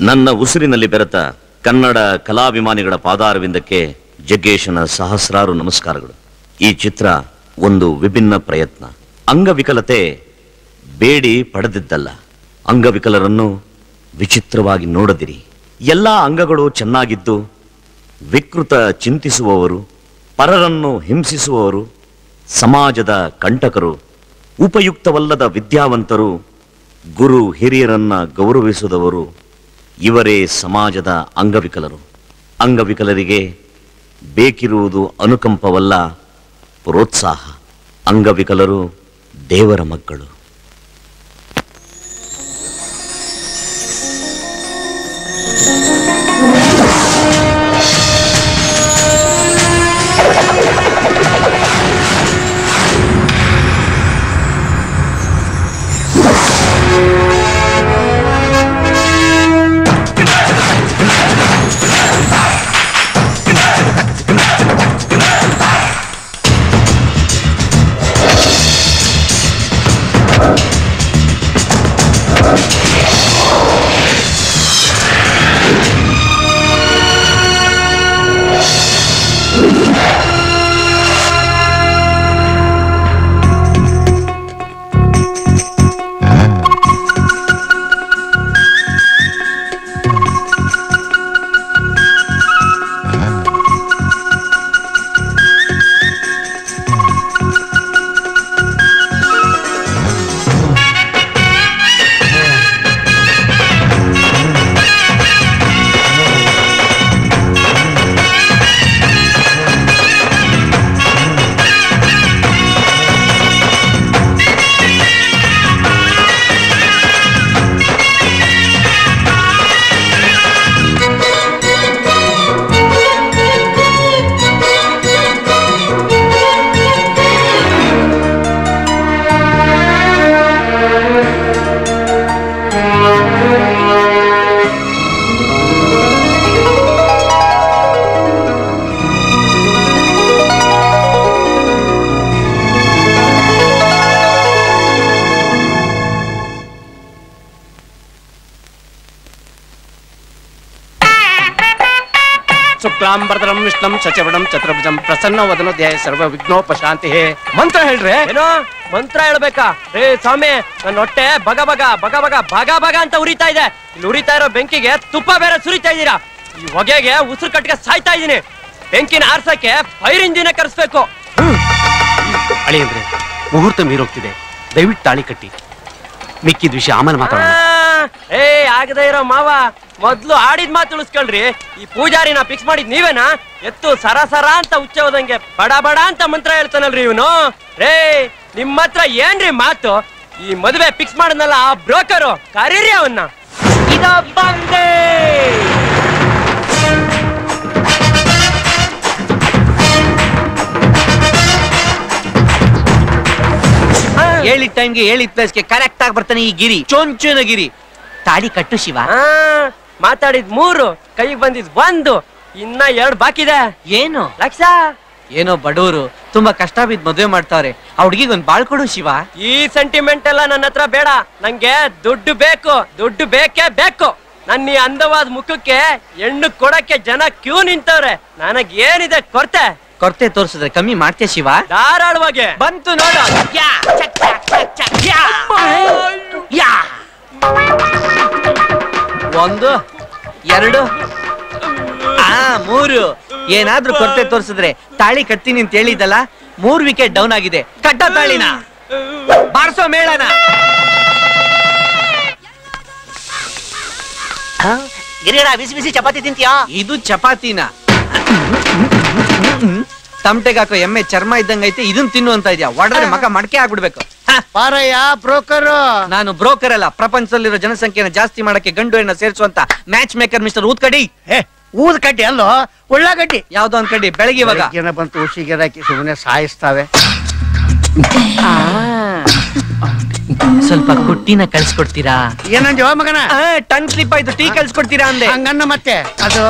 ನನ್ನ ಉಸಿರಿನಲ್ಲಿ ಬೆರೆತ ಕನ್ನಡ ಕಲಾಭಿಮಾನಿಗಳ ಪಾದಾರವಿಂದಕ್ಕೆ ಜಗ್ಗೇಶನ ಸಹಸ್ರಾರು ನಮಸ್ಕಾರಗಳು. ಈ ಚಿತ್ರ ಒಂದು ವಿಭಿನ್ನ ಪ್ರಯತ್ನ. ಅಂಗವಿಕಲತೆ ಬೇಡಿ ಪಡೆದಿದ್ದಲ್ಲ. ಅಂಗವಿಕಲರನ್ನು ವಿಚಿತ್ರವಾಗಿ ನೋಡದಿರಿ. ಎಲ್ಲ ಅಂಗಗಳು ಚೆನ್ನಾಗಿದ್ದು ವಿಕೃತ ಚಿಂತಿಸುವವರು, ಪರರನ್ನು ಹಿಂಸಿಸುವವರು, ಸಮಾಜದ ಕಂಟಕರು, ಉಪಯುಕ್ತವಲ್ಲದ ವಿದ್ಯಾವಂತರು, ಗುರು ಹಿರಿಯರನ್ನ ಗೌರವಿಸುವವರು ಇವರೇ ಸಮಾಜದ ಅಂಗವಿಕಲರು. ಅಂಗವಿಕಲರಿಗೆ ಬೇಕಿರುವುದು ಅನುಕಂಪವಲ್ಲ ಪ್ರೋತ್ಸಾಹ. ಅಂಗವಿಕಲರು ದೇವರ ಮಕ್ಕಳು. ಶುಕ್ಲಾಂಬರದರಂ ವಿಷ್ಣಂ ಶಚವಣಂ ಚತುರ್ಭುಜಂ ಪ್ರಸನ್ನ ವದನ ಧ್ಯಾಯ ಸರ್ವ ವಿಘ್ನೋಪಶಾಂತಿ ಮಂತ್ರ ಹೇಳ್ರಿ. ಏನೋ? ಮಂತ್ರ ಹೇಳ್ಬೇಕಾ? ರೇ ಸ್ವಾಮಿ ನನ್ನ ಹೊಟ್ಟೆ ಬಗ ಬಗ ಬಗ ಬಗ ಬಗ ಬಗ ಅಂತ ಉರಿತಾ ಇದೆ. ಇಲ್ಲಿ ಉರಿತಾ ಇರೋ ಬೆಂಕಿಗೆ ತುಪ್ಪ ಬೇರೆ ಸುರಿತಾ ಇದ್ದೀರಾ? ಈ ಹೊಗೆಗೆ ಉಸಿರು ಕಟ್ಟಿಗೆ ಸಾಯ್ತಾ ಇದೀನಿ ಬೆಂಕಿನ ಆರ್ಸಕ್ಕೆ ಫೈರ್ ಇಂಜಿನ್ ಕರೆಸ್ಬೇಕು. ಅಳಿಯಂದ್ರೆ ಮುಹೂರ್ತ ಮೀರೋಗ್ತಿದೆ. ದಯವಿಟ್ಟು ತಾಳಿ ಕಟ್ಟಿ. ಮಿಕ್ಕಿದ ವಿಷಯ ಆಮೇಲೆ ಮಾತಾಡೋಣ. ಏ ಆಗದೆ ಇರೋ ಮಾವ ಮೊದ್ಲು ಆಡಿದ ಮಾತು ಉಳಿಸ್ಕೊಳ್ರಿ ಈ ಪೂಜಾರಿನ ಫಿಕ್ಸ್ ಮಾಡಿದ್ ನೀವೇನಾ? ಎತ್ತು ಸರ ಸರ ಅಂತ ಉಚ್ಚವದಂಗೆ ಬಡ ಬಡ ಅಂತ ಮಂತ್ರ ಹೇಳ್ತಾನಲ್ರಿ ಇವನು. ರೇ ನಿಮ್ಮ ಹತ್ರ ಏನ್ರಿ ಮಾತು? ಈ ಮದುವೆ ಫಿಕ್ಸ್ ಮಾಡಿದ್ನಲ್ಲ ಆ ಬ್ರೋಕರು ಕರೀರಿ ಅವನ್ನ ಇದೋ ಬಂದೆ. ಹೇಳಿದ ಟೈಮ್ಗೆ ಹೇಳಿದ ಪ್ಲೇಸ್ಗೆ ಕರೆಕ್ಟ್ ಆಗಿ ಬರ್ತಾನೆ ಈ ಗಿರಿ ಚೊಂಚಿನ ಗಿರಿ ತಾಳಿ ಕಟ್ಟು ಶಿವ. ಮಾತಾಡಿದ್ ಮೂರು ಕೈ ಬಂದಿದ್ ಒಂದು ಇನ್ನ ಎರಡು ಬಾಕಿ ಇದೆ ಏನು? ಲಕ್ಷ ಏನೋ ಬಡವರು ತುಂಬಾ ಕಷ್ಟ ಬಿದ್ದು ಮದುವೆ ಮಾಡ್ತಾವ್ರೆ ಆ ಹುಡುಗಿಗೆ ಒಂದ್ ಬಾಳ್ ಕೊಡು ಶಿವ. ಈ ಸೆಂಟಿಮೆಂಟ್ ಎಲ್ಲ ನನ್ನ ಹತ್ರ ಬೇಡ. ನಂಗೆ ದುಡ್ಡು ಬೇಕು ದುಡ್ಡು ಬೇಕೇ ಬೇಕು. ನನ್ನ ಈ ಅಂದವಾದ ಮುಖಕ್ಕೆ ಹೆಣ್ಣು ಕೊಡಕ್ಕೆ ಜನ ಕ್ಯೂ ನಿಂತವ್ರೆ. ನನಗ್ ಏನಿದೆ ಕೊರತೆ? ಕೊರತೆ ತೋರಿಸಿದ್ರೆ ಕಮ್ಮಿ ಮಾಡ್ತೀಯ ಶಿವ. ಧಾರಾಳವಾಗಿ. ಬಂತು ನೋಡು. ಯಾ, ಚಕ್, ಚಕ್, ಚಕ್, ಚಕ್, ಯಾ. ಯಾ. ಒಂದು ಎರಡು ಆ ಮೂರು. ಏನಾದ್ರೂ ಕೊರತೆ ತೋರ್ಸಿದ್ರೆ ತಾಳಿ ಕಟ್ತೀನಿ ಅಂತ ಹೇಳಿದಲ್ಲ ಮೂರ್ ವಿಕೆಟ್ ಡೌನ್ ಆಗಿದೆ. ಕಟ್ಟ ತಾಳಿನ. ಬಾರ್ಸೋ ಮೇಳನ. ಗಿರಿಗಡ ಬಿಸಿ ಬಿಸಿ ಚಪಾತಿ ತಿಂತೀಯಾ? ಇದು ಚಪಾತಿನ. ತಮಟೆಗೆ ಹಾಕೋ ಎಮ್ಮೆ ಚರ್ಮ ಇದ್ದಂಗ ಐತೆ ಇದನ್ ತಿನ್ನು ಅಂತ ಇದ್ಯಾ? ಒಡದ್ರೆ ಮಗ ಮಡಕೆ ಆಗ್ಬಿಡ್ಬೇಕು. ಹ, ಪಾರಯ್ಯ ಬ್ರೋಕರ್. ನಾನು ಬ್ರೋಕರ್ ಅಲ್ಲ ಪ್ರಪಂಚದಲ್ಲಿರೋ ಜನಸಂಖ್ಯೆನ ಜಾಸ್ತಿ ಮಾಡಕ್ಕೆ ಗಂಡು ಹೆಣ್ಣ ಸೇರಿಸುವಂತ ಮ್ಯಾಚ್ ಮೇಕರ್ ಮಿಸ್ಟರ್ ಊದ್ಕಡಿ ಊದ್ ಕಡ್ಡಿ ಅಲ್ಲೋ? ಉಳ್ಳಾಗಡ್ಡಿ. ಯಾವ್ದೋ ಒಂದ್ ಕಡ್ಡಿ ಬೆಳಗ್ಗೆ ಇವಾಗ. ಬಂತು ಉಸಿಗೆರಾಕಿ ಸುಮ್ಮನೆ ಸಾಯಿಸ್ತಾವೆ. ಸ್ವಲ್ಪ ಕುಟ್ಟಿನ ಕಳ್ಸ್ಕೊಡ್ತೀರಾ? ಏನಂದ ಮಗನ? ಟನ್ ಸ್ಲಿಪ್ ಆಯ್ತು ಟೀ ಕಳ್ಸ್ಕೊಡ್ತೀರಾ ಅಂದೆ. ಹಂಗನ್ನ ಮತ್ತೆ ಅದು.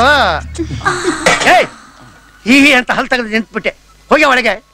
ಏಯ್ ಹಿ ಅಂತ ಹಲ್ ತೆಗೆದು ನಿಂತ್ಬಿಟ್ಟೆ. ಹೋಗಿ ಒಳಗೆ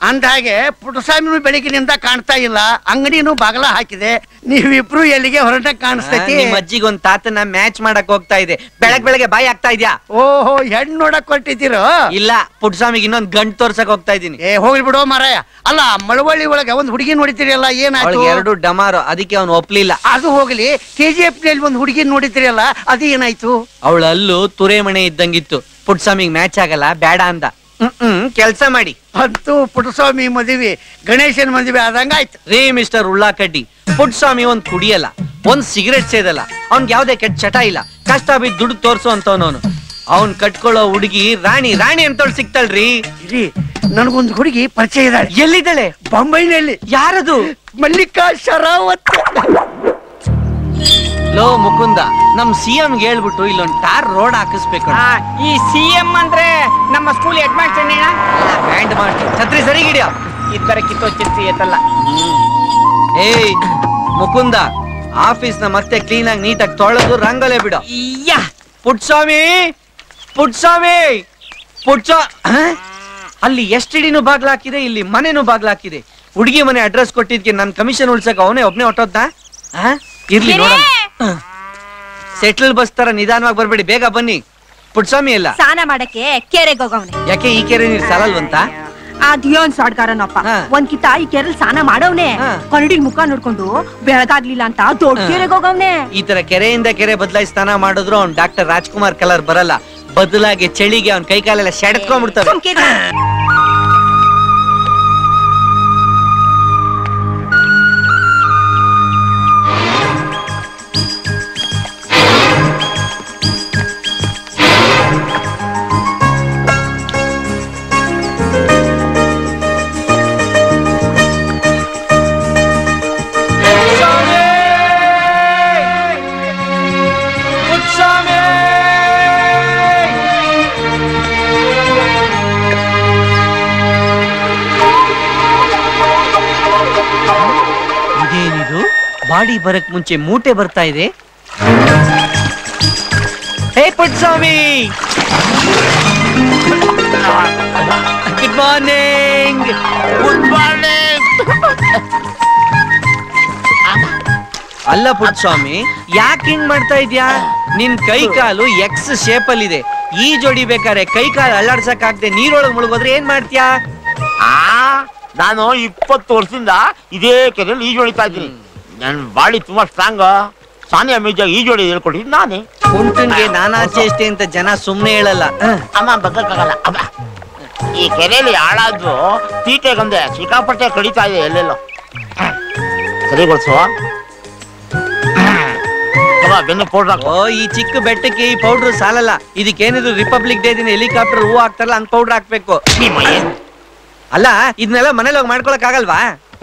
ಅಂದ ಹಾಗೆ ಪುಟ್ಟಸ್ವಾಮಿನೂ ಬೆಳಗಿನಿಂದ ಕಾಣ್ತಾ ಇಲ್ಲ. ಅಂಗಡಿನೂ ಬಾಗಲ ಹಾಕಿದೆ. ನೀವಿಬ್ರು ಎಲ್ಲಿಗೆ ಹೊರಟ ಕಾಣಿಸ್ತೈತಿ ಒಂದ್ ತಾತನ ಮ್ಯಾಚ್ ಮಾಡಕ್ ಹೋಗ್ತಾ ಇದೆ. ಬೆಳಗ್ ಬೆಳಗ್ಗೆ ಬಾಯಿ ಆಗ್ತಾ ಇದ್ಯಾ? ಓಹೋ ಹೆಣ್ಣು ನೋಡಕ್ ಹೊರಟಿದ್ದೀರೋ? ಇಲ್ಲ ಪುಟಸ್ವಾಮಿಗೆ ಇನ್ನೊಂದ್ ಗಂಟ್ ತೋರ್ಸಕ್ ಹೋಗ್ತಾ ಇದೀನಿ ಏ ಹೋಗ್ಲಿ ಬಿಡೋ ಮಾರಾಯ. ಅಲ್ಲ ಮಳವಳ್ಳಿ ಒಳಗೆ ಒಂದ್ ಹುಡುಗಿ ನೋಡಿತೀರಲ್ಲ ಏನಾಯ್ತು? ಎರಡು ಡಮಾರು ಅದಕ್ಕೆ ಅವ್ನು ಒಪ್ಲಿಲ್ಲ. ಅದು ಹೋಗ್ಲಿ ಕೆ ಜಿ ಎಫ್ನಲ್ಲಿ ಒಂದ್ ಹುಡುಗಿ ನೋಡಿದ್ರಲ್ಲ ಅದು ಏನಾಯ್ತು? ಅವಳಲ್ಲೂ ತುರೆಮಣೆ ಇದ್ದಂಗಿತ್ತು. ಪುಟ್ಸ್ವಾಮಿಗೆ ಮ್ಯಾಚ್ ಆಗಲ್ಲ ಬೇಡ ಅಂದ. ಹ್ಮ್ ಹ್ಮ್ ಕೆಲ್ಸ ಮಾಡಿ. ಅಂತೂ ಪುಟ್ಟಸ್ವಾಮಿ ಮದುವೆ ಗಣೇಶನ್ ಮದುವೆ ಆದಂಗಾಯ್ತು. ರೀ ಮಿಸ್ಟರ್ ಉಳ್ಳಾಕಡ್ಡಿ ಪುಟ್ಟಸ್ವಾಮಿ ಒಂದ್ ಕುಡಿಯಲ್ಲ ಒಂದ್ ಸಿಗರೇಟ್ ಸೇದಲ್ಲ ಅವ್ನ್ಗೆ ಯಾವ್ದೇ ಕೆಟ್ಟ ಚಟ ಇಲ್ಲ ಕಷ್ಟ ಬಿದ್ದು ದುಡ್ಡು ತೋರ್ಸು ಅಂತವನವನು. ಅವ್ನ್ ಕಟ್ಕೊಳ್ಳೋ ಹುಡುಗಿ ರಾಣಿ ರಾಣಿ ಅಂತವಳು ಸಿಕ್ತಾಳ್ರಿ ಇರಿ ನನಗೊಂದು ಹುಡುಗಿ ಪರಿಚಯ ಇದ್ದಾಳೆ ಎಲ್ಲಿದ್ದಾಳೆ? ಬೊಂಬೈನಲ್ಲಿ. ಯಾರದು? ಮಲ್ಲಿಕಾ ಶರಾವತ್ ಲೋ ಮುಕುಂದ ನಮ್ ಸಿ ಎಂ ಹೇಳ್ಬಿಟ್ಟು ಇಲ್ಲೊಂದ್ ಟಾರ್ ರೋಡ್ ಹಾಕಿಸ್ಬೇಕು ಆ, ಈ ಸಿ ಎಂ ಅಂದ್ರೆ ನಮ್ಮ school head master hand master ಛತ್ರಿ ಸರಿ ಈ ತರ ಕಿತ್ತೋ ಚಿತ್ರಿ ಎತ್ತಲ್ಲ ಏಯ್ ಮುಕುಂದ ಆಫೀಸ್ನ ಮತ್ತೆ ಕ್ಲೀನ್ ಆಗಿ ನೀಟಾಗಿ ತೊಳೆದು ರಂಗಲೇ ಬಿಡು. ಇಯ್ಯಾ ಪುಟ್ಸ್ವಾಮಿ! ಪುಟ್ಸ್ವಾಮಿ! ಪುಟ್ಸ ಹ? ಅಲ್ಲಿ ಎಷ್ಟಿಡಿನೂ ಬಾಗ್ಲಾಕಿದೆ ಇಲ್ಲಿ ಮನೆನೂ ಬಾಗ್ಲಾಕಿದೆ ಹುಡುಗಿ ಮನೆ ಅಡ್ರೆಸ್ ಕೊಟ್ಟಿದ್ಕೆ ನನ್ ಕಮಿಷನ್ ಉಳ್ಸಕ್ ಅವನೇ ಒಬ್ನೇ ಹೊಟ್ಟೋದ್ನ ಹ? ಇರ್ಲಿ ನೋಡೋಣ. ಸೆಟ್ಲ್ ಬಸ್ ತರ ನಿಧಾನವಾಗಿ ಬರ್ಬೇಡಿ. ಬೇಗ ಬನ್ನಿ. ಪುಟ್ಸ್ವಾಮಿ ಎಲ್ಲ. ಸ್ನಾನ ಮಾಡಕ್ಕೆ ಕೆರೆಗೆ ಹೋಗವ್ನೆ. ಯಾಕೆ ಈ ಕೆರೆ ನೀರ್ ಸಾಲಲ್ವಂತ? ಅದೇನ್ ಸಾಡ್ಗಾರನಪ್ಪ. ಹಾ. ಒಂದ್ ಕಿತ ಈ ಕೆರೆಲ್ ಸ್ನಾನ ಮಾಡವ್ನೆ. ಹಾ. ಕನ್ನಡಿಗ್ ಮುಖ ನೋಡ್ಕೊಂಡು ಬೆಳಗಾಗ್ಲಿಲ್ಲ ಅಂತ ದೊಡ್ಡ ಹಾ. ಕೆರೆಗೆ ಹೋಗವ್ನೆ. ಈ ತರ ಕೆರೆಯಿಂದ ಕೆರೆ ಬದಲಾಯಿಸಿ ಸ್ನಾನ ಮಾಡಿದ್ರು ಅವ್ನ್ ಡಾಕ್ಟರ್ ರಾಜ್ಕುಮಾರ್ ಕಲರ್ ಬರಲ್ಲ. ಬದಲಾಗಿ ಚಳಿಗೆ ಅವ್ನ್ ಕೈ ಕಾಲೆಲ್ಲ ಸುಮ್ಕಿರು. ಬಾಡಿ ಬರಕ್ ಮುಂಚೆ ಮೂಟೆ ಬರ್ತಾ ಇದೆ. ಹೇ Puttaswamy good morning good morning ಅಲ್ಲ ಪುಟ್ಸ್ವಾಮಿ ಯಾಕೆ ಹಿಂಗ್ ಮಾಡ್ತಾ ಇದ್ಯಾ? ನಿನ್ ಕೈ ಕಾಲು ಎಕ್ಸ್ ಶೇಪ್ ಅಲ್ಲಿ ಇದೆ. ಈ ಜೋಡಿ ಬೇಕಾರೆ ಕೈ ಕಾಲು ಅಲ್ಲಾಡ್ಸಕ್ ಆಗದೆ ನೀರೊಳಗೆ ಮುಳುಗೋದ್ರೆ ಏನ್ ಮಾಡ್ತೀಯಾ? ಆ ನಾನು ಇಪ್ಪತ್ತು ವರ್ಷದಿಂದ ಇದೇ ಕೆರೆಯಲ್ಲಿ ಈಜು ಹೊಡಿತಾ ಇದ್ದೀನಿ ನನ್ನ ಬಾಡಿ ತುಂಬಾ ಸ್ಟ್ರಾಂಗ್ ಸಾನಿಯಾ ಮಿರ್ಜಾ ಈ ಜೋಡಿ ಹೇಳ್ಕೊಟ್ಟಿದ್ದು ನಾನೇ. ಕುಂಟನ್ಗೆ ನಾನಾ ಚೇಷ್ಟೆ ಅಂತ ಜನ ಸುಮ್ಮನೆ ಹೇಳಲ್ಲ. ಅಮ್ಮ ಬಗ್ಗಕ್ಕಾಗಲ್ಲ ಅಬ್ಬ ಈ ಕೆರೆಯಲ್ಲಿ ಹಾಳಾದ್ರು ತೀಟೆ ಗಂದೆ ಸಿಕ್ಕಾಪಟ್ಟೆ ಕಡಿತಾ ಇದೆ ಎಲ್ಲೆಲ್ಲೋ. ಸರಿಗೊಳಿಸುವ ಬೆನ್ನು ಪೌಡ್ರ್ ಓ ಈ ಚಿಕ್ಕ ಬೆಟ್ಟಕ್ಕೆ ಈ ಪೌಡರ್ ಸಾಲಲ್ಲ. ಇದಕ್ಕೇನಿದ್ರು ರಿಪಬ್ಲಿಕ್ ಡೇ ದಿನ ಹೆಲಿಕಾಪ್ಟರ್ ಹೂ ಹಾಕ್ತಾರಲ್ಲ ಅಂತ ಪೌಡರ್ ಹಾಕ್ಬೇಕು. ಅಲ್ಲ ಇದನ್ನೆಲ್ಲ ಮನೇಲಿ ಹೋಗಿ ಮಾಡ್ಕೊಳಕ್ ಆಗಲ್ವಾ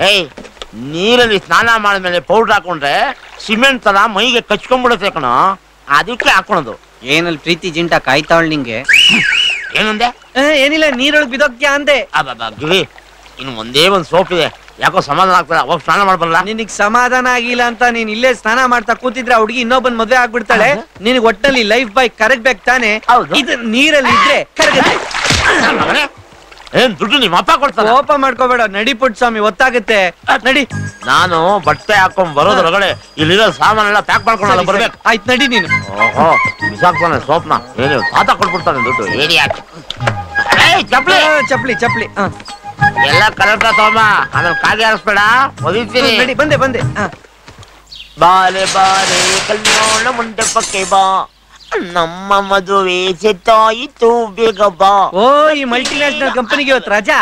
ಏಯ್ ನೀರಲ್ಲಿ ಸ್ನಾನ ಮಾಡಿದ್ಮೇಲೆ ಪೌಡರ್ ಹಾಕೊಂಡ್ರೆ ಸಿಮೆಂಟ್ ತರ ಮೈಗೆ ಕಚ್ಕೊಂಡ್ಬಿಡುತ್ತೆ ಕಣ. ಅದಕ್ಕೆ ಹಾಕೊಳೋದು. ಏನಲ್ಲಿ ಪ್ರೀತಿ ಜಿಂಟ ಕಾಯ್ತಾವಳ್ ನಿಂಗೆ? ಏನಂದೆ? ಏನಿಲ್ಲ ನೀರೊಳಗೆ ಬಿದೋಗ್ತ್ಯಾ ಅಂದೆ. ಗಿರಿ ಇನ್ನು ಒಂದೇ ಒಂದು ಸೋಪ್ ಇದೆ. ಯಾಕೋ ಸಮಾಧಾನ ಆಗ್ತದೆ. ಅವಾಗ ಸ್ನಾನ ಮಾಡಬಲ್ಲ? ನಿನಗ್ ಸಮಾಧಾನ ಆಗಿಲ್ಲ ಅಂತ ನೀನ್ ಇಲ್ಲೇ ಸ್ನಾನ ಮಾಡ್ತಾ ಕೂತಿದ್ರೆ ಆ ಹುಡುಗಿ ಇನ್ನೊಬ್ಬನ್ ಮದ್ವೆ ಆಗ್ಬಿಡ್ತಾಳೆ. ನಿನಗ್ ಒಟ್ಟಲ್ಲಿ ಲೈಫ್ ಬಾಯ್ ಕರಗ್ಬೇಕು ತಾನೆ. ಹೌದು. ಇದು ನೀರಲ್ಲಿ ಇದ್ರೆ ಕರಗತ್ತೆ ಏನ್ ದುಡ್ಡು ನಿಮ್ಮ ಅಪ್ಪ ಕೊಡ್ತಾರ? ಕೋಪ ಮಾಡ್ಕೋಬೇಡ ನಡಿ ಪುಟ್ ಸ್ವಾಮಿ ಒತ್ತಾಗುತ್ತೆ ನಡಿ. ನಾನು ಬಟ್ಟೆ ಹಾಕೊಂಡ್ ಬರೋದ್ರೊಳಗಡೆ ಇಲ್ಲಿರೋ ಸಾಮಾನೆಲ್ಲ ಪ್ಯಾಕ್ ಮಾಡ್ಕೊಂಡಲ್ಲ ಬರ್ಬೇಕು. ಆಯ್ತು ನಡಿ ನೀನು. ಓಹೋ ಬಿಸಾಕ್ತಾನೆ ಸೋಪ್ನ. ಏನು ತಾತ ಕೊಟ್ಬಿಡ್ತಾನೆ ದುಡ್ಡು. ಏಯ್ ಚಪ್ಲಿ ಚಪ್ಲಿ ಚಪ್ಲಿ ಆ. ಎಲ್ಲ ಕರೆಕ್ಟ್ ತಮ್ಮ. ಅದನ್ನ ಕಾಗೆ ಹಾರಿಸ್ಬೇಡ. ಒದಿತೀನಿ. ನಡಿ ಬಂದೆ ಬಂದೆ. ಬಾಲೆ ಬಾಲೆ ಕಲ್ಯಾಣ ಮಂಟಪಕ್ಕೆ ಬಾ. ನಮ್ಮ ಮದುವೆ ಸೆತ್ತಾಯಿತು ಬೇಗ ಬಾ. ಓ ಈ ಮಲ್ಟಿನ್ಯಾಷನಲ್ ಕಂಪನಿಗೆ ಇವತ್ತು ರಜಾ?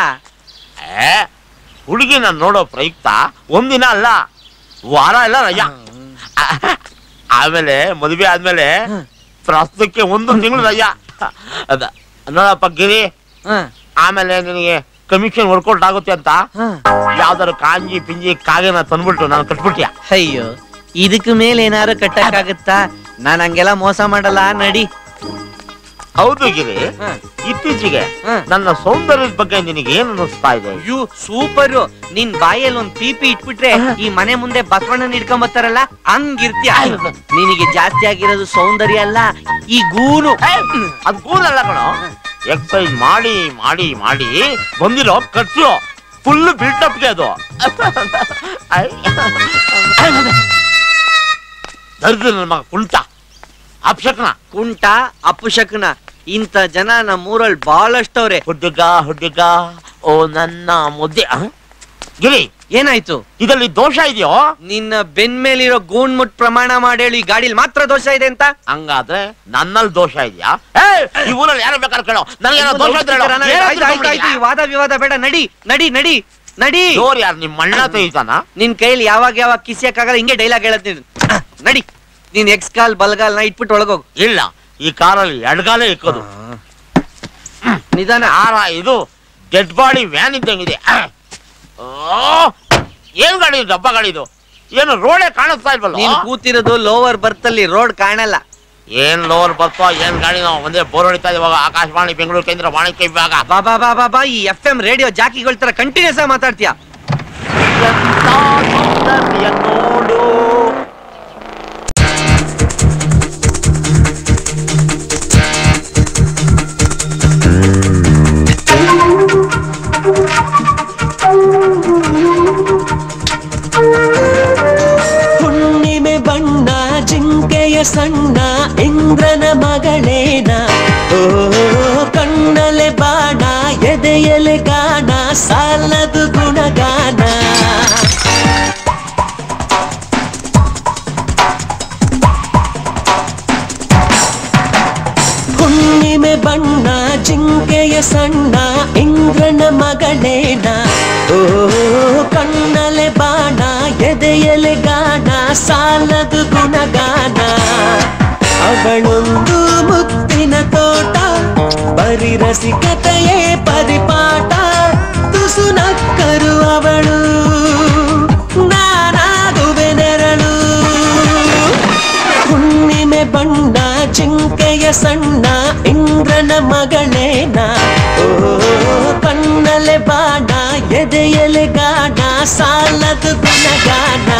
ಹುಡುಗಿನ ನೋಡೋ ಪ್ರಯುಕ್ತ ಒಂದಿನ ಅಲ್ಲ ವಾರ ಎಲ್ಲ ರಜಾ. ಆಮೇಲೆ ಮದುವೆ ಆದ್ಮೇಲೆ ಪ್ರಸ್ತುತಕ್ಕೆ ಒಂದು ತಿಂಗಳು ರಜಾ. ಅದ ನೋಡಪ್ಪ ಗಿರಿ ಆಮೇಲೆ ನಿನಗೆ ಕಮಿಷನ್ ವರ್ಕೌಟ್ ಆಗುತ್ತೆ ಅಂತ. ಯಾವ್ದಾದ್ರು ಕಾಂಜಿ ಪಿಂಜಿ ಕಾಗೆನ ತಂದ್ಬಿಟ್ಟು ನಾನು ಕಟ್ಬಿಟ್ಯಾ? ಅಯ್ಯೋ. ಇದಕ್ ಮೇಲೆ ಏನಾದ್ರು ಕಟ್ಟಕ್ಕಾಗತ್ತಾ? ನಾನ್ ಹಂಗೆಲ್ಲ ಮೋಸ ಮಾಡಲ್ಲ ನಡಿ. ಹೌದು ಗಿರಿ. ಇತ್ತೀಚೆಗೆ ನನ್ನ ಸೌಂದರ್ಯದ ಬಗ್ಗೆ ನಿನಗೆ ಏನು ಅನ್ನಿಸ್ತಾ ಇದೆ? You super. ನಿನ್ ಬಾಯಲ್ಲಿ ಒಂದ್ ಪಿಪಿ ಇಟ್ಬಿಟ್ರೆ ಈ ಮನೆ ಮುಂದೆ ಬಸವಣ್ಣನ ಇಟ್ಕೊಂಡ್ ಬರ್ತಾರಲ್ಲ ಹಂಗಿರ್ತೀಯ? ನಿನಗೆ ಜಾಸ್ತಿ ಆಗಿರೋದು ಸೌಂದರ್ಯ ಅಲ್ಲ ಈ ಗೂನು. ಆ ಕೂದಲ್ಲ ಕಣೋ. ಎಕ್ಸರ್ಸೈಸ್ ಮಾಡಿ ಮಾಡಿ ಮಾಡಿ ಬಂದಿರೋ ಖರ್ಚು ಫುಲ್ ಬಿಲ್ಟಪ್ಗೆ ಅದು. ದರ್ದು ನನ್ನ ಮಗ ಕುಂಟ. ಅಪ್ಶಕ್ನ. ಕುಂಟ ಅಪುಶಕನ. ಇಂಥ ಜನ ನಮ್ಮೂರಲ್ಲಿ ಬಹಳಷ್ಟವ್ರೆ. ಹುಡುಗ ಹುಡುಗ ಓ ನನ್ನ ಮುದ್ದೆ? ಗಿರಿ ಏನಾಯ್ತು? ಇದರಲ್ಲಿ ದೋಷ ಇದೆಯೋ? ನಿನ್ನ ಬೆನ್ ಮೇಲಿರೋ ಗೂಣ್ ಮುಟ್ ಪ್ರಮಾಣ ಮಾಡಿ ಹೇಳಿ ಗಾಡಿಲಿ ಮಾತ್ರ ದೋಷ ಇದೆ ಅಂತ? ಹಂಗಾದ್ರೆ ನನ್ನಲ್ಲಿ ದೋಷ ಇದೆಯಾ? ಈ ಊರಲ್ಲಿ ಯಾರು ಬೇಕಾದ್ರೆ ಕೇಳೋ. ನನಗೆ ದೋಷ. ಆಯ್ತು, ಈ ವಾದ ವಿವಾದ ಬೇಡ. ನಡಿ ನಡಿ ನಡಿ ನಡಿ. ಯಾರು ನಿಮ್ಮ ಅಣ್ಣ ತೆಗಿತಾನ? ನಿನ್ ಕೈಲಿ ಯಾವಾಗ ಯಾವಾಗ ಕಿಸಿಯಕ್ಕಾಗಲ್ಲ ಹಿಂಗೆ ಡೈಲಾಗ್ ಹೇಳತ್ತೀನಿ ನೀನು. ನಡಿ. ನೀನ್ ಎಕ್ಸ್ ಕಾಲ್ ಬಲ್ಗಾಲ್ನ ಇಟ್ಬಿಟ್ಟು ಒಳಗೋಗು ಇಲ್ಲ ಈ ಕಾರಲ್ಲಿ ಎಡಗಾಲೇ ಇಕ್ಕೋದು. ನಿಧಾನ ಆರ ಇದು ಡೆಡ್ ಬಾಡಿ ವ್ಯಾನ್ ಇದ್ದಂಗಿದೆ. ಏನ್ ಗಾಡಿ ಇದು ಡಬ್ಬ ಗಾಡಿ ಇದು? ಏನು ರೋಡೇ ಕಾಣಿಸ್ತಾ ಇಲ್ವಲ್ಲ? ನೀನ್ ಕೂತಿರೋದು ಲೋವರ್ ಬರ್ತ್ ಅಲ್ಲಿ ರೋಡ್ ಕಾಣಲ್ಲ. ಏನ್ ಲೋವರ್ ಬರ್ತೋ ಏನ್ ಗಾಡಿ ನಾವು ಒಂದೇ ಬೋರ್ ಹೊಡಿತಾ ಇವಾಗ ಆಕಾಶವಾಣಿ ಬೆಂಗಳೂರು ಕೇಂದ್ರ ವಾಣಿಜ್ಯ ವಿಭಾಗ. ಬಾ ಬಾ ಬಾ ಬಾ ಬಾ ಈ ಎಫ್ ಎಂ ರೇಡಿಯೋ ಜಾಕಿಗಳ ತರ ಕಂಟಿನ್ಯೂಸ್ ಆಗಿ ಮಾತಾಡ್ತೀಯ? ನೋಡು. ಸಣ್ಣ ಇಂದ್ರನ ಮಗಳೇನ ಓ ಕಣ್ಣಲೆ ಬಾಣ ಎದೆಯಲೆ ಗಾನ ಸಾಲದು ಗುಣಗಾನ ಹುಣ್ಣಿಮೆ ಬಣ್ಣ ಜಿಂಕೆಯ ಸಣ್ಣ ಇಂದ್ರನ ಮಗಳೇನ ಓ ಕಣ್ಣಲೆ ಬಾಣ ಎದೆಯಲೆ ಗಾನ ಸಾಲದು ಗುಣಗಾನ ಅವಳೊಂದು ಮುತ್ತಿನ ತೋಟ ಬರಿ ರಸಿಕತೆಯೇ ಪರಿಪಾಠ ತುಸು ನಕ್ಕರು ಅವಳು ನಾನಾಗುವೆ ನೆರಳು ಹುಣ್ಣಿಮೆ ಬಣ್ಣ ಜಿಂಕೆಯ ಸಣ್ಣ ಇಂದ್ರನ ಮಗಳೇನ ಓ ಕಣ್ಣಲೆ ಬಾಣ ಎದೆಯಲೆ ಗಾನ ಸಾಲದು ಗುಣಗಾನ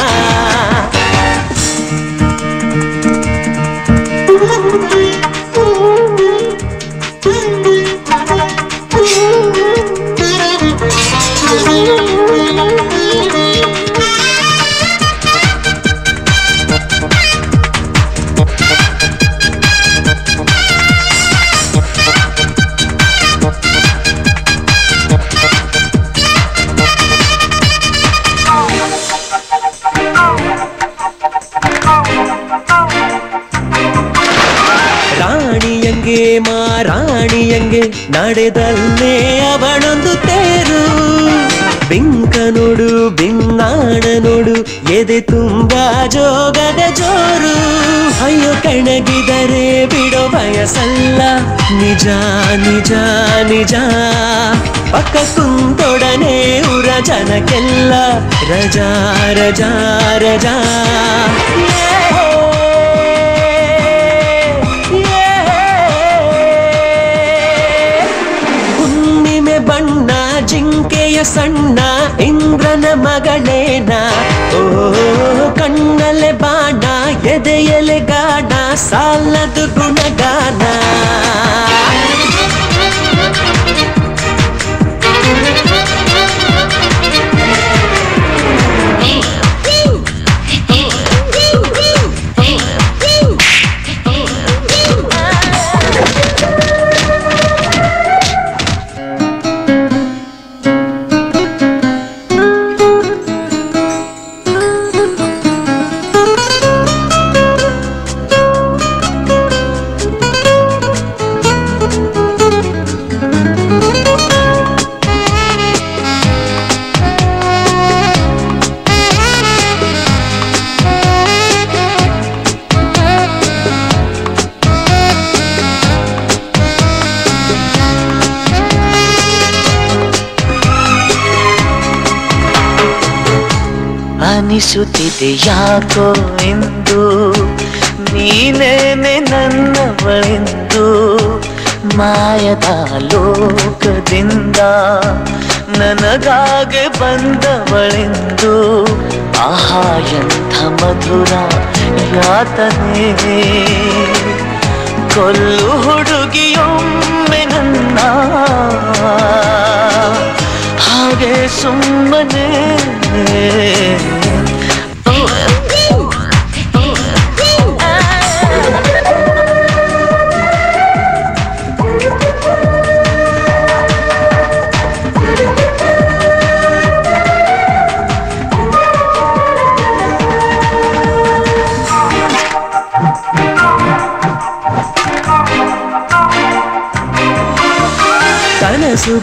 ರಾಣಿಯಂಗೆ ಮಾರಾಣಿಯಂಗೆ ನಡೆದಲ್ಲೇ ಅವಳೊಂದು ತೇರು ಬಿಂಕ ನೋಡು ಬಿನ್ನಾಣ ನೋಡು, ಎದೆ ತುಂಬಾ ಜೋಗದ ಜೋರು. ಅಯ್ಯೋ, ಕಣಗಿದರೆ ಬಿಡೋ ಬಯಸಲ್ಲ ನಿಜ ನಿಜ ನಿಜ. ಪಕ್ಕ ಕುಂತೊಡನೆ ಉರ ಜನಕ್ಕೆಲ್ಲ ರಜಾ ರಜಾ ರಜಾ. ಜಿಂಕೆಯ ಸಣ್ಣ ಇಂದ್ರನ ಮಗಳೇನ? ಓ ಕಣ್ಣಲೆ ಬಾಣ ಎದೆಯಲೆ ಗಾಣ ಸಾಲದು ಗುಣಗಾನ. ಅನಿಸುತ್ತಿದೆ ಯಾಕೋ ಎಂದು? ನೀನೇನೆ ನನ್ನವಳೆಂದು? ಮಾಯದ ಲೋಕದಿಂದ ನನಗಾಗೆ ಬಂದವಳೆಂದು? ಆಹಾ, ಎಂಥ ಮಧುರ ಯಾತನೆ. ಕೊಲ್ಲು ಹುಡುಗಿಯೊಮ್ಮೆ ನನ್ನ. ಹಾಗೆ ಸುಮ್ಮನೆ.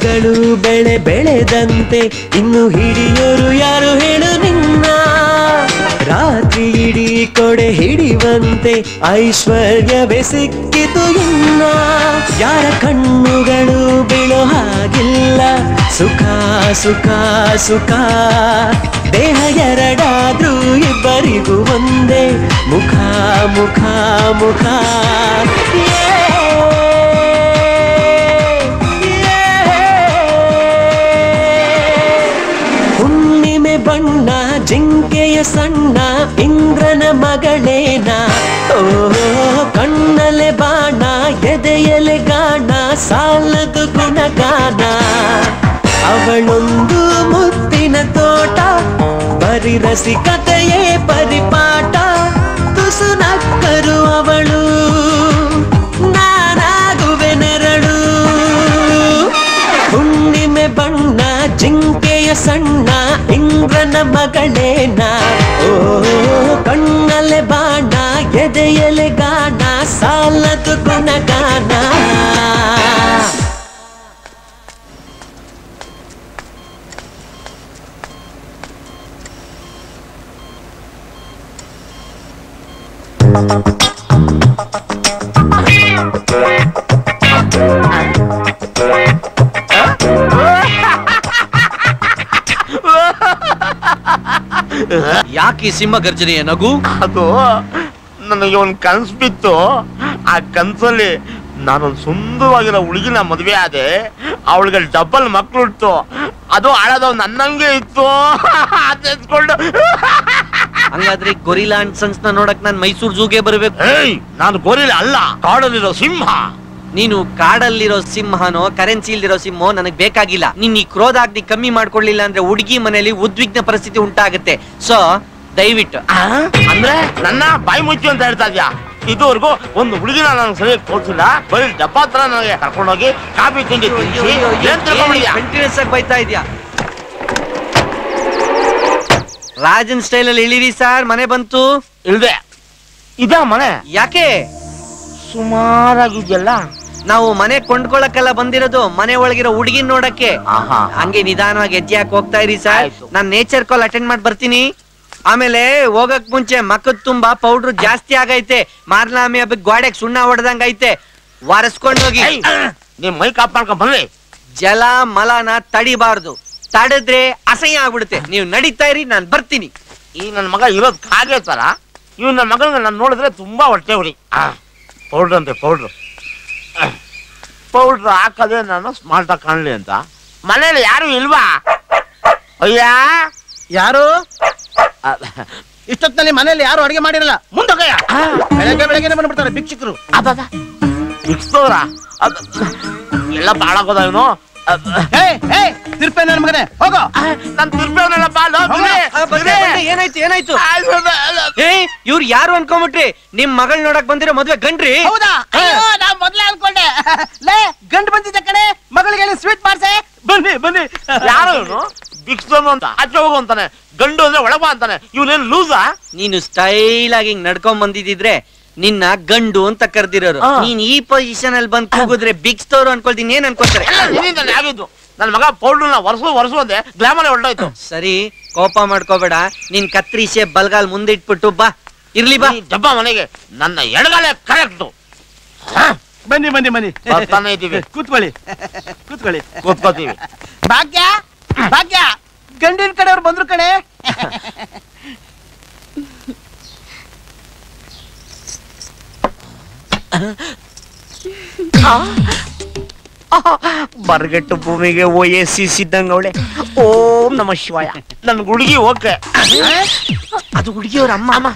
ಕನಸುಗಳು ಬೆಳೆ ಬೆಳೆದಂತೆ ಇನ್ನು ಹಿಡಿಯೋರು ಯಾರು ಹೇಳು ನಿನ್ನ? ರಾತ್ರಿ ಇಡೀ ಕೊಡೆ ಹಿಡಿಯುವಂತೆ ಐಶ್ವರ್ಯವೇ ಸಿಕ್ಕಿತು ಇನ್ನ. ಯಾರ ಕಣ್ಣುಗಳು ಬೀಳೋ ಹಾಗಿಲ್ಲ. ಸುಖ ಸುಖ ಸುಖ. ದೇಹ ಎರಡಾದ್ರೂ ಇಬ್ಬರಿಗೂ ಒಂದೇ. ಮುಖ ಮುಖ ಮುಖ. ಬಣ್ಣ, ಜಿಂಕೆಯ ಸಣ್ಣ, ಇಂದ್ರನ ಮಗಳೇನ ಓ ಕಣ್ಣಲೆ ಬಾಣ, ಎದೆಯಲೆ ಗಾಣ, ಸಾಲದು ಗುಣಗಾನ. ಅವಳೊಂದು ಮುತ್ತಿನ ತೋಟ, ಬರಿ ರಸಿಕತೆಯೇ ಪರಿಪಾಠ ತುಸು ಸಣ್ಣ ಇಂದ್ರನ ಮಗಳೇನ? ಓ ಕಣ್ಣಲೆ ಬಾಣ ಎದೆಯಲೆ ಗಾನ ಸಾಲದು ಗುಣಗಾನ. ಯಾಕೆ ಈ ಸಿಂಹ ಗರ್ಜನೆಯ ನಗು? ಅದು ನನಗೆ ಒಂದು ಕನ್ಸು ಬಿತ್ತು. ಆ ಕನಸಲ್ಲಿ ನಾನೊಂದು ಸುಂದರವಾಗಿರೋ ಹುಡುಗಿನ ಮದುವೆ ಆದೆ. ಅವಳಿಗೆ ಡಬಲ್ ಮಕ್ಳು ಇತ್ತು. ಅದು ಆಳೋದು ನನ್ನಂಗೆ ಇತ್ತು. ಅದ್ಕೊಂಡು ಹಂಗಾದ್ರೆ ಗೊರಿಲಾ ಅಂಡ್ ಸನ್ಸ್ನ ನೋಡಕ್ ನಾನು ಮೈಸೂರು ಜೂಗೆ ಬರ್ಬೇಕು? ಏಯ್ ನಾನು ಗೊರಿಲ್ಲ ಅಲ್ಲ ಕಾಡಲ್ಲಿರೋ ಸಿಂಹ. ನೀನು ಕಾಡಲ್ಲಿರೋ ಸಿಂಹನೋ ಕರೆನ್ಸಿ ಇಲ್ದಿರೋ ಸಿಂಹೋ ನನಗೆ ಬೇಕಾಗಿಲ್ಲ. ನೀನ್ ಈ ಕ್ರೋಧಾಗ್ನಿ ಕಮ್ಮಿ ಮಾಡ್ಕೊಳ್ಳಿಲ್ಲ ಅಂದ್ರೆ ಹುಡುಗಿ ಮನೆಯಲ್ಲಿ ಉದ್ವಿಗ್ನ ಪರಿಸ್ಥಿತಿ ಉಂಟಾಗುತ್ತೆ. ಸೊ ದಯವಿಟ್ಟು. ಆ? ಅಂದ್ರೆ ನನ್ನ ಬಾಯಿ ಮುಚ್ಚು ಅಂತ ಹೇಳ್ತಾ ಇದ್ಯಾ? ಇದುವರೆಗೂ ಒಂದು ಹುಡುಗಿನ ನಾನು ಸರಿಯಾಗಿ ತೋರಿಸಿಲ್ಲ. ಬರೀ ಡಬ್ಬ ಹತ್ರ ನನಗೆ ಕರ್ಕೊಂಡೋಗಿ ಕಾಫಿ ತಿಂಡಿ ತಿನ್ನಿಸಿ. ಏನ್ ತಿಳ್ಕೊಂಡಿದ್ಯಾ ಕಂಟಿನ್ಯೂಸ್ ಆಗಿ ಬೈತಾ ಇದ್ಯಾ? ರಾಜನ್ ಸ್ಟೈಲ್ ಅಲ್ಲಿ ಇಳಿರಿ ಸರ್ ಮನೆ ಬಂತು. ಇಲ್ದೆ ಇದ ಮನೆ? ಯಾಕೆ? ಸುಮಾರಾಗಿದೆಯಲ್ಲ ನಾವು ಮನೆ ಕೊಂಡ್ಕೊಳಕ್ಕೆಲ್ಲ ಬಂದಿರೋದು ಮನೆ ಒಳಗಿರೋ ಹುಡುಗಿನ ನೋಡಕ್ಕೆ. ಹಂಗೆ ನಿಧಾನವಾಗಿ ಹೆಜ್ಜೆ ಹಾಕಿ ಹೋಗ್ತಾ ಇರಿ ಸರ್ ನಾನ್ ನೇಚರ್ ಕಾಲ್ ಅಟೆಂಡ್ ಮಾಡಿ ಬರ್ತೀನಿ ಆಮೇಲೆ ಹೋಗಕ್ ಮುಂಚೆ ಮಕ್ಕದ್ ತುಂಬಾ ಪೌಡ್ರ್ ಜಾಸ್ತಿ ಆಗೈತೆ. ಮಾರ್ನಾಮಿ ಹಬ್ಬಕ್ಕೆ ಗೋಡೆಗ್ ಸುಣ್ಣ ಹೊಡೆದಂಗ ಐತೆ. ವಾರಸ್ಕೊಂಡ್ ಹೋಗಿ. ನೀವ್ ಮೈ ಕಾಪಾಡ್ಕೊಂಡ್ ಮಾಡ್ಕೊಂಡ್ ಬರ್ರಿ. ಜಲ ಮಲನ ತಡಿಬಾರ್ದು. ತಡೆದ್ರೆ ಅಸಹ್ಯ ಆಗ್ಬಿಡುತ್ತೆ. ನೀವು ನಡೀತಾ ಇರಿ ನಾನ್ ಬರ್ತೀನಿ. ಈ ನನ್ನ ಮಗ ಇರೋದ್ ಕಾಗೆ ತರ ಇವ್ ನನ್ನ ಮಗನ ನಾನು ನೋಡಿದ್ರೆ ತುಂಬಾ ಹೊಟ್ಟೆ ಹೊಡಿ ಪೌಡ್ರ್ ಅಂತೆ ಪೌಡರ್ ಪೌಡ್ರ್ ಹಾಕದೆ ನಾನು ಸ್ಮಾರ್ಟ್ ಆಗಿ ಕಾಣ್ಲಿ ಅಂತ. ಮನೇಲಿ ಯಾರು ಇಲ್ವಾ? ಅಯ್ಯ? ಯಾರು? ಇಷ್ಟೊತ್ತಿನಲ್ಲಿ ಮನೇಲಿ ಯಾರು ಅಡಿಗೆ ಮಾಡಿರಲ್ಲ? ಮುಂದೋಗಯ್ಯ ಬೆಳಗ್ಗೆ ಬೆಳಗ್ಗೆನೆ ಬಂದ್ಬಿಡ್ತಾರೆ ಭಿಕ್ಷುಕರು. ಅದದ ಮಿಕ್ಸ್ತವ್ರ ಅದ್ ಎಲ್ಲ ಬಾಳಾಗೋದ ಇವನು? ಹೇ ಹೇ ತಿರ್ಪೆ ನನ್ನ ಮಗನೇ ಹೋಗೋ. ನನ್ ಬಾಳ ಏನಾಯ್ತು ಏನಾಯ್ತು? ಏ ಇವ್ರು ಯಾರು ಅನ್ಕೊಂಬಿಟ್ರಿ ನಿಮ್ ಮಗಳ್ ನೋಡಕ್ ಬಂದಿರೋ ಮದ್ವೆ ಗಂಡ್ರಿ? ಹೌದಾ? ನಾ ಮೊದ್ಲೇ ಅನ್ಕೊಂಡೆ. ಲೇ ಗಂಡ್ ಬಂದಿದ್ದ ಕಡೆ ಮಗಳಿಗೆ ಸ್ವೀಟ್ ಮಾಡ್ಸೆ? ಬನ್ನಿ ಬನ್ನಿ. ಯಾರು ಭಿಕ್ಷನು ಅಂತ ಆಚೆ ಹೋಗು ಅಂತಾನೆ. ಗಂಡು ಅಂದ್ರೆ ಒಳಗ ಅಂತಾನೆ. ಇವನೇನ್ ಲೂಸಾ? ನೀನು ಸ್ಟೈಲ್ ಆಗಿ ಹಿಂಗ್ ನಡ್ಕೊಂಡ್ ಬಂದಿದ್ರೆ ನಿನ್ನ ಗಂಡು ಅಂತ ಕರ್ದಿರೋರು. ಆ. ನೀನ್ ಈ ಪೊಸಿಷನ್ ಅಲ್ಲಿ ಬಂದ್ ಕೂಗಿದ್ರೆ ಬಿಗ್ ಸ್ಟೋರ್ ಅನ್ಕೊಳ್ತೀನಿ ಏನ್ ಅನ್ಕೊತಾರೆ ಎಲ್ಲ ನಿನ್ನಿಂದಲೇ ಆಗಿದ್ದು ನನ್ನ ಮಗ ಪೌಡ್ರನ್ನ ವರ್ಷು ವರ್ಷು ಅಂದೆ. ಗ್ಲಾಮರ್ ಹೊರಟೋಯ್ತು. ಸರಿ ಕೋಪ ಮಾಡ್ಕೋಬೇಡ. ನಿನ್ ಕತ್ರಿಸೆ ಬಲ್ಗಾಲ್ ಮುಂದಿಟ್ಬಿಟ್ಟು ಬಾ. ಇರ್ಲಿ ಬಾ. ಜಬ್ಬ ಡಬ್ಬ ಮನೆಗೆ. ನನ್ನ ಎಡಗಾಲೆ ಕರೆಕ್ಟು. ಬನ್ನಿ ಬನ್ನಿ ಬನ್ನಿ. ಬರ್ತಾನೆ ಇದೀವಿ ಕೂತ್ಕೊಳ್ಳಿ. ಕೂತ್ಕೊಳ್ಳಿ. ಕೂತ್ಕೋತೀವಿ. ಭಾಗ್ಯ? ಭಾಗ್ಯ ಗಂಡಿನ ಕಡೆಯವ್ರು ಬಂದ್ರು ಕಣೆ ಬರ್ಗೆಟ್ಟು ಭೂಮಿಗೆ ಓ ಎ ಸಿ ಸಿದ್ದಂಗ ಅವಳೆ ಓಂ ನಮ ಶಿವಾಯ ನನ್ನ ಹುಡುಗಿ ಓಕೆ ಅದು ಹುಡುಗಿಯವ್ರ ಅಮ್ಮ ಅಮ್ಮ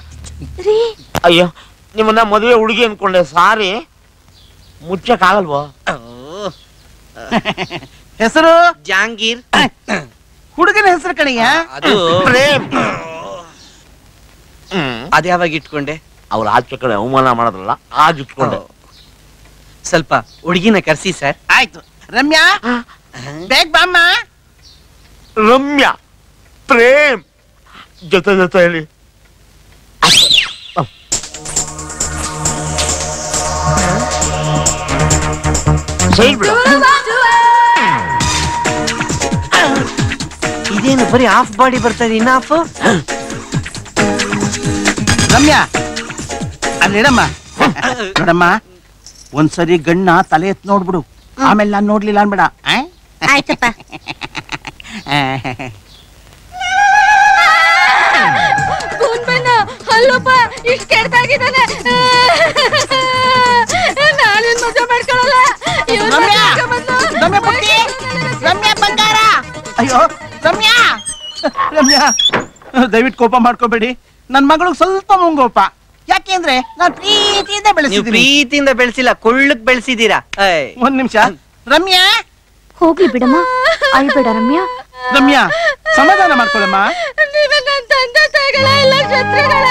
ಅಯ್ಯೋ ನಿಮ್ಮನ್ನ ಮದುವೆ ಹುಡುಗಿ ಅನ್ಕೊಂಡೆ ಸಾರಿ ಮುಚ್ಚಕ್ ಆಗಲ್ವೋ ಹೆಸರು? ಜಾಂಗೀರ್. ಹುಡುಗನ ಹೆಸರು ಕಣಯ್ಯ? ಅದು ಪ್ರೇಮ್. ಅದ್ಯಾವಾಗ ಇಟ್ಕೊಂಡೆ? ಅವ್ರ ಆಚೆ ಕಡೆ ಅವಮಾನ ಮಾಡೋದ್ರಲ್ಲ ಆಗ ಇಟ್ಕೊಂಡೆ. ಸ್ವಲ್ಪ ಹುಡುಗಿನ ಕರ್ಸಿ ಸರ್. ಆಯ್ತು. ರಮ್ಯಾ? ಬೇಗ ಬಾಮ್ಮ. ರಮ್ಯಾ ಪ್ರೇಮ್. ಜೊತೆ ಜೊತೆ ಹೇಳಿ. ಸೈಡ್ ಬಿಡು. ಇದೇನು ಬರೀ ಹಾಫ್ ಬಾಡಿ ಬರ್ತದೆ ಇನ್ನ ಹಾಫ್ ರಮ್ಯಾ ಅಲ್ಲಿಡಮ್ಮ ನೋಡಮ್ಮ ಒಂದ್ಸರಿ ಗಣ್ಣ ತಲೆ ಎತ್ ನೋಡ್ಬಿಡು. ಆಮೇಲೆ ನಾನು ನೋಡ್ಲಿಲ್ಲ ಅನ್ಬೇಡ? ಆಯ್ತಪ್ಪ. ಅಲ್ಲಪ್ಪ ಇಷ್ಟು ಕೆಡ್ತಾಗಿದ್ದಾನೆ ನಾನೇನ್ ಮದುವೆ ಮಾಡ್ಕೊಳಲ್ಲ? ಅಯ್ಯೋ ರಮ್ಯಾ! ರಮ್ಯಾ ದಯವಿಟ್ಟು ಕೋಪ ಮಾಡ್ಕೋಬೇಡಿ. ನನ್ ಮಗಳು ಸ್ವಲ್ಪ ಮುಂಗೋಪ. ಯಾಕೆಂದ್ರೆ ನಾನ್ ಪ್ರೀತಿಯಿಂದ ಬೆಳೆಸಿ ಬೆಳೆಸಿದ್ದೀನಿ ಪ್ರೀತಿಯಿಂದ ಬೆಳೆಸಿಲ್ಲ ಕೊಳ್ಳಕ್ ಬೆಳೆಸಿದೀರಾ? ಒಂದ್ ನಿಮಿಷ. ರಮ್ಯಾ! ಹೋಗ್ಲಿ ಬಿಡಮ್ಮ. ಅಳ್ಬೇಡ ರಮ್ಯಾ. ರಮ್ಯಾ ಸಮಾಧಾನ ಮಾಡ್ಕೊಳ್ಳಮ್ಮ. ನೀವೇ ನನ್ನ ತಂದೆ ತಾಯಿಗಳ ಎಲ್ಲ ಶತ್ರುಗಳ.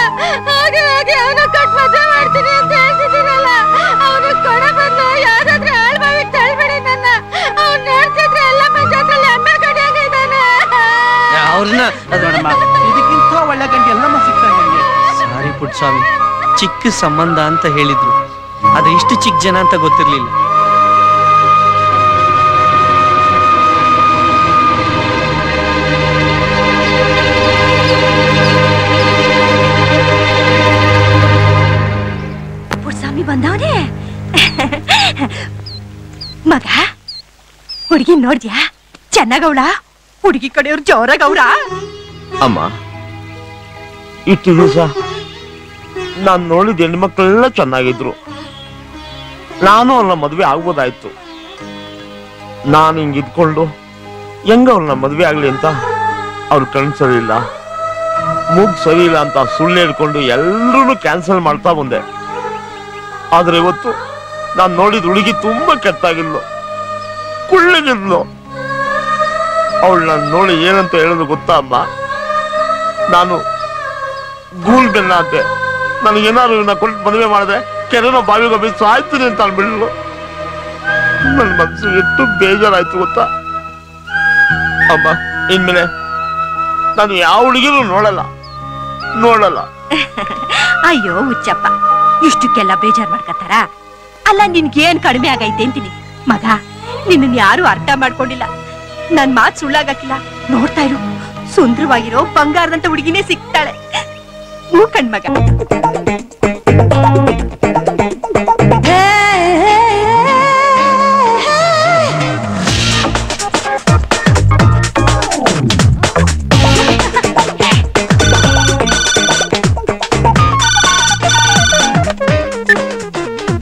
ಹಾಗೆ ಹಾಗೆ ಅವನ ಕಟ್ ಮದುವೆ ಮಾಡ್ತೀನಿ ಅಂತ ಹೇಳ್ತಿದ್ದೀರಲ್ಲ. ಅವನು ಕೊಡ ಬಂದು ಯಾವ್ದಾದ್ರೆ ಆಳ್ಬಾವಿಗೆ ಅವ್ರನ್ನ ನೋಡಮ್ಮ ಇದಕ್ಕಿಂತ ಒಳ್ಳೆ ಗಂಡಿ ಎಲ್ಲಮ್ಮ ಸಿಗ್ತಾನೆ ನನಗೆ ಸಾರಿ ಪುಟ್ಸ್ವಾಮಿ ಚಿಕ್ಕ ಸಂಬಂಧ ಅಂತ ಹೇಳಿದ್ರು. ಆದ್ರೆ ಇಷ್ಟು ಚಿಕ್ಕ ಜನ ಅಂತ ಗೊತ್ತಿರ್ಲಿಲ್ಲ. ಪುಟ್ಸ್ವಾಮಿ ಬಂದವನೇ? ಮಗ ಹುಡುಗಿ ನೋಡ್ದ್ಯಾ? ಚೆನ್ನಾಗವಳ? ಹುಡುಗಿ ಕಡೆಯವ್ರು ಗೌರ ಅಮ್ಮ ಇಷ್ಟು ದಿವಸ ನಾನು ನೋಡಿದ ಹೆಣ್ಮಕ್ಳೆಲ್ಲ ಚೆನ್ನಾಗಿದ್ರು. ನಾನು ಅವ್ರನ್ನ ಮದ್ವೆ ಆಗ್ಬೋದಾಯ್ತು. ನಾನು ಹಿಂಗ್ ಇದ್ಕೊಂಡು ಹೆಂಗ ಅವ್ರನ್ನ ಮದ್ವೆ ಆಗ್ಲಿ ಅಂತ ಅವ್ರ ಕಣ್ ಸರಿ ಇಲ್ಲ. ಮೂಗ್ ಸರಿ ಇಲ್ಲ ಅಂತ ಸುಳ್ಳು ಹೇಳ್ಕೊಂಡು ಎಲ್ರೂ ಕ್ಯಾನ್ಸಲ್ ಮಾಡ್ತಾ ಬಂದೆ. ಆದ್ರೆ ಇವತ್ತು ನಾನು ನೋಡಿದ ಹುಡುಗಿ ತುಂಬಾ ಕೆಟ್ಟಾಗಿದ್ಲು ಕುಳ್ಳಿಗಿದ್ಲು. ಅವಳನ್ನ ನೋಡಿ ಏನಂತ ಹೇಳೋದು ಗೊತ್ತಾ ಅಮ್ಮ? ನಾನು ಗೂಳ್ ಬೆನ್ನ ಅಂತೆ. ನನಗೇನಾದ್ರು ಇವನ್ನ ಕೊಟ್ಟು ಮದುವೆ ಮಾಡಿದ್ರೆ ಕೆರೆನೋ ಬಾವಿಗೆ ಬಿಸ್ ಸಾಯ್ತೀನಿ ಅಂತ ಅನ್ಬಿಡ್ಲು ನನ್ನ ಮನಸ್ಸು ಎಷ್ಟು ಬೇಜಾರಾಯ್ತು ಗೊತ್ತಾ? ಅಮ್ಮ, ಇನ್ಮೇಲೆ ನಾನು ಯಾವ ಹುಡುಗಿನೂ ನೋಡಲ್ಲ. ನೋಡಲ್ಲ. ಅಯ್ಯೋ, ಹುಚ್ಚಪ್ಪ. ಇಷ್ಟಕ್ಕೆಲ್ಲ ಬೇಜಾರ್ ಮಾಡ್ಕತ್ತಾರ? ಅಲ್ಲ, ನಿನ್ಗೇನ್ ಕಡಿಮೆ ಆಗೈತೆ ಅಂತೀನಿ. ಮಗ ನಿನ್ನ ಯಾರು ಅರ್ಥ ಮಾಡ್ಕೊಂಡಿಲ್ಲ. ನನ್ ಮಾತ್ ಸುಳ್ಳಾಗಕ್ಕಿಲ್ಲ. ನೋಡ್ತಾ ಇರು. ಸುಂದರವಾಗಿರೋ ಬಂಗಾರದಂತ ಹುಡುಗಿನೇ ಸಿಗ್ತಾಳೆ. ಹೂ ಕಣ್ಮಗ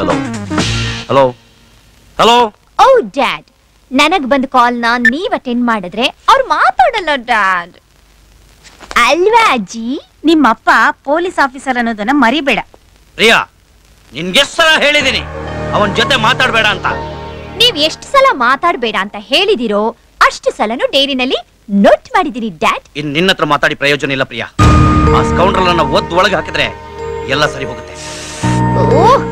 ಹಲೋ ಹಲೋ ಹಲೋ ಓ ಡ್ಯಾಡ್ ನನಗ್ ಬಂದ್ ಕಾಲ್ನ ನೀವ್ ಅಟೆಂಡ್ ಮಾಡಿದ್ರೆ ಅವ್ರು ಮಾತಾಡಲ್ಲ ಡ್ಯಾಡ್ ಅಲ್ವಾ ಅಜ್ಜಿ? ನಿಮ್ಮಪ್ಪ ಪೊಲೀಸ್ ಆಫೀಸರ್ ಅನ್ನೋದನ್ನ ಮರಿಬೇಡ. ಪ್ರಿಯಾ ನಿನ್ಗೆ ಸಲ ಹೇಳಿದೀನಿ. ಅವನ್ ಜೊತೆ ಮಾತಾಡ್ಬೇಡ ಅಂತ. ನೀವ್ ಎಷ್ಟು ಸಲ ಮಾತಾಡ್ಬೇಡ ಅಂತ ಹೇಳಿದಿರೋ ಅಷ್ಟು ಸಲನು ಡೈರಿನಲ್ಲಿ ನೋಟ್ ಮಾಡಿದಿರಿ ಡ್ಯಾಡ್ ಇನ್ ನಿನ್ನ ಹತ್ರ ಮಾತಾಡಿ ಪ್ರಯೋಜನ ಇಲ್ಲ ಪ್ರಿಯಾ. ಆ ಸ್ಕೌಂಡ್ರಲ್ ಅನ್ನ ಒದ್ದು ಒಳಗೆ ಹಾಕಿದ್ರೆ ಎಲ್ಲ ಸರಿ ಹೋಗುತ್ತೆ. ಓಹ್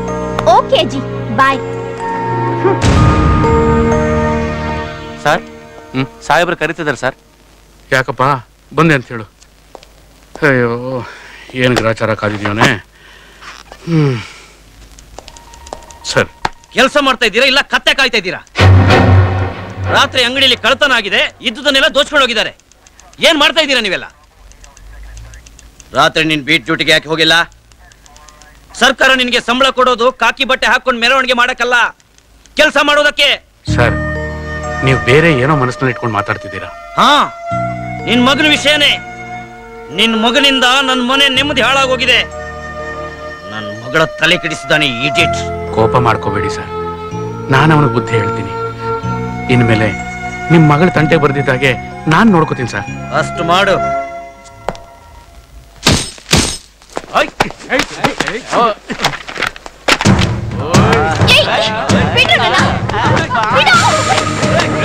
ಓಕೆ ಅಜ್ಜಿ ಬಾಯ್ ಸರ್ ಹ್ಮ್ ಸಾಹೇಬ್ರು ಕರಿತಿದ್ದಾರೆ ಸರ್ ಯಾಕಪ್ಪ? ಬಂದೆ ಅಂತ ಹೇಳು. ಅಯ್ಯೋ ಏನು ಗ್ರಾಚಾರ ಕಾದಿದ್ಯೋನೆ ಹ್ಮ್. ಸರ್. ಕೆಲಸ ಮಾಡ್ತಾ ಇದ್ದೀರಾ ಇಲ್ಲ ಕತ್ತೆ ಕಾಯ್ತಾ ಇದ್ದೀರಾ? ರಾತ್ರಿ ಅಂಗಡಿಯಲ್ಲಿ ಕಳ್ತನ ಆಗಿದೆ ಇದ್ದುದನ್ನೆಲ್ಲ ದೋಚ್ಕೊಂಡು ಹೋಗಿದ್ದಾರೆ ಏನ್ ಮಾಡ್ತಾ ಇದ್ದೀರಾ ನೀವೆಲ್ಲ? ರಾತ್ರಿ ನಿನ್ ಬೀಟ್ ಡ್ಯೂಟಿಗೆ ಯಾಕೆ ಹೋಗಿಲ್ಲ? ಸರ್ಕಾರ ನಿನ್ಗೆ ಸಂಬಳ ಕೊಡೋದು ಕಾಕಿ ಬಟ್ಟೆ ಹಾಕೊಂಡು ಮೆರವಣಿಗೆ ಮಾಡಕ್ಕಲ್ಲ. ಕೆಲಸ ಮಾಡೋದಕ್ಕೆ? ಸರ್. ನೀವು ಬೇರೆ ಏನೋ ಮನಸ್ಸಿನಲ್ಲಿ ಇಟ್ಕೊಂಡು ಮಾತಾಡ್ತಿದ್ದೀರಾ? ಹಾ ನಿನ್ ಮಗನ ವಿಷಯನೇ. ನಿನ್ ಮಗನಿಂದ ನನ್ನ ಮನೆ ನೆಮ್ಮದಿ ಹಾಳಾಗೋಗಿದೆ. ನನ್ನ ಮಗಳ ತಲೆ ಕೆಡಿಸಿದಾನೆ ಇಡಿಯಟ್ ಕೋಪ ಮಾಡ್ಕೋಬೇಡಿ ಸರ್. ನಾನು ಅವನಿಗೆ ಬುದ್ಧಿ ಹೇಳ್ತೀನಿ. ಇನ್ಮೇಲೆ ನಿಮ್ಮ ಮಗಳ ತಂಟೆ ಬರ್ದಿದ್ದಾಗೆ ನಾನು ನೋಡ್ಕೋತೀನಿ ಸರ್. ಅಷ್ಟು ಮಾಡು. ಸೂರ್ಯ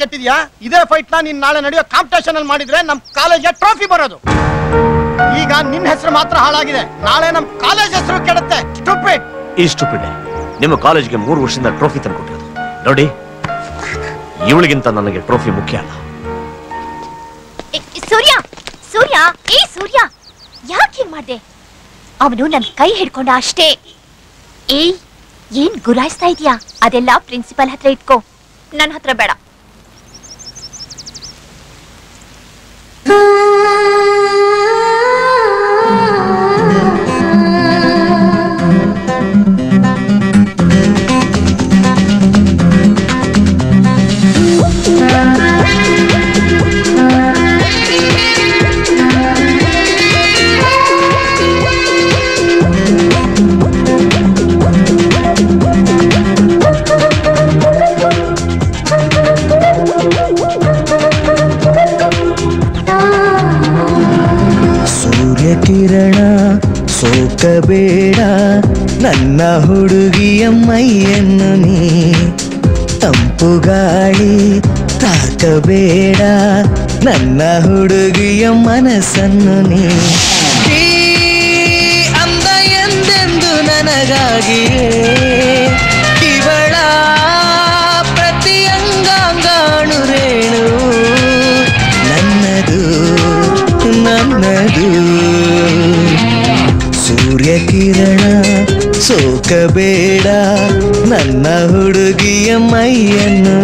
ಕೆಟ್ಟಿದ್ಯಾ? ಇದೇ ಫೈಟ್ನ ನೀನ್ ನಾಳೆ ನಡೆಯೋ ಕಾಂಪಿಟೇಷನ್ ಅಲ್ಲಿ ಮಾಡಿದ್ರೆ ನಮ್ ಕಾಲೇಜ್ ಟ್ರೋಫಿ ಬರೋದು. ಈಗ ನಿನ್ನ ಹೆಸರು ಮಾತ್ರ ಹಾಳಾಗಿದೆ. ನಾಳೆ ನಮ್ ಕಾಲೇಜ್ ಹೆಸರು ಕೆಡುತ್ತೆ. ಸ್ಟೂಪಿಡ್ ಈ ನಿಮ್ಮ ಕಾಲೇಜ್ಗೆ ಮೂರು ವರ್ಷದಿಂದ ಟ್ರೋಫಿ ತಂದ್ಕೊಟ್ಟಿರೋದು ನೋಡಿ ಇವಳಿಗಿಂತ ನನಗೆ ಟ್ರೋಫಿ ಮುಖ್ಯ ಅಲ್ಲ. ಏ, ಸೂರ್ಯ ಸೂರ್ಯ ಏ ಸೂರ್ಯ ಯಾಕೆ ಹಿಂಗ್ ಮಾಡ್ದೆ? ಅವನು ನನ್ ಕೈ ಹಿಡ್ಕೊಂಡ ಅಷ್ಟೇ. ಏಯ್ ಏನ್ ಗುರಾಯಿಸ್ತಾ ಇದೀಯಾ? ಅದೆಲ್ಲ ಪ್ರಿನ್ಸಿಪಲ್ ಹತ್ರ ಇಟ್ಕೋ. ನನ್ನ ಹತ್ರ ಬೇಡ. ಮನಸ್ಸನ್ನು ನೀ ಈ ಅಂದ ಎಂದೆಂದು ನನಗಾಗಿಯೇ ಇವಳ ಪ್ರತಿ ಅಂಗಾಂಗಾಣು ರೇಣು ನನ್ನದು ನನ್ನದು ಸೂರ್ಯ ಕಿರಣ ಸೋಕಬೇಡ ನನ್ನ ಹುಡುಗಿಯ ಮೈಯನ್ನು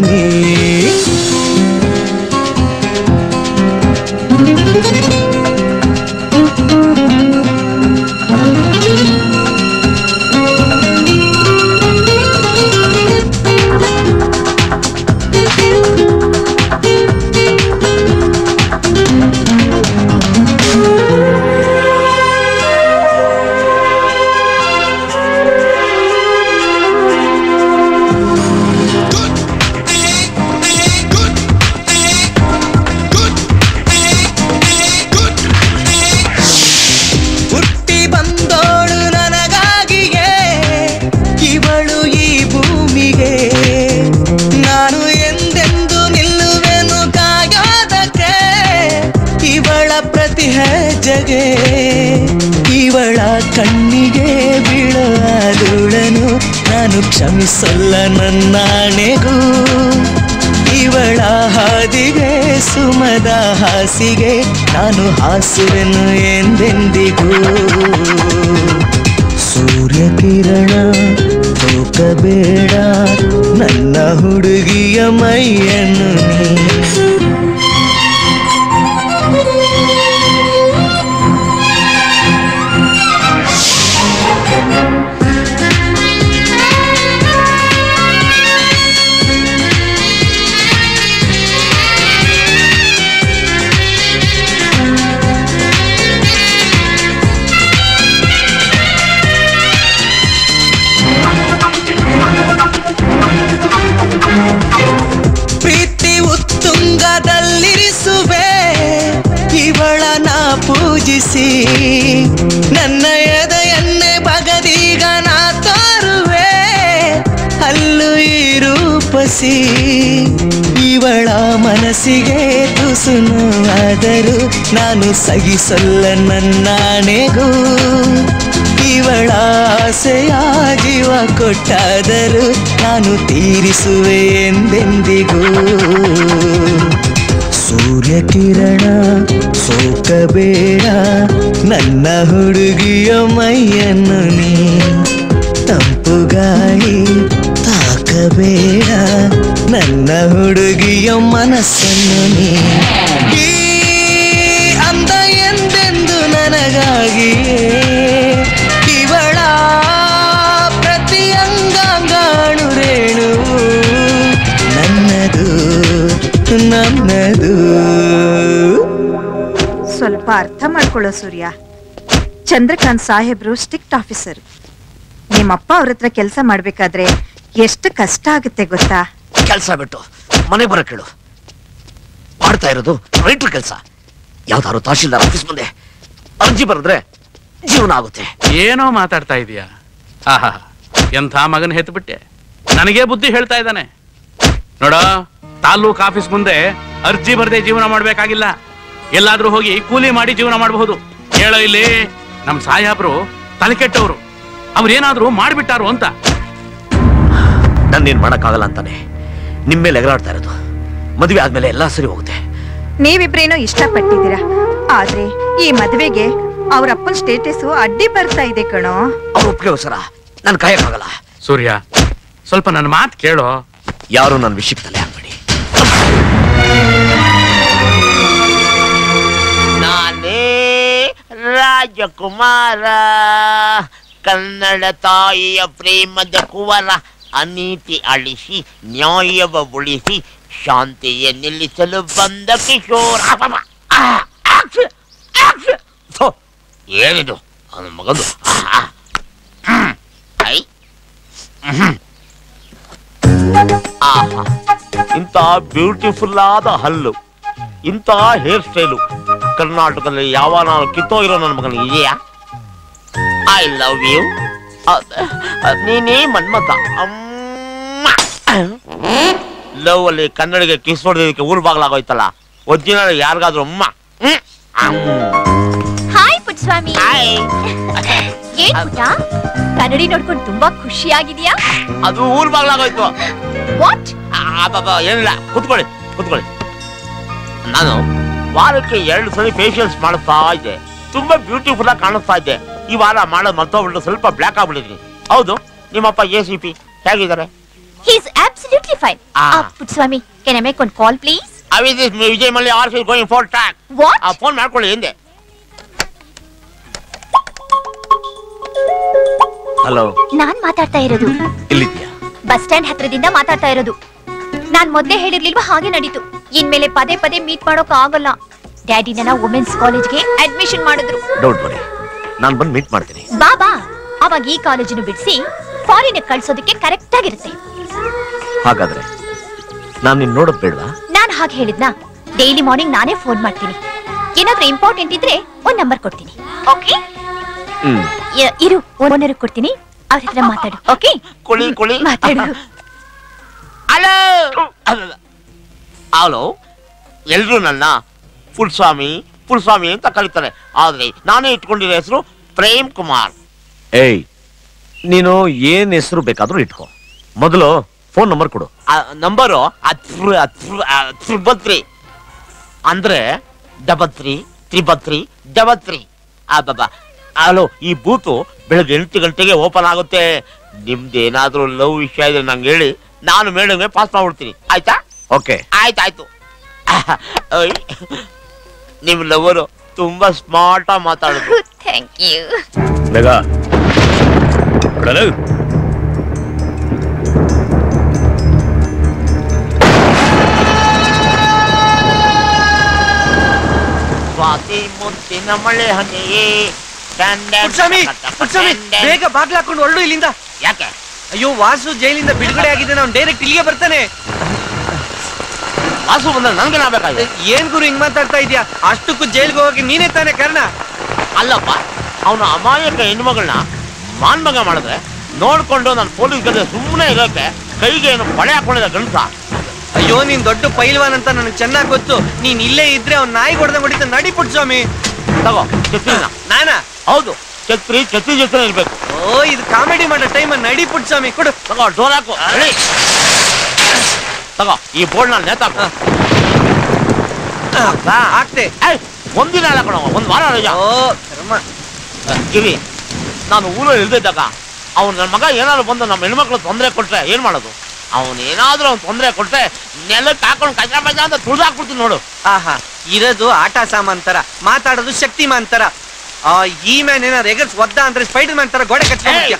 ತೋಕಬೇಡ ನನ್ನ ಹುಡುಗಿಯ ಮೈಯನ್ನು ನೀ ಪೂಜಿಸಿ ನನ್ನ ಎದೆಯನ್ನೇ ಬಗದೀಗ ನಾ ತೋರುವೆ, ಅಲ್ಲು ರೂಪಸಿ ಇವಳ ಮನಸ್ಸಿಗೆ ತುಸುನು ಆದರೂ ನಾನು ಸಹಿಸಲ್ಲ ನನ್ನಾಣೆಗೂ ಇವಳ ಆಸೆಯ ಜೀವ ಕೊಟ್ಟಾದರೂ ನಾನು ತೀರಿಸುವೆ ಎಂದೆಂದಿಗೂ. ಸೂರ್ಯ ಕಿರಣ ಸೋಕಬೇಡ ನನ್ನ ಹುಡುಗಿಯ ಮೈಯನ್ನು ನೀ ತಂಪು ಗಾಳಿ ತಾಕಬೇಡ, ನನ್ನ ಹುಡುಗಿಯ ಮನಸ್ಸನ್ನು ನೀ ಅಂದ ಎಂದೆಂದು ನನಗಾಗಿಯೇ ಸ್ವಲ್ಪ ಅರ್ಥ ಮಾಡ್ಕೊಳ್ಳೋ ಸೂರ್ಯ. ಚಂದ್ರಕಾಂತ್ ಸಾಹೇಬ್ರು ಸ್ಟ್ರಿಕ್ಟ್ ಆಫೀಸರ್. ನಿಮ್ಮಪ್ಪ ಅವ್ರ ಹತ್ರ ಕೆಲಸ ಮಾಡ್ಬೇಕಾದ್ರೆ ಎಷ್ಟು ಕಷ್ಟ ಆಗುತ್ತೆ ಗೊತ್ತಾ? ಕೆಲಸ ಬಿಟ್ಟು ಮನೆ ಬರ ಕೇಳು. ಮಾಡ್ತಾ ಇರೋದು ರೈಟರ್ ಕೆಲಸ. ಯಾವ್ದಾದ್ರು ತಹಶೀಲ್ದಾರ್ ಆಫೀಸ್ ಮುಂದೆ ಅರ್ಜಿ ಬರೆದ್ರೆ ಜೀವನ ಆಗುತ್ತೆ. ಏನೋ ಮಾತಾಡ್ತಾ ಇದೀಯಾ? ಆಹಾ ಎಂಥ ಮಗನ ಹೆತ್ಬಿಟ್ಟೆ? ನನಗೆ ಬುದ್ಧಿ ಹೇಳ್ತಾ ಇದ್ದಾನೆ. ನೋಡ ತಾಲೂಕ್ ಆಫೀಸ್ ಮುಂದೆ ಅರ್ಜಿ ಬರದೆ ಜೀವನ ಮಾಡ್ಬೇಕಾಗಿಲ್ಲ. ಎಲ್ಲಾದ್ರೂ ಹೋಗಿ ಕೂಲಿ ಮಾಡಿ ಜೀವನ ಮಾಡಬಹುದು. ಹೇಳೋ ಇಲ್ಲಿ ನಮ್ ಸಾಯಾಬ್ರು ತಲೆ ಕೆಟ್ಟವ್ರು. ಅವ್ರೇನಾದ್ರೂ ಮಾಡ್ಬಿಟ್ಟಾರು ಅಂತ. ನನ್ನೇನ್ ಮಾಡಕ್ಕಾಗಲ್ಲ ಅಂತಾನೆ. ನಿಮ್ಮ ಮೇಲೆ ಎಗರಾಡ್ತಾ ಇರೋದು. ಮದುವೆ ಆದ್ಮೇಲೆ ಎಲ್ಲ ಸರಿ ಹೋಗುತ್ತೆ. ನೀವಿಬ್ರೇನೋ ಇಷ್ಟಪಟ್ಟಿದ್ದೀರಾ? ಆದ್ರೆ ಈ ಮದ್ವೆಗೆ ಅವ್ರ ಅಪ್ಪನ ಸ್ಟೇಟಸ್ ಅಡ್ಡಿ ಬರ್ತಾ ಇದೆ ಕಣೋ. ಅವ್ರ ಒಪ್ಪಿಗೆಗೋಸ್ಕರ ನಾನು ಕಾಯಕ್ಕಾಗಲ್ಲ. ಸೂರ್ಯ ಸ್ವಲ್ಪ ನನ್ನ ಮಾತು ಕೇಳೋ. ಯಾರು ನನ್ನ ವಿಷಯಕ್ಕೆ ತಲೆ ಹಾಕ್ಬೇಡಿ. ರಾಜಕುಮಾರ, ಕನ್ನಡ ತಾಯಿಯ ಪ್ರೇಮದ ಕುವರ, ಅನೀತಿ ಅಳಿಸಿ, ನ್ಯಾಯವ ಉಳಿಸಿ, ಶಾಂತಿಯ ನಿಲ್ಲಿಸಲು ಬಂದ ಕಿಶೋರ. ಏನಿದು? ಅವನ ಮಗದು? ಇಂಥ ಬ್ಯೂಟಿಫುಲ್ ಆದ ಹಲ್ಲು, ಇಂಥ ಹೇರ್ ಸ್ಟೈಲು ಕರ್ನಾಟಕದಲ್ಲಿ ಯಾವ ನಾನು ಕಿತ್ತೋಗಿರೋ ನನ್ನ ಮಗನಿಗೆ ಇದೆಯಾ? ಐ ಲವ್ ಯು ನೀನೇ ಮನ್ಮತ ಲವ್ ಅಲ್ಲಿ ಕನ್ನಡಿಗೆ ಕಿಸ್ ಹೊಡೆದಕ್ಕೆ ಊರ್ ಬಾಗ್ಲಾಗೋಯ್ತಲ್ಲ? ಒರಿಜಿನಲ್ ಯಾರಿಗಾದ್ರೂ ಅಮ್ಮ. ಹಾಯ್ ಪುಟ್ಸ್ವಾಮಿ. ಏನ್ ಪುಟ್ಟ? ಕನ್ನಡಿ ನೋಡ್ಕೊಂಡು ತುಂಬಾ ಖುಷಿಯಾಗಿದ್ಯಾ? ಅದು ಊರ್ ಬಾಗ್ಲಾಗೋಯ್ತು. ವಾಟ್ ಏನಿಲ್ಲ. ಕುತ್ಕೊಳ್ಳಿ ಕುತ್ಕೊಳ್ಳಿ. ನಾನು ವಾರಕ್ಕೆ ಎರಡು ಸಲ ಫೇಶಿಯಲ್ಸ್ ಮಾಡಿಸ್ತಾ ಇದೆ. ತುಂಬಾ ಬ್ಯೂಟಿಫುಲ್ ಆಗಿ ಕಾಣಿಸ್ತಾ ಇದೆ. ಈ ವಾರ ಮಾಡೋದು ಮರ್ತೋಗ್ಬಿಟ್ಟು ಸ್ವಲ್ಪ ಬ್ಲ್ಯಾಕ್ ಆಗ್ಬಿಟ್ಟಿದ್ರಿ ಹೌದು ನಿಮ್ಮಪ್ಪ ಎ ಸಿ ಪಿ ಹೇಗಿದ್ದಾರೆ? He is absolutely fine Swamy Puttaswamy can I make one call please Vijay Mallya R C going for track what phone ಮಾಡ್ಕೊಳ್ಳಿ ಹಿಂದೆ. ಹಲೋ ನಾನ್ ಮಾತಾಡ್ತಾ ಇರೋದು. ಬಸ್ ಸ್ಟ್ಯಾಂಡ್ ಹತ್ರದಿಂದ ಮಾತಾಡ್ತಾ ಇರೋದು. ನಾನ್ ಮೊದ್ಲೇ ಹೇಳಿರ್ಲಿಲ್ವಾ ಹಾಗೆ ನಡೀತು. ಇನ್ಮೇಲೆ ಪದೇ ಪದೇ ಮೀಟ್ ಮಾಡೋಕ್ ಆಗಲ್ಲ. ಡ್ಯಾಡಿ ನನ್ನ ವುಮೆನ್ಸ್ ಕಾಲೇಜ್ಗೆ ಅಡ್ಮಿಷನ್ ಮಾಡಿದ್ರು. ಡೌಟ್ ವರಿ ನಾನು ಬಂದು ಮೀಟ್ ಮಾಡ್ತೀನಿ. ಬಾಬಾ ಅವಾಗ ಈ ಕಾಲೇಜನ್ನು ಬಿಡಿಸಿ ಫಾರಿನ್ ಕಳ್ಸೋದಕ್ಕೆ ಕರೆಕ್ಟ್ ಆಗಿರುತ್ತೆ. ಹಾಗಾದ್ರೆ ನಾನು ನಿನ್ನ ನೋಡೋದ್ ಬೇಡವಾ? ನಾನ್ ಹಾಗೆ ಹೇಳಿದ್ನಾ? ಡೈಲಿ ಮಾರ್ನಿಂಗ್ ನಾನೇ ಫೋನ್ ಮಾಡ್ತೀನಿ. ಏನಾದ್ರೂ ಇಂಪಾರ್ಟೆಂಟ್ ಇದ್ರೆ ಒಂದ್ ನಂಬರ್ ಕೊಡ್ತೀನಿ. Okay hmm. ಇರು ಓನರ್ ಕೊಡ್ತೀನಿ. ಅವ್ರ ಹತ್ರ ಮಾತಾಡು. ಓಕೆ ಕುಳಿ ಕುಳಿ ಮಾತಾಡು. ಹಲೋ ಹಲೋ ಎಲ್ರು ನನ್ನ ಪುಲ್ಸ್ವಾಮಿ ಪುಲ್ಸ್ವಾಮಿ ಅಂತ ಕರೀತಾರೆ. ಆದ್ರೆ ನಾನೇ ಇಟ್ಕೊಂಡಿರೋ ಹೆಸರು ಪ್ರೇಮ್ ಕುಮಾರ್. ಏಯ್ ನೀನು ಏನ್ ಹೆಸರು ಬೇಕಾದ್ರೂ ಇಟ್ಕೋ. ಮೊದಲು ಫೋನ್ ನಂಬರ್ ಕೊಡು. ನಂಬರು ತ್ರಿಬತ್ರಿ. ಅಂದ್ರೆ ಡಬಲ್ ತ್ರಿಬತ್ರಿ ಡಬತ್ರಿ. ತ್ರೀ ಬಾಬಾ ಹಲೋ ಈ ಬೂತು ಬೆಳಗ್ಗೆ ಎಂಟು ಗಂಟೆಗೆ ಓಪನ್ ಆಗುತ್ತೆ. ನಿಮ್ದು ಏನಾದ್ರೂ ಲವ್ ವಿಷಯ ಇದ್ರೆ ನಂಗೆ ಹೇಳಿ. ನಾನು ಮೇಡಮ್ಗೆ ಪಾಸ್ ಮಾಡ್ಬಿಡ್ತೀನಿ. ಆಯ್ತಾ? ಓಕೆ. ಆಯ್ತಾಯ್ತು ನಿಮ್ ಲವರು ತುಂಬಾ ಸ್ಮಾರ್ಟ್ ಆಗಿ ಮಾತಾಡಿದ್ರು ಥ್ಯಾಂಕ್ ಯು ಬೇಗ. ಸ್ವಾತಿ ಮುತ್ತಿನ ಮಳೆ ಹನಿಯೇ. ಬೇಗ ಬಾಗಿಲು ಹಾಕೊಂಡು ಹೊರಡು ಇಲ್ಲಿಂದ. ಯಾಕೆ? ಅಯ್ಯೋ ವಾಸು ಜೈಲಿಂದ ಬಿಡುಗಡೆ ಆಗಿದೆ ನಾವು ಡೈರೆಕ್ಟ್ ಇಲ್ಲಿಗೆ ಬರ್ತಾನೆ. ವಾಸು ಬಂದ ನನ್ಗೆ ನಾ ಬೇಕಾಗಿದೆ. ಏನ್ ಗುರು ಹಿಂಗ್ ಮಾತಾಡ್ತಾ ಇದೀಯ? ಅಷ್ಟಕ್ಕೂ ಜೈಲ್ಗೆ ಹೋಗಿ ನೀನೇ ತಾನೇ ಕಾರಣ? ಅಲ್ಲಪ್ಪ ಅವನ ಅಮಾಯಕ ಹೆಣ್ಮಗಳನ್ನ ಮಾನ್ಮಗ ಮಾಡಿದ್ರೆ ನೋಡ್ಕೊಂಡು ನಾನು ಪೊಲೀಸ್ ಗದ್ದೆ ಸುಮ್ಮನೆ ಇರೋಕೆ ಕೈಗೆ ಏನು ಬಳೆ ಹಾಕೊಂಡಿದ್ದ ಗಂಡಸ. ಅಯ್ಯೋ ನೀನ್ ದೊಡ್ಡ ಪೈಲ್ವಾನ್ ಅಂತ ನನಗೆ ಚೆನ್ನಾಗಿ ಗೊತ್ತು. ನೀನ್ ಇಲ್ಲೇ ಇದ್ರೆ ಅವ್ನ ನಾಯಿ ಹೊಡೆದ ಹೊಡಿತ ನಡಿ ಪುಟ್ಸ್ವಾಮಿ ತಗೋ ಛತ್ರಿನ. ನಾನಾ? ಹೌದು ಛತ್ರಿ ಛತ್ರಿ ಜೊತೆ ಇರ್ಬೇಕು. ಓ ಇದು ಕಾಮಿಡಿ ಮಾಡೋ ಟೈಮ್ ನಡಿ ಪುಟ್ಸ್ವಾಮಿ ಕೊಡು. ತಗೋ ಡೋರ್ ಹಾಕು. ತಗೋ ಈ ಬೋರ್ಡ್ನಲ್ಲಿ ನೇತಾಕು ಆಗ್ತೆ ಒಂದಿನ ಅಲ್ಲ ಕಣ ಒಂದ್ ವಾರ ರಜಾ ಗಿರಿ ನಾನು ಊರಲ್ಲಿ ಇಲ್ದಿದ್ದಾಗ ಅವ್ನು ನನ್ನ ಮಗ ಏನಾದ್ರು ಬಂದು ನಮ್ಮ ಹೆಣ್ಮಕ್ಳು ತೊಂದರೆ ಕೊಟ್ರೆ ಏನ್ ಮಾಡೋದು? ಅವನು ಏನಾದ್ರೂ ಅವ್ನು ತೊಂದರೆ ಕೊಟ್ರೆ ನೆಲಕ್ಕೆ ಹಾಕೊಂಡು ಕಜಾ ಬಜ ಅಂತ ತುಳಿದು ಹಾಕ್ಬಿಡ್ತೀನಿ ನೋಡು. ಆಹಾ ಇರೋದು ಆಟ ಸಾಮಾನ್ ತರ ಮಾತಾಡೋದು ಶಕ್ತಿಮಾನ್ ಆ ಈ ಮ್ಯಾನ್ ಏನಾದ್ರು ಎಗರ್ಸ್ ಒದ್ದ ಅಂದ್ರೆ ಸ್ಪೈಡರ್ ಮ್ಯಾನ್ ತರ ಗೋಡೆ ಕಚ್ಕೊಂಡ್ಬಿಡ್ತೀಯ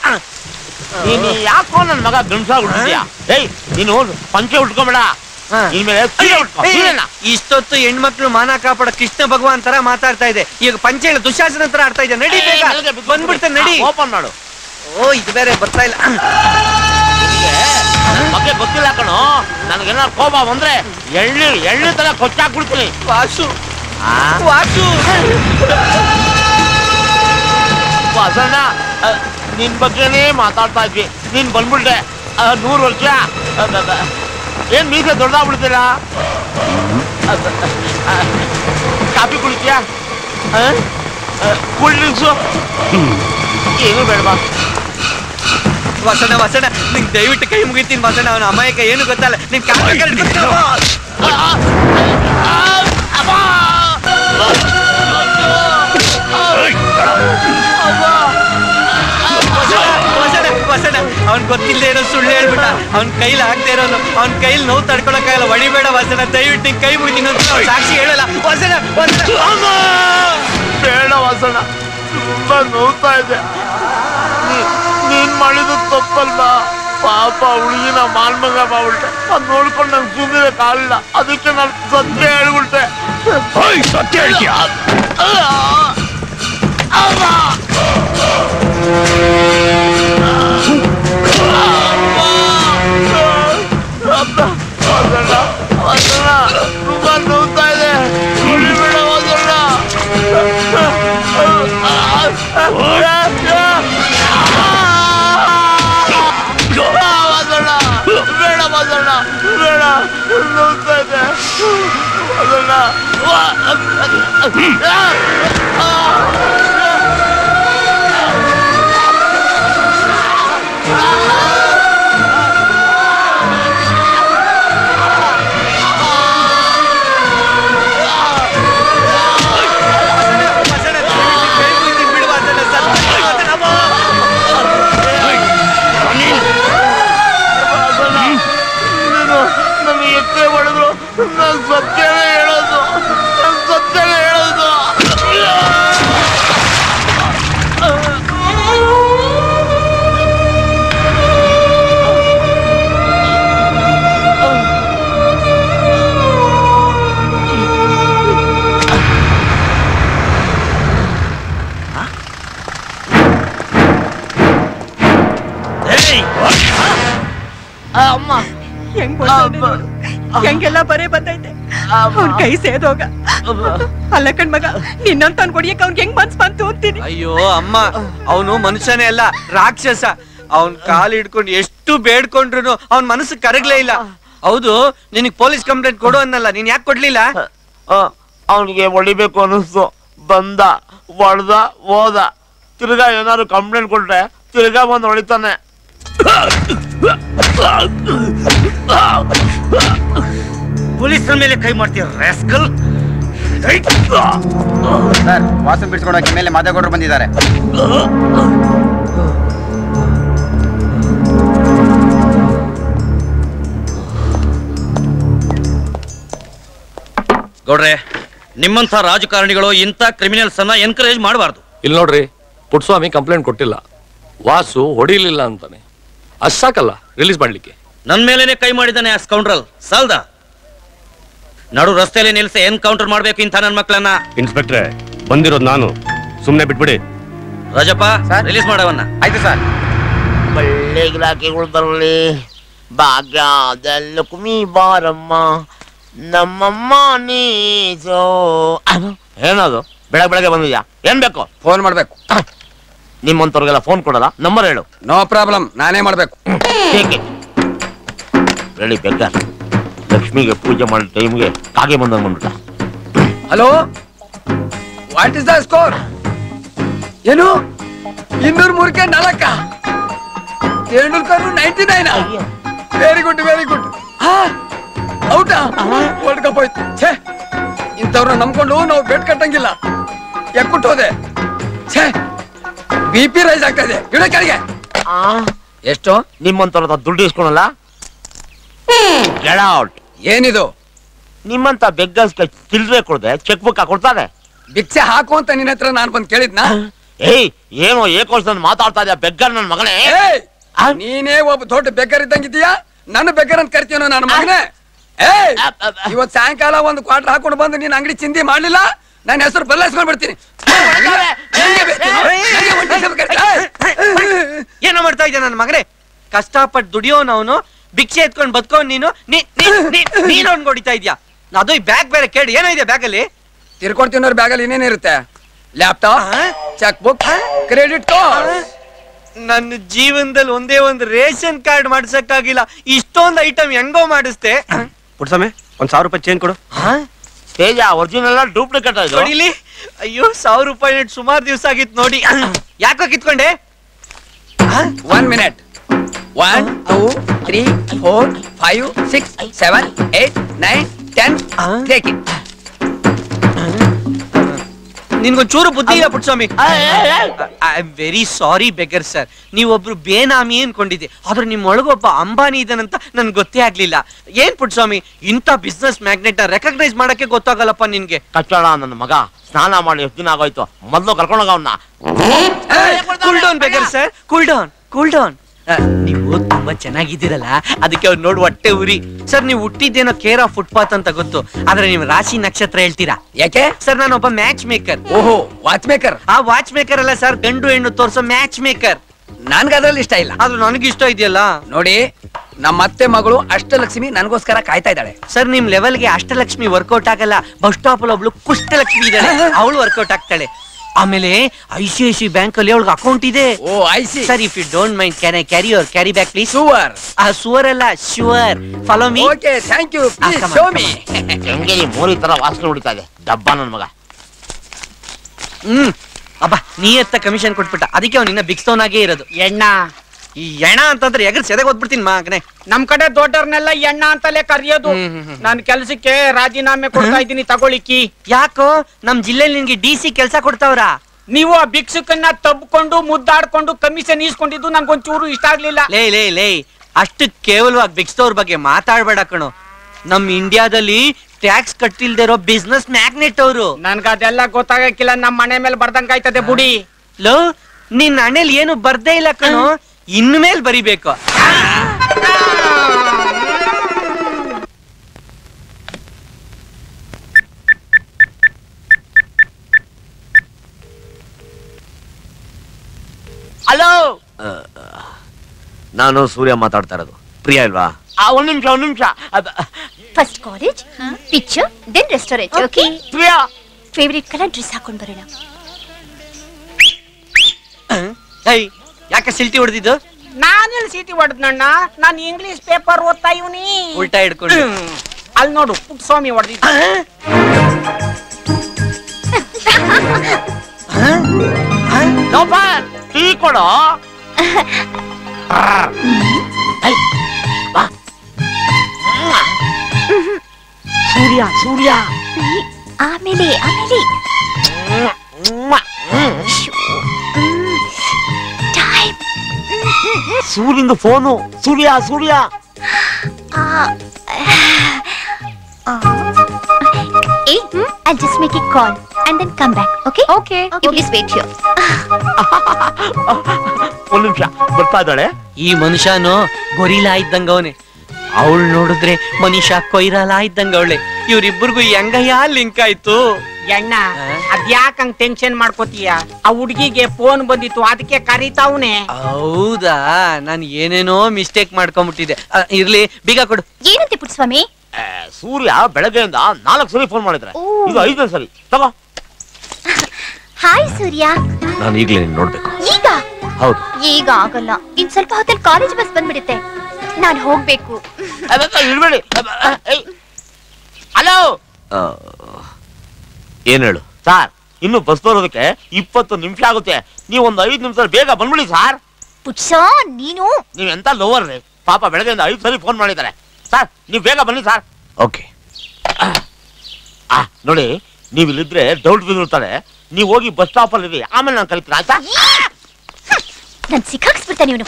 ನೀನು ಯಾಕೋ ನನ್ನ ಮಗ ಗಂಡಸಾಗಿ ಹುಟ್ಟಿದ್ಯಾ? ಏಯ್ ನೀನು ಪಂಚೆ ಉಟ್ಕೊಂಬೇಡ. ಇನ್ಮೇಲೆ ಸೀರೆ ಉಟ್ಕೊ, ಸೀರೆನ. ಇಷ್ಟೊತ್ತು ಹೆಣ್ಮಕ್ಳು ಮಾನ ಕಾಪಾಡ ಕೃಷ್ಣ ಭಗವಾನ್ ತರ ಮಾತಾಡ್ತಾ ಇದೆ. ಈಗ ಇಲ್ಲ ದುಶಾಸನ ತರ ಆಡ್ತಾ ಇದೆ. ನಡಿ ಬೇಗ. ಬಂದ್ಬಿಡ್ತೇನೆ ನಡಿ. ಓಪನ್ ಮಾಡು. ಓ ಇದು ಬೇರೆ ಬರ್ತಾ ಇಲ್ಲ. ಬಗ್ಗೆ ಗೊತ್ತಿಲ್ಲ ಕಣೋ. ನನಗೇನಾದ್ರು ಕೋಪ ಬಂದ್ರೆ ಎಳ್ಳು ಎಳ್ಳು ತರ ಕೊಚ್ಚಾಕ್ಬಿಡ್ತೀನಿ ವಾಸು? ವಾಸು. ವಾಸಣ್ಣ ನಿನ್ ಬಗ್ಗೆನೇ ಮಾತಾಡ್ತಾ ಇದ್ವಿ ನೀನ್ ಬಂದ್ಬಿಟ್ಟೆ ಅ, ನೂರು ವರ್ಷ ಅ, ಬ- ಬ- ಏನ್ ಮೀಸೆ ದೊಡ್ಡದಾಗ್ಬಿಡ್ತೀರಾ ಕಾಫಿ ಕುಡಿತೀಯಾ ಕೂಲ್ ಡ್ರಿಂಕ್ಸು ಏನು ಬೇಡವಾ ವಸಣ ವಸಣ ನಿಂಗ್ ದಯವಿಟ್ಟು ಕೈ ಮುಗಿತೀನಿ ವಸಣ ಅವನ ಅಮಾಯಕ ಏನು ಗೊತ್ತಲ್ಲ ನಿನ್ ಕಾಲ್ ಅವ್ನ್ ಗೊತ್ತಿಲ್ಲದೆ ಇರೋ ಸುಳ್ಳು ಹೇಳ್ಬಿಟ್ಟ. ಅವ್ನ ಕೈಲಿ ಆಗ್ತಾ ಇರೋನು. ಅವ್ನ ಕೈಲಿ ನೋವು ತಡ್ಕೊಳಕ್ಕಾಗಲ್ಲ. ಹೊಡಿಬೇಡ ವಾಸನ. ದಯವಿಟ್ಟು ನಿನ್ ಕೈ ಮುಗಿತೀನಿ ಅಂತ ಸಾಕ್ಷಿ ಹೇಳಲ್ಲ. ವಸನ ಬೇಡ ವಾಸನ. ತುಂಬಾ ನೋವ್ತಾ ಇದೆ. ನೀ- ನೀನ್ ಮಾಡಿದ ತಪ್ಪಲ್ವಾ. ಪಾಪ ಹುಡುಗಿನ ಮಾಲ್ಮಗ ಮಾಡ್ಬಿಟ್ಟೆ. ಅದ್ ನೋಡ್ಕೊಂಡು ನಂಗೆ ಸುಮ್ಮನೆ ಕಾಲಿಲ್ಲ ಅದಕ್ಕೆ ನಾನು ಸತ್ಯ ಹೇಳ್ಬಿಟ್ಟೆ. ಸತ್ಯ ಹೇಳ್ತೀಯ? ತುಂಬಾ Ah! ಅವ್ನ್ ಕೈ ಸೇದೋಗ ಅಲ್ಲ ಕಣ್ ಮಗ ನಿನ್ನಂತ ಕೊಡಿಯಕ್ ಅವ್ನ್ ಹೆಂಗ್ ಮನ್ಸ್ ಬಂತು ಅಂತೀನಿ ಅಯ್ಯೋ ಅಮ್ಮ ಅವನು ಮನುಷ್ಯನೇ ಅಲ್ಲ ರಾಕ್ಷಸ ಅವನ್ ಕಾಲ್ ಹಿಡ್ಕೊಂಡು ಎಷ್ಟು ಬೇಡ್ಕೊಂಡ್ರು ಅವನ್ ಮನಸ್ಸು ಕರಗ್ಲೇ ಇಲ್ಲ ಹೌದು ನಿನಗ್ ಪೊಲೀಸ್ ಕಂಪ್ಲೇಂಟ್ ಕೊಡು ಅನ್ನಲ್ಲ ನೀನ್ ಯಾಕೆ ಕೊಡ್ಲಿಲ್ಲ ಅವನಿಗೆ ಹೊಡಿಬೇಕು ಅನಿಸ್ತು ಬಂದ ಒಡ್ದ ಹೋದ ತಿರ್ಗಾ ಏನಾದ್ರು ಕಂಪ್ಲೇಂಟ್ ಕೊಟ್ರೆ ತಿರ್ಗಾ ಬಂದು ಹೊಡಿತಾನೆ ಪೊಲೀಸರ ಮೇಲೆ ಕೈ ಮಾಡ್ತೀರ ರ್ಯಾಸ್ಕಲ್ ಸರ್ ವಾಸನ್ ಬಿಡಿಸ್ಕೊಡೋಕೆ ಮೇಲೆ ಮಾದೇಗೌಡರು ಬಂದಿದ್ದಾರೆ. ಗೌಡ್ರೆ ನಿಮ್ಮಂತ ರಾಜಕಾರಣಿಗಳು ಇಂಥ ಕ್ರಿಮಿನಲ್ಸ್ ಅನ್ನ ಎನ್ಕರೇಜ್ ಮಾಡಬಾರ್ದು. ಇಲ್ಲಿ ನೋಡ್ರಿ ಪುಟ್ಸ್ವಾಮಿ ಕಂಪ್ಲೇಂಟ್ ಕೊಟ್ಟಿಲ್ಲ. ವಾಸು ಹೊಡಿಲಿಲ್ಲ ಅಂತಾನೆ. ಅಷ್ಟ್ ಸಾಕಲ್ಲ ರಿಲೀಸ್ ಮಾಡ್ಲಿಕ್ಕೆ. ನನ್ ಮೇಲೇನೆ ಕೈ ಮಾಡಿದ್ದಾನೆ ಆ ಸ್ಕೌಂಡ್ರಲ್ ಸಾಲ್ದ? ನಡು ರಸ್ತೆಯಲ್ಲಿ ನಿಲ್ಸಿ ಎನ್ಕೌಂಟರ್ ಮಾಡ್ಬೇಕು ಇಂಥ ನನ್ನ ಮಕ್ಕಳನ್ನ ಇನ್ಸ್ಪೆಕ್ಟ್ರೆ ಬಂದಿರೋದು ನಾನು. ಸುಮ್ಮನೆ ಬಿಟ್ಬಿಡಿ. ರಾಜಪ್ಪ ರಿಲೀಸ್ ಮಾಡವನ್ನ. ಆಯ್ತು ಸರ್. ಒಳ್ಳೆ ಇಲಾಖೆಗಳು ಬರಲಿ. ಭಾಗ್ಯದಲ್ಲ ಕುಮಿ ಬಾರಮ್ಮ. ನಮ್ಮಮ್ಮ ನೀಸೋ ಏನದು? ಬೆಳಗ್ಗೆ ಬೆಳಗ್ಗೆ ಬಂದಿದ್ಯಾ? ಏನ್ ಬೇಕು? ಫೋನ್ ಮಾಡ್ಬೇಕು. ನಿಮ್ಮಂತವ್ರಿಗೆಲ್ಲ ಫೋನ್ ಕೊಡಲ್ಲ? ನಂಬರ್ ಹೇಳು. ನೋ ಪ್ರಾಬ್ಲಮ್ ನಾನೇ ಮಾಡ್ಬೇಕು. ಹೇಗೆ? ಹೇಳಿ ಬೆಗ್ಗ ಲಕ್ಷ್ಮಿಗೆ ಪೂಜೆ ಮಾಡೋ ಟೈಮ್ಗೆ ಕಾಗೆ ಬಂದಂಗ್ ಬಂದ್ಬಿಟ್ಟ. Hello? What is the score ಏನು? ಇನ್ನೂರ್ ಮೂರಕ್ಕೆ ನಾಲ್ಕ? Tendulkar ninety nine? Very good very good ಔಟಾ world cup ಹೋಯ್ತು ಛೇ ಇಂಥವ್ರನ್ನ ನಂಬ್ಕೊಂಡು ನಾವು ಬೆಟ್ ಕಟ್ಟಂಗಿಲ್ಲ. ಎಕ್ಕುಟ್ಟು ಹೋದೆ. ಛೇ ಬಿ ಪಿ ರೈಸ್ ಆಗ್ತಾ ಇದೆ. ಗಿಡ ಕೆಳಗೆ. ಎಷ್ಟು? ನಿಮ್ಮಂತವ್ರದ ದುಡ್ಡು ಇಸ್ಕೊಳಲ್ಲ? ಗೆಟ್ ಔಟ್ ಏನಿದು? ನಿಮ್ಮಂತ ಬೆಗ್ಗಸ್ಗೆ ಚಿಲ್ರೆ ಕೊಡದೆ ಚೆಕ್ ಬುಕ್ ಕೊಡ್ತಾರೆ ಭಿಕ್ಷೆ ಹಾಕು ಅಂತ ನಿನ್ನ ಹತ್ರ ನಾನು ಬಂದು ಕೇಳಿದ್ನಾ? ಏಯ್ ಏನೋ ನನ್ ಮಾತಾಡ್ತಾ ಇದೆಯಾ ಬೆಗ್ಗರ್ ನನ್ ಮಗನೇ? ಏಯ್! ನೀನೇ ಒಬ್ಬ ದೊಡ್ಡ ಬೆಕ್ಕರ್ ಇದ್ದಂಗಿದ್ದೀಯಾ? ನನ್ನ ಬೆಕ್ಕರ್ ಅಂತ ಕರಿತೀನೋ ನನ್ನ ಮಗನೇ? ಏಯ್ ಇವತ್ ಸಾಯಂಕಾಲ ಒಂದು ಕ್ವಾರ್ಟರ್ ಹಾಕೊಂಡು ಬಂದು ನೀನ್ ಅಂಗಡಿ ಚಿಂದಿ ಮಾಡ್ಲಿಲ್ಲ? ನನ್ನ ಹೆಸರು ಬದಲಾಯಿಸ್ಕೊಂಡ್ ಬಿಡ್ತೀನಿ. ಏನೋ ಮಾಡ್ತಾ ಇದ್ದೆ ನನ್ನ ಮಗನೇ? ಕಷ್ಟಪಟ್ಟು ದುಡಿಯೋನ್ ಅವನು ಭಿಕ್ಷೆ ಎತ್ಕೊಂಡು ಬದ್ಕೊಂಡ್ ನೀನು? ನೀನು ನೀ- ನೀ- ನೀನ್ ಅವ್ನ್ ಹೊಡಿತಾ ಇದ್ಯಾ? ಅದು ಈ ಬ್ಯಾಗ್ ಬೇರೆ ಕೇಳಿ ಏನಿದೆ ಬ್ಯಾಗಲ್ಲಿ? ತಿರ್ಕೊಡ್ತೀನವ್ರ ಬ್ಯಾಗಲ್ಲಿ ಇನ್ನೇನಿರುತ್ತೆ laptop cheque book credit card. ನನ್ನ ಜೀವನದಲ್ಲಿ ಒಂದೇ ಒಂದು ರೇಷನ್ ಕಾರ್ಡ್ ಮಾಡ್ಸಕ್ಕಾಗಿಲ್ಲ. ಇಷ್ಟೊಂದು ಐಟಮ್ ಹೆಂಗೋ ಮಾಡಿಸ್ತೆ ಪುಟ್ಸಮೆ ಒಂದ್ ಸಾವಿರ ರೂಪಾಯಿ ಚೇಂಜ್ ಕೊಡು. ತೇಜ ಒರಿಜಿನಲ್ ಡೂಪ್ಲಿಕೇಟ್ ಇದು? ನೋಡಿಲಿ ಅಯ್ಯೋ ಸಾವಿರ ರೂಪಾಯಿ ಸುಮಾರು ದಿವಸ ಆಗಿತ್ತು ನೋಡಿ. ಯಾಕೋ ಕಿತ್ಕೊಂಡೆ? One minute one two three four five six seven eight nine ten take it ನಿನ್ಗೊಂಚೂರು ಬುದ್ಧಿ ಇಲ್ಲ Puttaswamy I am very sorry beggar sir ನೀವೊಬ್ರು ಬೇನಾಮಿ ಅನ್ಕೊಂಡಿದ್ದೆ ಆದ್ರೆ ನಿಮ್ಮೊಳಗೊಬ್ಬ ಅಂಬಾನಿ ಇದನಂತ ನನ್ಗೆ ಗೊತ್ತೇ ಆಗ್ಲಿಲ್ಲ ಏನ್ ಪುಟ್ಸ್ವಾಮಿ ಇಂಥ ಬಿಸ್ನೆಸ್ ಮ್ಯಾಗ್ನೆಟ್ ರೆಕಗ್ನೈಸ್ ಮಾಡಕ್ಕೆ ಗೊತ್ತಾಗಲ್ಲಪ್ಪ ನಿನ್ಗೆ ಕಟ್ಟಡ ನನ್ನ ಮಗ ಸ್ನಾನ ಮಾಡಿ ಎಷ್ಟು ದಿನ ಆಗೋಯ್ತು ಮೊದ್ಲು ಕರ್ಕೊಂಡೋಗ ಅವನ್ನ cool down beggar sir cool down cool down ನೀವು ತುಂಬಾ ಚೆನ್ನಾಗಿದ್ದೀರಲ್ಲ ಅದಕ್ಕೆ ಅವ್ರು ನೋಡ್ ಹೊಟ್ಟೆ ಉರಿ. ಸರ್ ನೀವು ಹುಟ್ಟಿದ್ದೇನೋ ಕೇರ್ ಆಫ್ ಫುಟ್ಪಾತ್ ಅಂತ ಗೊತ್ತು ಆದ್ರೆ ನೀವು ರಾಶಿ ನಕ್ಷತ್ರ ಹೇಳ್ತೀರಾ? ಯಾಕೆ? ಸರ್ ನಾನು ಒಬ್ಬ ಮ್ಯಾಚ್ ಮೇಕರ್ ಓಹೋ ವಾಚ್ ಮೇಕರ್ ಆ ವಾಚ್ ಮೇಕರ್ ಅಲ್ಲ ಸರ್ ಗಂಡು ಹೆಣ್ಣು ತೋರ್ಸೋ ಮ್ಯಾಚ್ ಮೇಕರ್ ನನ್ಗೆ ಅದ್ರಲ್ಲಿ ಇಷ್ಟ ಇಲ್ಲ. ಆದ್ರೂ ನನಗೆ ಇಷ್ಟ ಇದೆಯಲ್ಲ? ನೋಡಿ ನಮ್ಮ ಅತ್ತೆ ಮಗಳು ಅಷ್ಟಲಕ್ಷ್ಮಿ ನನಗೋಸ್ಕರ ಕಾಯ್ತಾ ಇದ್ದಾಳೆ. ಸರ್ ನಿಮ್ ಲೆವೆಲ್ಗೆ ಅಷ್ಟಲಕ್ಷ್ಮಿ ವರ್ಕೌಟ್ ಆಗಲ್ಲ ಬಸ್ ಸ್ಟಾಪ್ ಅಲ್ಲಿ ಒಬ್ಳು ಕುಷ್ಟಲಕ್ಷ್ಮಿ ಇದ್ದಾಳೆ ಅವಳು ವರ್ಕೌಟ್ ಆಗ್ತಾಳೆ. ಆಮೇಲೆ I C I C bank ಅಲ್ಲಿ ಅವಳಿಗೆ ಅಕೌಂಟ್ ಇದೆ. ಓ I see sir if you don't mind can I carry your carry back please sure ಆ ಸುವರ್ ಅಲ್ಲ sure follow me okay thank you please show me ಹೆಂಗೆ ಈ ಮೋರಿ ತರ ವಾಸನೆ ಹೊಡಿತಾ ಇದೆ? ಡಬ್ಬ ನನ್ನ ಮಗ. ಹ್ಮ್. ಅಬ್ಬಾ ನೀ ಎತ್ತ ಕಮಿಷನ್ ಕೊಟ್ಬಿಟ್ಟ. ಅದಕ್ಕೆ ಅವ್ನು ಇನ್ನ ಆಗೇ ಇರೋದು. ಎಣ್ಣ ಈ ಎಣ್ಣ ಅಂತಂದ್ರೆ ಎಗರ್ ಸೆದೆಗೆ ಓದ್ಬಿಡ್ತೀನಿ ಮಗನೇ ನಮ್ ಕಡೆ ದೊಡ್ಡವ್ರನ್ನೆಲ್ಲ ಎಣ್ಣ ಅಂತಲೇ ಕರೆಯೋದು. ನಾನ್ ಕೆಲ್ಸಕ್ಕೆ ರಾಜೀನಾಮೆ ಕೊಡ್ತಾ ಇದ್ದೀನಿ ತಗೊಳಿಕ್ಕಿ ಯಾಕೋ ನಮ್ ಜಿಲ್ಲೆಲಿ ನಿನ್ಗೆ ಡಿ ಸಿ ಕೆಲಸ ಕೊಡ್ತಾವ್ರ? ನೀವು ಆ ಭಿಕ್ಷುಕನ್ನ ತಬ್ಕೊಂಡು ಮುದ್ದಾಡ್ಕೊಂಡು ಕಮಿಷನ್ ಈಸ್ಕೊಂಡಿದ್ದು ನನ್ಗೊಂಚೂರು ಇಷ್ಟ ಆಗ್ಲಿಲ್ಲ. ಲೇ ಲೇ ಲೇ. ಅಷ್ಟು ಕೇವಲವಾಗಿ ಭಿಕ್ಷದವ್ರ ಬಗ್ಗೆ ಮಾತಾಡ್ಬೇಡ ಕಣೋ. ನಮ್ ಇಂಡಿಯಾದಲ್ಲಿ ಟ್ಯಾಕ್ಸ್ ಕಟ್ಟಿಲ್ದೇ ಇರೋ ಬಿಸ್ನೆಸ್ ಮ್ಯಾಗ್ನೆಟ್ ಅವರು. ನನ್ಗ ಅದೆಲ್ಲ ಗೊತ್ತಾಗಕ್ಕಿಲ್ಲ ನಮ್ ಮನೆ ಮೇಲೆ ಬರ್ದಂಗಾಯ್ತದೆ ಬುಡಿ. ಲೋ ನಿನ್ ಹಣೆಲ್ ಏನು ಬರ್ದೇ ಇಲ್ಲ ಕಣೋ. ಇನ್ಮೇಲ್ ಬರಿಬೇಕು. ಹಲೋ? ನಾನು ಸೂರ್ಯ ಮಾತಾಡ್ತಾ ಇರೋದು. ಪ್ರಿಯ ಇಲ್ವಾ? ಆ ಒಂದ್ ನಿಮಿಷ ಒಂದ್ ನಿಮಿಷ. First college picture then restaurant okay Priya! Favourite colour dress ಹಾಕೊಂಡು ಬರೋಣ. ಯಾಕೆ ಸಿಲ್ಟಿ ಹೊಡೆದಿದ್ದು? ನಾನೆಲ್ಲಿ ಸೀಟಿ ಹೊಡೆದ್ನಣ್ಣ ನಾನು ಇಂಗ್ಲಿಷ್ ಪೇಪರ್ ಓದ್ತಾ ಇವನಿ. ಉಲ್ಟಾ ಹಿಡ್ಕೊಂಡು. ಅಲ್ಲಿ ನೋಡು ಪುಟ್ಟಸ್ವಾಮಿ ಹೊಡೆದಿದ್ದ. ಲೋಫರ್ ಟೀ ಕೊಡು? ಸೂರ್ಯ ಸೂರ್ಯ. ಆಮೇಲೆ ಆಮೇಲೆ. ಟೈಮ್ ಸೂರ್ಯಂದು phone. Surya Surya. Hey, I'll just make a call and then come back, okay? Okay. You please wait here. ಒಂದ್ ನಿಮಿಷ ಬರ್ತಾ ಇದ್ದಾಳೆ? ಈ ಮನುಷ್ಯನು ಗೊರಿಲಾ ಇದ್ದಂಗ ಅವನೇ. ಅವಳು ನೋಡಿದ್ರೆ ಮನುಷ್ಯ ಕೊಯ್ರಲ ಇದ್ದಂಗ ಅವಳೆ. ಇವ್ರಿಬ್ರಿಗೂ ಹೆಂಗಯ್ಯ ಲಿಂಕ್ ಆಯ್ತು? ಎಣ್ಣ ಅದ್ಯಾಕಂಗ್ ಟೆನ್ಷನ್ ಮಾಡ್ಕೋತೀಯ? ಆ ಹುಡ್ಗಿಗೆ ಫೋನ್ ಬಂದಿತ್ತು ಅದಕ್ಕೆ ಕರೀತಾವ್ನೆ. ಹೌದಾ? ನಾನು ಏನೇನೋ ಮಿಸ್ಟೇಕ್ ಮಾಡ್ಕೊಂಡ್ಬಿಟ್ಟಿದೆ ಆ, ಇರ್ಲಿ ಬೀಗ ಕೊಡು. ಏನಂತೆ ಪುಟ್ಸ್ವಾಮಿ ಸ್ವಾಮಿ ಸೂರ್ಯ ಬೆಳಗ್ಗೆಯಿಂದ ನಾಲ್ಕು ಸರಿ ಫೋನ್ ಮಾಡಿದ್ರೆ. ಇದು ಐದನೇ ಸರಿ. ತಗೋ. ಹಾಯ್ ಸೂರ್ಯ. ನಾನು ಈಗಲೇ ನೀನ್ ನೋಡ್ಬೇಕು. ಈಗ? ಹೌದು. ಈಗ ಆಗಲ್ಲ. ಇನ್ ಸ್ವಲ್ಪ ಹೊತ್ತಲ್ಲಿ ಕಾಲೇಜ್ ಬಸ್ ಬಂದ್ಬಿಡುತ್ತೆ. ನಾನು ಹೋಗ್ಬೇಕು. ಅಲೋ ಹಲೋ ಆ, ಏನ್ ಹೇಳು ಸರ್ ಇನ್ನು ಬಸ್ ಬರೋದಕ್ಕೆ ಇಪ್ಪತ್ತು ನಿಮಿಷ ಆಗುತ್ತೆ. ನೀವು ಒಂದು ಐದು ನಿಮಿಷ ಬೇಗ ಬಂದ್ಬಿಡಿ ಸರ್. ಪುಟ್ಸೋ ನೀನು? ನೀವ್ ಎಂತ ಲೋವರ್ ರೀ? ಪಾಪ ಬೆಳಗ್ಗೆಯಿಂದ ಐದು ಸರಿ ಫೋನ್ ಮಾಡಿದ್ದಾರೆ. ಸರ್ ನೀವು ಬೇಗ ಬನ್ನಿ ಸರ್. ಓಕೆ. ಆ ನೋಡಿ ನೀವು ಇಲ್ಲಿದ್ರೆ ಡೌಟ್ ಬಿದ್ದಿರ್ತಾರೆ ನೀವು ಹೋಗಿ ಬಸ್ ಸ್ಟಾಪ್ ಅಲ್ಲಿ ಇರಿ. ಆಮೇಲೆ ನಾನು ಕಲಿತೀನಿ ಆಯ್ತಾ? ನನ್ ಸಿಕ್ಕಾಕ್ಸ್ಬಿಡ್ತಾನೆ ಇವನು.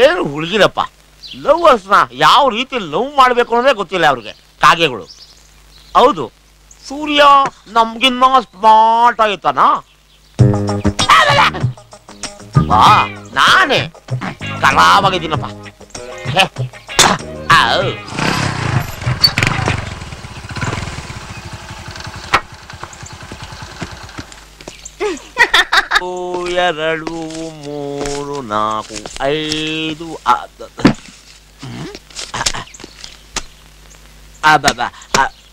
ಏನು ಹುಡುಗಿರಪ್ಪ? ಲವ್ವರ್ಸ್ನ ಯಾವ ರೀತಿ ಲವ್ ಮಾಡಬೇಕು ಅನ್ನೋದೇ ಗೊತ್ತಿಲ್ಲ ಅವ್ರಿಗೆ ಕಾಗೆಗಳು. ಹೌದು ಸೂರ್ಯ ನಮ್ಗಿನ್ನ ಸ್ಮಾರ್ಟ್ ಆಯ್ತಾನ ಬಾ ನಾನೇ ಕಲಾವಾಗಿದ್ದೀನಪ್ಪ ಆ. ಎರಡು ಮೂರು ನಾಲ್ಕು ಐದು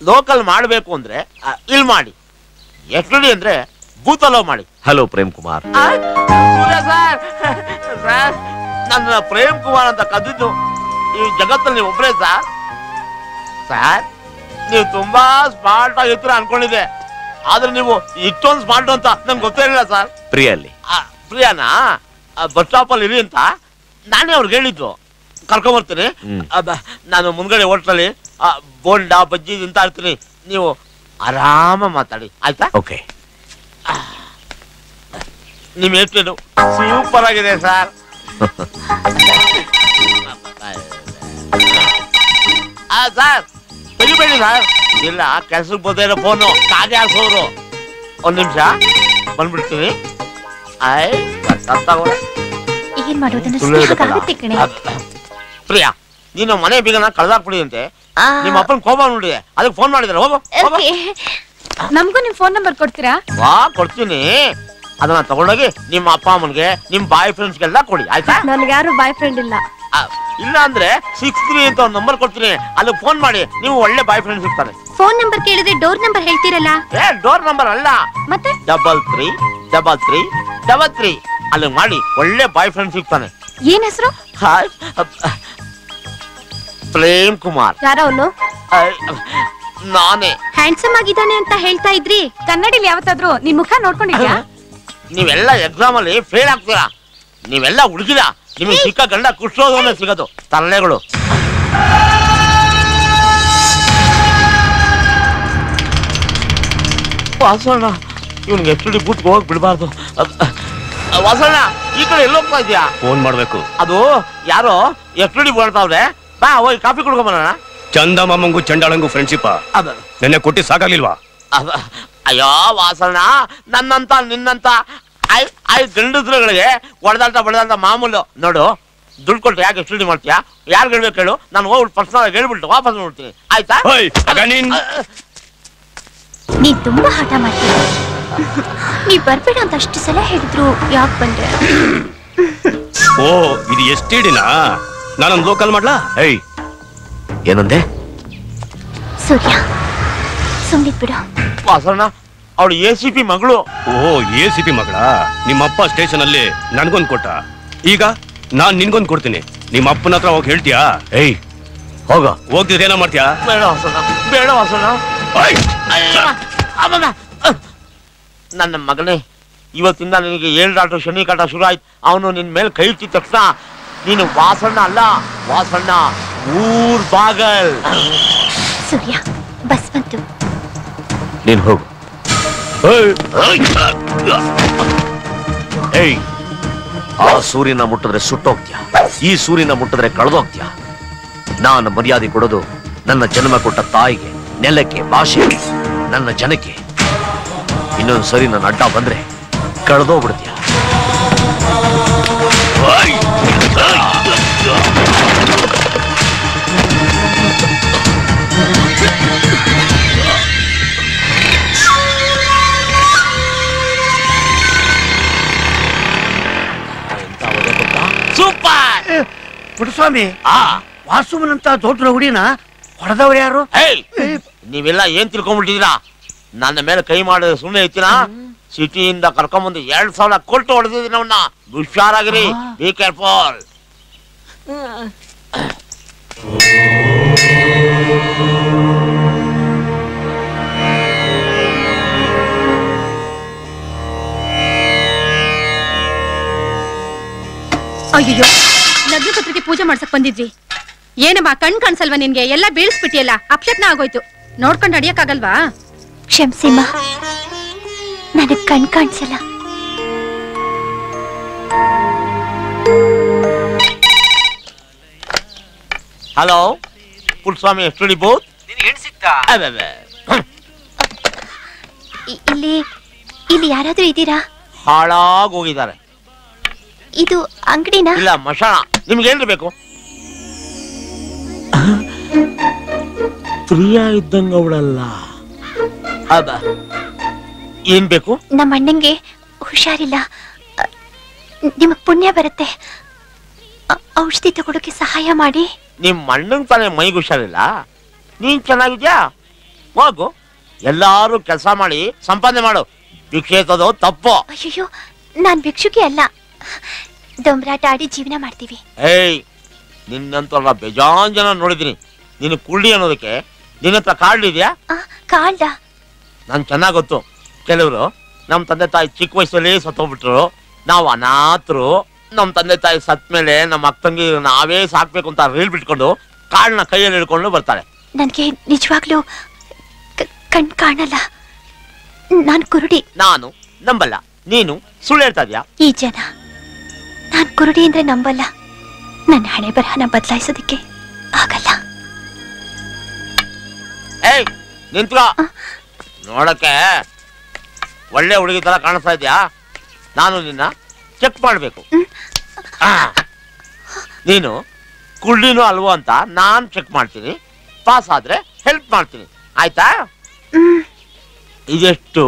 ಲೋಕಲ್ ಮಾಡಬೇಕು ಅಂದ್ರೆ ಇಲ್ಲಿ ಮಾಡಿ. ಎಫ್ ಡಿ ಅಂದ್ರೆ ಬೂತಲೋ ಮಾಡಿ. Hello Prem Kumar sir. Sir ನನ್ನ ಪ್ರೇಮ್ ಕುಮಾರ್ ಅಂತ ಕದ್ದಿದ್ದು ಈ ಜಗತ್ತಲ್ಲಿ ನೀವು ಒಬ್ಬರೇ ಸರ್ ಸರ್ ನೀವು ತುಂಬಾ ಸ್ಮಾರ್ಟ್ ಆಗಿರ್ತೀರ ಅನ್ಕೊಂಡಿದ್ದೆ. ಆದ್ರೆ ನೀವು ಇಷ್ಟೊಂದು ಸ್ಮಾರ್ಟ್ ಅಂತ ನಂಗೆ ಗೊತ್ತೇ ಇಲ್ಲ ಸರ್. ಪ್ರಿಯಲ್ಲಿ. ಆ, ಪ್ರಿಯಾನಾ ಬಸ್ ಸ್ಟಾಪ್ ಅಲ್ಲಿ ಇರಿ ಅಂತ ನಾನೇ ಅವ್ರಿಗೆ ಹೇಳಿದ್ದು. ಕರ್ಕೊಂಬರ್ತೀನಿ. ನಾನು ಮುಂದ್ಗಡೆ ಹೋಟ್ಲಲ್ಲಿ ಬೋಂಡಾ ಬಜ್ಜಿ ತಿಂತಾ ಇರ್ತೀನಿ. ನೀವು ಆರಾಮ ಮಾತಾಡಿ. ಆಯ್ತಾ? ಓಕೆ. ನಿಮ್ಮ ಹೆಸರು ಸೂಪರ್ ಆಗಿದೆ ಸರ್. ಆ, ಸರ್ ತೆಗಿಬೇಡಿ ಸರ್. ಇಲ್ಲ ಕೆಲ್ಸಕ್ಕೆ ಬರ್ತಾ ಇರೋ ಫೋನು ಕಾಗೆ ಹಾಕ್ಸೋರು. ಒಂದ್ ನಿಮಿಷ ಬಂದ್ಬಿಡ್ತೀನಿ. ಆಯ್. ಏನ್ ಮಾಡೋದನ್ನ ಪ್ರಿಯಾ ನೀನು ಮನೆ ಬೀಗನ ಕಳ್ದಾಕ್ಬಿಡಿದಂತೆ ನಿಮ್ಮ ಅಪ್ಪನ ಕೋಪ ನೋಡಿ. ಅದಕ್ಕೆ ಫೋನ್ ಮಾಡಿದಾರೆ. ಹೋಗು. ನಮಗೂ ನಿಮ್ ಫೋನ್ ನಂಬರ್ ಕೊಡ್ತೀರಾ? ವಾ ಕೊಡ್ತೀನಿ. ಅದನ್ನ ತಗೊಂಡೋಗಿ ನಿಮ್ಮ ಅಪ್ಪ ಅಮ್ಮನ್ಗೆ ನಿಮ್ ಬಾಯ್ ಫ್ರೆಂಡ್ಸ್ಗೆಲ್ಲ ಕೊಡಿ ಆಯ್ತಾ? ನನ್ಗೆ ಯಾರು ಬಾಯ್ ಫ್ರೆಂಡ್ ಇಲ್ಲ. ಇಲ್ಲ ಅಂದ್ರೆ ಸಿಕ್ಸ್ ತ್ರೀ ಅಂತ ಒಂದು ನಂಬರ್ ಕೊಡ್ತೀನಿ. ಅಲ್ಲಿ ಫೋನ್ ಮಾಡಿ. ನೀವು ಒಳ್ಳೆ ಬಾಯ್ ಫ್ರೆಂಡ್ ಸಿಗ್ತಾರೆ ಫೋನ್ ನಂಬರ್ ಕೇಳಿದ್ರೆ ಡೋರ್ ನಂಬರ್ ಹೇಳ್ತೀರಲ್ಲ? ಏ ಡೋರ್ ನಂಬರ್ ಅಲ್ಲ. ಮತ್ತೆ? Double three double three double three ಅಲ್ಲಿ ಮಾಡಿ ಒಳ್ಳೆ ಬಾಯ್ ಫ್ರೆಂಡ್ ಸಿಗ್ತಾನೆ ಏನ್ ಹೆಸರು? ಪ್ರೇಮ್ ಕುಮಾರ್. ಯಾರು ಅವನು ಆಯ್, ನಾನೇ. ಹ್ಯಾಂಡ್ಸಮ್ ಆಗಿದ್ದಾನೆ ಅಂತ ಹೇಳ್ತಾ ಇದ್ರಿ. ಕನ್ನಡಿಲಿ ಯಾವತ್ತಾದ್ರೂ ನಿಮ್ ಮುಖ ನೋಡ್ಕೊಂಡಿದ್ಯಾ? ನೀವೆಲ್ಲ ಎಕ್ಸಾಮ್ ಅಲ್ಲಿ ಫೇಲ್ ಆಗ್ತೀರಾ? ನೀವೆಲ್ಲ ಹುಡುಗಿರ? ನಿಮಗೆ ಸಿಕ್ಕ ಗಂಡ ಕುಷ್ಟೋದವನ್ನೇ ಸಿಗೋದು. ತಲೆಗಳು. ವಾಸಣ್ಣ ಇವನ್ಗೆ ಡಿ ಬಿಟ್ಟು ಹೋಗಿ ಬಿಡಬಾರ್ದು. ವಾಸಣ್ಣ ಈ ಕಡೆ ಎಲ್ಲೋಗ್ತಾ ಇದೆಯಾ? ಇದೀಯಾ ಫೋನ್ ಮಾಡ್ಬೇಕು. ಅದು ಯಾರೋ ಎಷ್ಟು ಮಾಡ್ತಾವ್ರೆ ಬಾ ಹೋಗಿ ಕಾಫಿ ಕುಡ್ಕೊಂಬರೋಣ ಚಂದ ಮಾಮಂಗು ಚಂಡಾಳಂಗು ಫ್ರೆಂಡ್ಶಿಪ್ ಅದ. ನೆನ್ನೆ ಕೊಟ್ಟಿ ಸಾಕಾಗ್ಲಿಲ್ವಾ? ಅದ- ಅಯ್ಯೋ ವಾಸಣ್ಣ ನನ್ನಂತ ನಿನ್ನಂತ ಐ ಐ ಗಂಡಸ್ರುಗಳಿಗೆ ಹೊಡೆದಾಟ ಬಡದಂತ ಮಾಮೂಲು. ನೋಡು ದುಡ್ಡು ಕೊಟ್ಟು ಯಾಕೆ ಸ್ಟಡಿ ಮಾಡ್ತೀಯಾ? ಯಾರು ಹೇಳ್ಬೇಕು ಹೇಳು ನಾನು ಹೋಗಿ ಪರ್ಸನಲ್ ಆಗಿ ಹೇಳ್ಬಿಟ್ಟು ವಾಪಸ್ ನೋಡ್ತೀನಿ. ಆಯ್ತಾ? ನೀನ್. ನೀ ತುಂಬಾ ಹಠ ಮಾಡ್ತೀಯ ನೀ ಬರ್ಬೇಡ ಅಂತ ಅಷ್ಟು ಸಲ ಹೇಳಿದ್ರು. ಯಾಕೆ ಬಂದೆ? ಓ ಇದು ಎಷ್ಟಿಡಿನಾ ನಾನೊಂದು ಲೋಕಲ್ ಮಾಡ್ಲಾ? ಏಯ್ ಏನಂದೆ? ಸೂರ್ಯ ಸುಮ್ನಿದ್ ಬಿಡು. ವಾಸಣ್ಣ ಅವಳು ಎ ಸಿ ಪಿ ಮಗಳು. ಓ ಎ ಸಿ ಪಿ ಮಗಳ? ನಿಮ್ಮಪ್ಪ ಸ್ಟೇಷನ್ ಅಲ್ಲಿ ನನ್ಗೊಂದು ಕೊಟ್ಟ. ಈಗ ನಾನ್ ನಿನ್ಗೊಂದು ಕೊಡ್ತೀನಿ. ನಿಮ್ಮ ಅಪ್ಪನ ಹತ್ರ ಹೋಗಿ ಹೇಳ್ತೀಯಾ? ಏಯ್ ಹೋಗ. ಹೋಗ್ತಿದ್ರೆ ಏನೋ ಮಾಡ್ತೀಯಾ? ಬೇಡ ವಾಸಣ್ಣ ಬೇಡ ವಾಸಣ್ಣ ಏಯ್! ಅಮ್ಮಮ್ಮ. ಅಹ್. ನನ್ನ ಮಗನೇ ಇವತ್ತಿಂದ ನಿನಗೆ ಏಳು ಡಾಕ್ಟರ್ ಶನಿ ಕಾಟ ಶುರು ಆಯ್ತು. ಅವನು ನಿನ್ ಮೇಲೆ ಕೈ ಇಟ್ಟಿದ ತಕ್ಷಣ ನೀನು ವಾಸಣ್ಣ ಅಲ್ಲ ವಾಸಣ್ಣ ಊರ್ ಬಾಗಲ್. ಸೂರ್ಯ ಬಸ್ ಬಂತು. ನೀನ್ ಹೋಗು. ಏಯ್ ಆ ಸೂರ್ಯನ ಮುಟ್ಟಿದ್ರೆ ಸುಟ್ಟೋಗ್ತೀಯ? ಈ ಸೂರ್ಯನ ಮುಟ್ಟಿದ್ರೆ ಕಳೆದೋಗ್ತೀಯ? ನಾನು ಮರ್ಯಾದೆ ಕೊಡೋದು ನನ್ನ ಜನ್ಮ ಕೊಟ್ಟ ತಾಯಿಗೆ ನೆಲಕ್ಕೆ ಭಾಷೆ ನನ್ನ ಜನಕ್ಕೆ. ಇನ್ನೊಂದು ಸರಿ ನನ್ನ ಅಡ್ಡ ಬಂದ್ರೆ ಕಳೆದೋಗ್ಬಿಡ್ತೀಯ? ಸೂಪರ್ ಪುಟ್ಟಸ್ವಾಮಿ ವಾಸುಮನಂತ ದೊಡ್ಡ ರೌಡಿನ ಹೊಡೆದವ್ರು ಯಾರು ಏಯ್ ನೀವೆಲ್ಲ ಏನ್ ತಿಳ್ಕೊಂಡ್ಬಿಟ್ಟಿದ್ದೀರಾ ನನ್ನ ಮೇಲೆ ಕೈ ಮಾಡಿದ್ರೆ ಸುಮ್ಮನೆ ಐತಿನ ಸಿಟಿಯಿಂದ ಕರ್ಕೊಂಬಂದು ಎರಡ್ ಸಾವಿರ ಕೊಟ್ಟು ಹೊಡೆದಿದ್ದೀನಿ ಅವನ್ನ ಹುಷಾರಾಗಿರಿ ಬಿ ಕೇರ್ಫುಲ್ ಅಯ್ಯೋ ಲಗ್ನ ಪತ್ರಿಕೆ ಪೂಜೆ ಮಾಡ್ಸಕ್ ಬಂದಿದ್ವಿ ಏನಮ್ಮ ಕಣ್ ಕಾಣಿಸಲ್ವಾ ನಿನ್ಗೆ? ಎಲ್ಲ ಬೀಳಿಸ್ಬಿಟ್ಟಿಯಲ್ಲ ಅಪ್ಶಕ್ನ ಆಗೋಯ್ತು. ನೋಡ್ಕೊಂಡು ಅಡಿಯಕ್ಕಾಗಲ್ವಾ ಕ್ಷಮಿಸಿಮ್ಮ ನನಗ್ ಕಣ್ ಕಾಣಿಸಲ್ಲ. Hello Puttaswamy STD booth? ಇಲ್ಲಿ ಇಲ್ಲಿ ಯಾರಾದ್ರೂ ಇದ್ದೀರಾ? ಹಾಳಾಗಿ ಹೋಗಿದ್ದಾರೆ. ಇದು ಅಂಗಡಿನ? ಇಲ್ಲ ಮಶಾಣ ನಿಮ್ಗೆ ಏನ್ರಿ ಬೇಕು? ಪ್ರಿಯ ಇದ್ದಂಗ ಅವಳಲ್ಲ ಅದ ಏನ್ ಬೇಕು? ನಮ್ಮ ಅಣ್ಣಂಗೆ ಹುಷಾರಿಲ್ಲ ನಿಮಗ್ ಪುಣ್ಯ ಬರುತ್ತೆ. ಔಷಧಿ ತಗೊಳಕ್ಕೆ ಸಹಾಯ ಮಾಡಿ. ನಿಮ್ ಅಣ್ಣಂಗ್ ತಾನೇ ಮೈಗೆ ಹುಷಾರಿಲ್ಲ. ನೀನ್ ಚೆನ್ನಾಗಿದ್ಯಾ? ಹೋಗು. ಎಲ್ಲಾರು ಕೆಲಸ ಮಾಡಿ ಸಂಪಾದನೆ ಮಾಡು. ಭಿಕ್ಷೆ ತಪ್ಪು. ಅಯ್ಯೋ ನಾನ್ ಭಿಕ್ಷುಕಿ ಅಲ್ಲ. ದೊಂಬರಾಟ ಆಡಿ ಜೀವನ ಮಾಡ್ತೀವಿ. ಏಯ್ ನಿನ್ನಂತಲ್ಲ ಬೇಜಾನ್ ಜನ ನೋಡಿದೀನಿ ನಿನ್ನ ಕುಳ್ಳಿ ಅನ್ನೋದಕ್ಕೆ ನಿನ್ನ ಹತ್ರ ಕಾರ್ಡ್ ಇದೆಯಾ? ಕಾಳ್ ನನ್ ಚೆನ್ನಾಗ್ ಗೊತ್ತು. ಕೆಲವರು ನಮ್ ತಂದೆ ತಾಯಿ ಚಿಕ್ಕ ವಯಸ್ಸಲ್ಲಿ ಸತ್ತೋಗ್ಬಿಟ್ರು. ನಾವು ಅನಾಥರು. ನಮ್ ತಂದೆ ತಾಯಿ ಸತ್ ಮೇಲೆ ನಮ್ಮ ಅಕ್ಕ ತಂಗಿ ನಾವೇ ಸಾಕ್ಬೇಕು ಅಂತ ರೀಲ್ ಬಿಟ್ಕೊಂಡು ಕಾಳನ್ನ ಕೈಯಲ್ಲಿ ಹಿಡ್ಕೊಂಡು ಬರ್ತಾಳೆ ನನ್ಗೆ ನಿಜವಾಗ್ಲೂ ಕಣ್ ಕಾಣಲ್ಲ. ನಾನು ಕುರುಡಿ. ನಾನು ನಂಬಲ್ಲ. ನೀನು ಸುಳ್ಳು ಹೇಳ್ತಾ ಇದೆಯಾ? ಈ ಜನ. ನಾನ್ ಕುರುಡಿ ಅಂದ್ರೆ ನಂಬಲ್ಲ. ನನ್ನ ಹಣೆ ಬರಹನ ಬದಲಾಯಿಸೋದಕ್ಕೆ ಆಗಲ್ಲ. ಏಯ್ ನಿಂತ್ಕೋ. ನೋಡಕ್ಕೆ ಒಳ್ಳೆ ಹುಡುಗಿ ತರ ಕಾಣಿಸ್ತಾ ಇದ್ಯಾ? ನಾನು ನಿನ್ನ ಚೆಕ್ ಮಾಡಬೇಕು. ನೀನು ಕುಳ್ಳಿನೂ ಅಲ್ವೋ ಅಂತ ನಾನು ಚೆಕ್ ಮಾಡ್ತೀನಿ. ಪಾಸ್ ಆದ್ರೆ ಹೆಲ್ಪ್ ಮಾಡ್ತೀನಿ. ಆಯ್ತಾ? ಇದೆಷ್ಟು?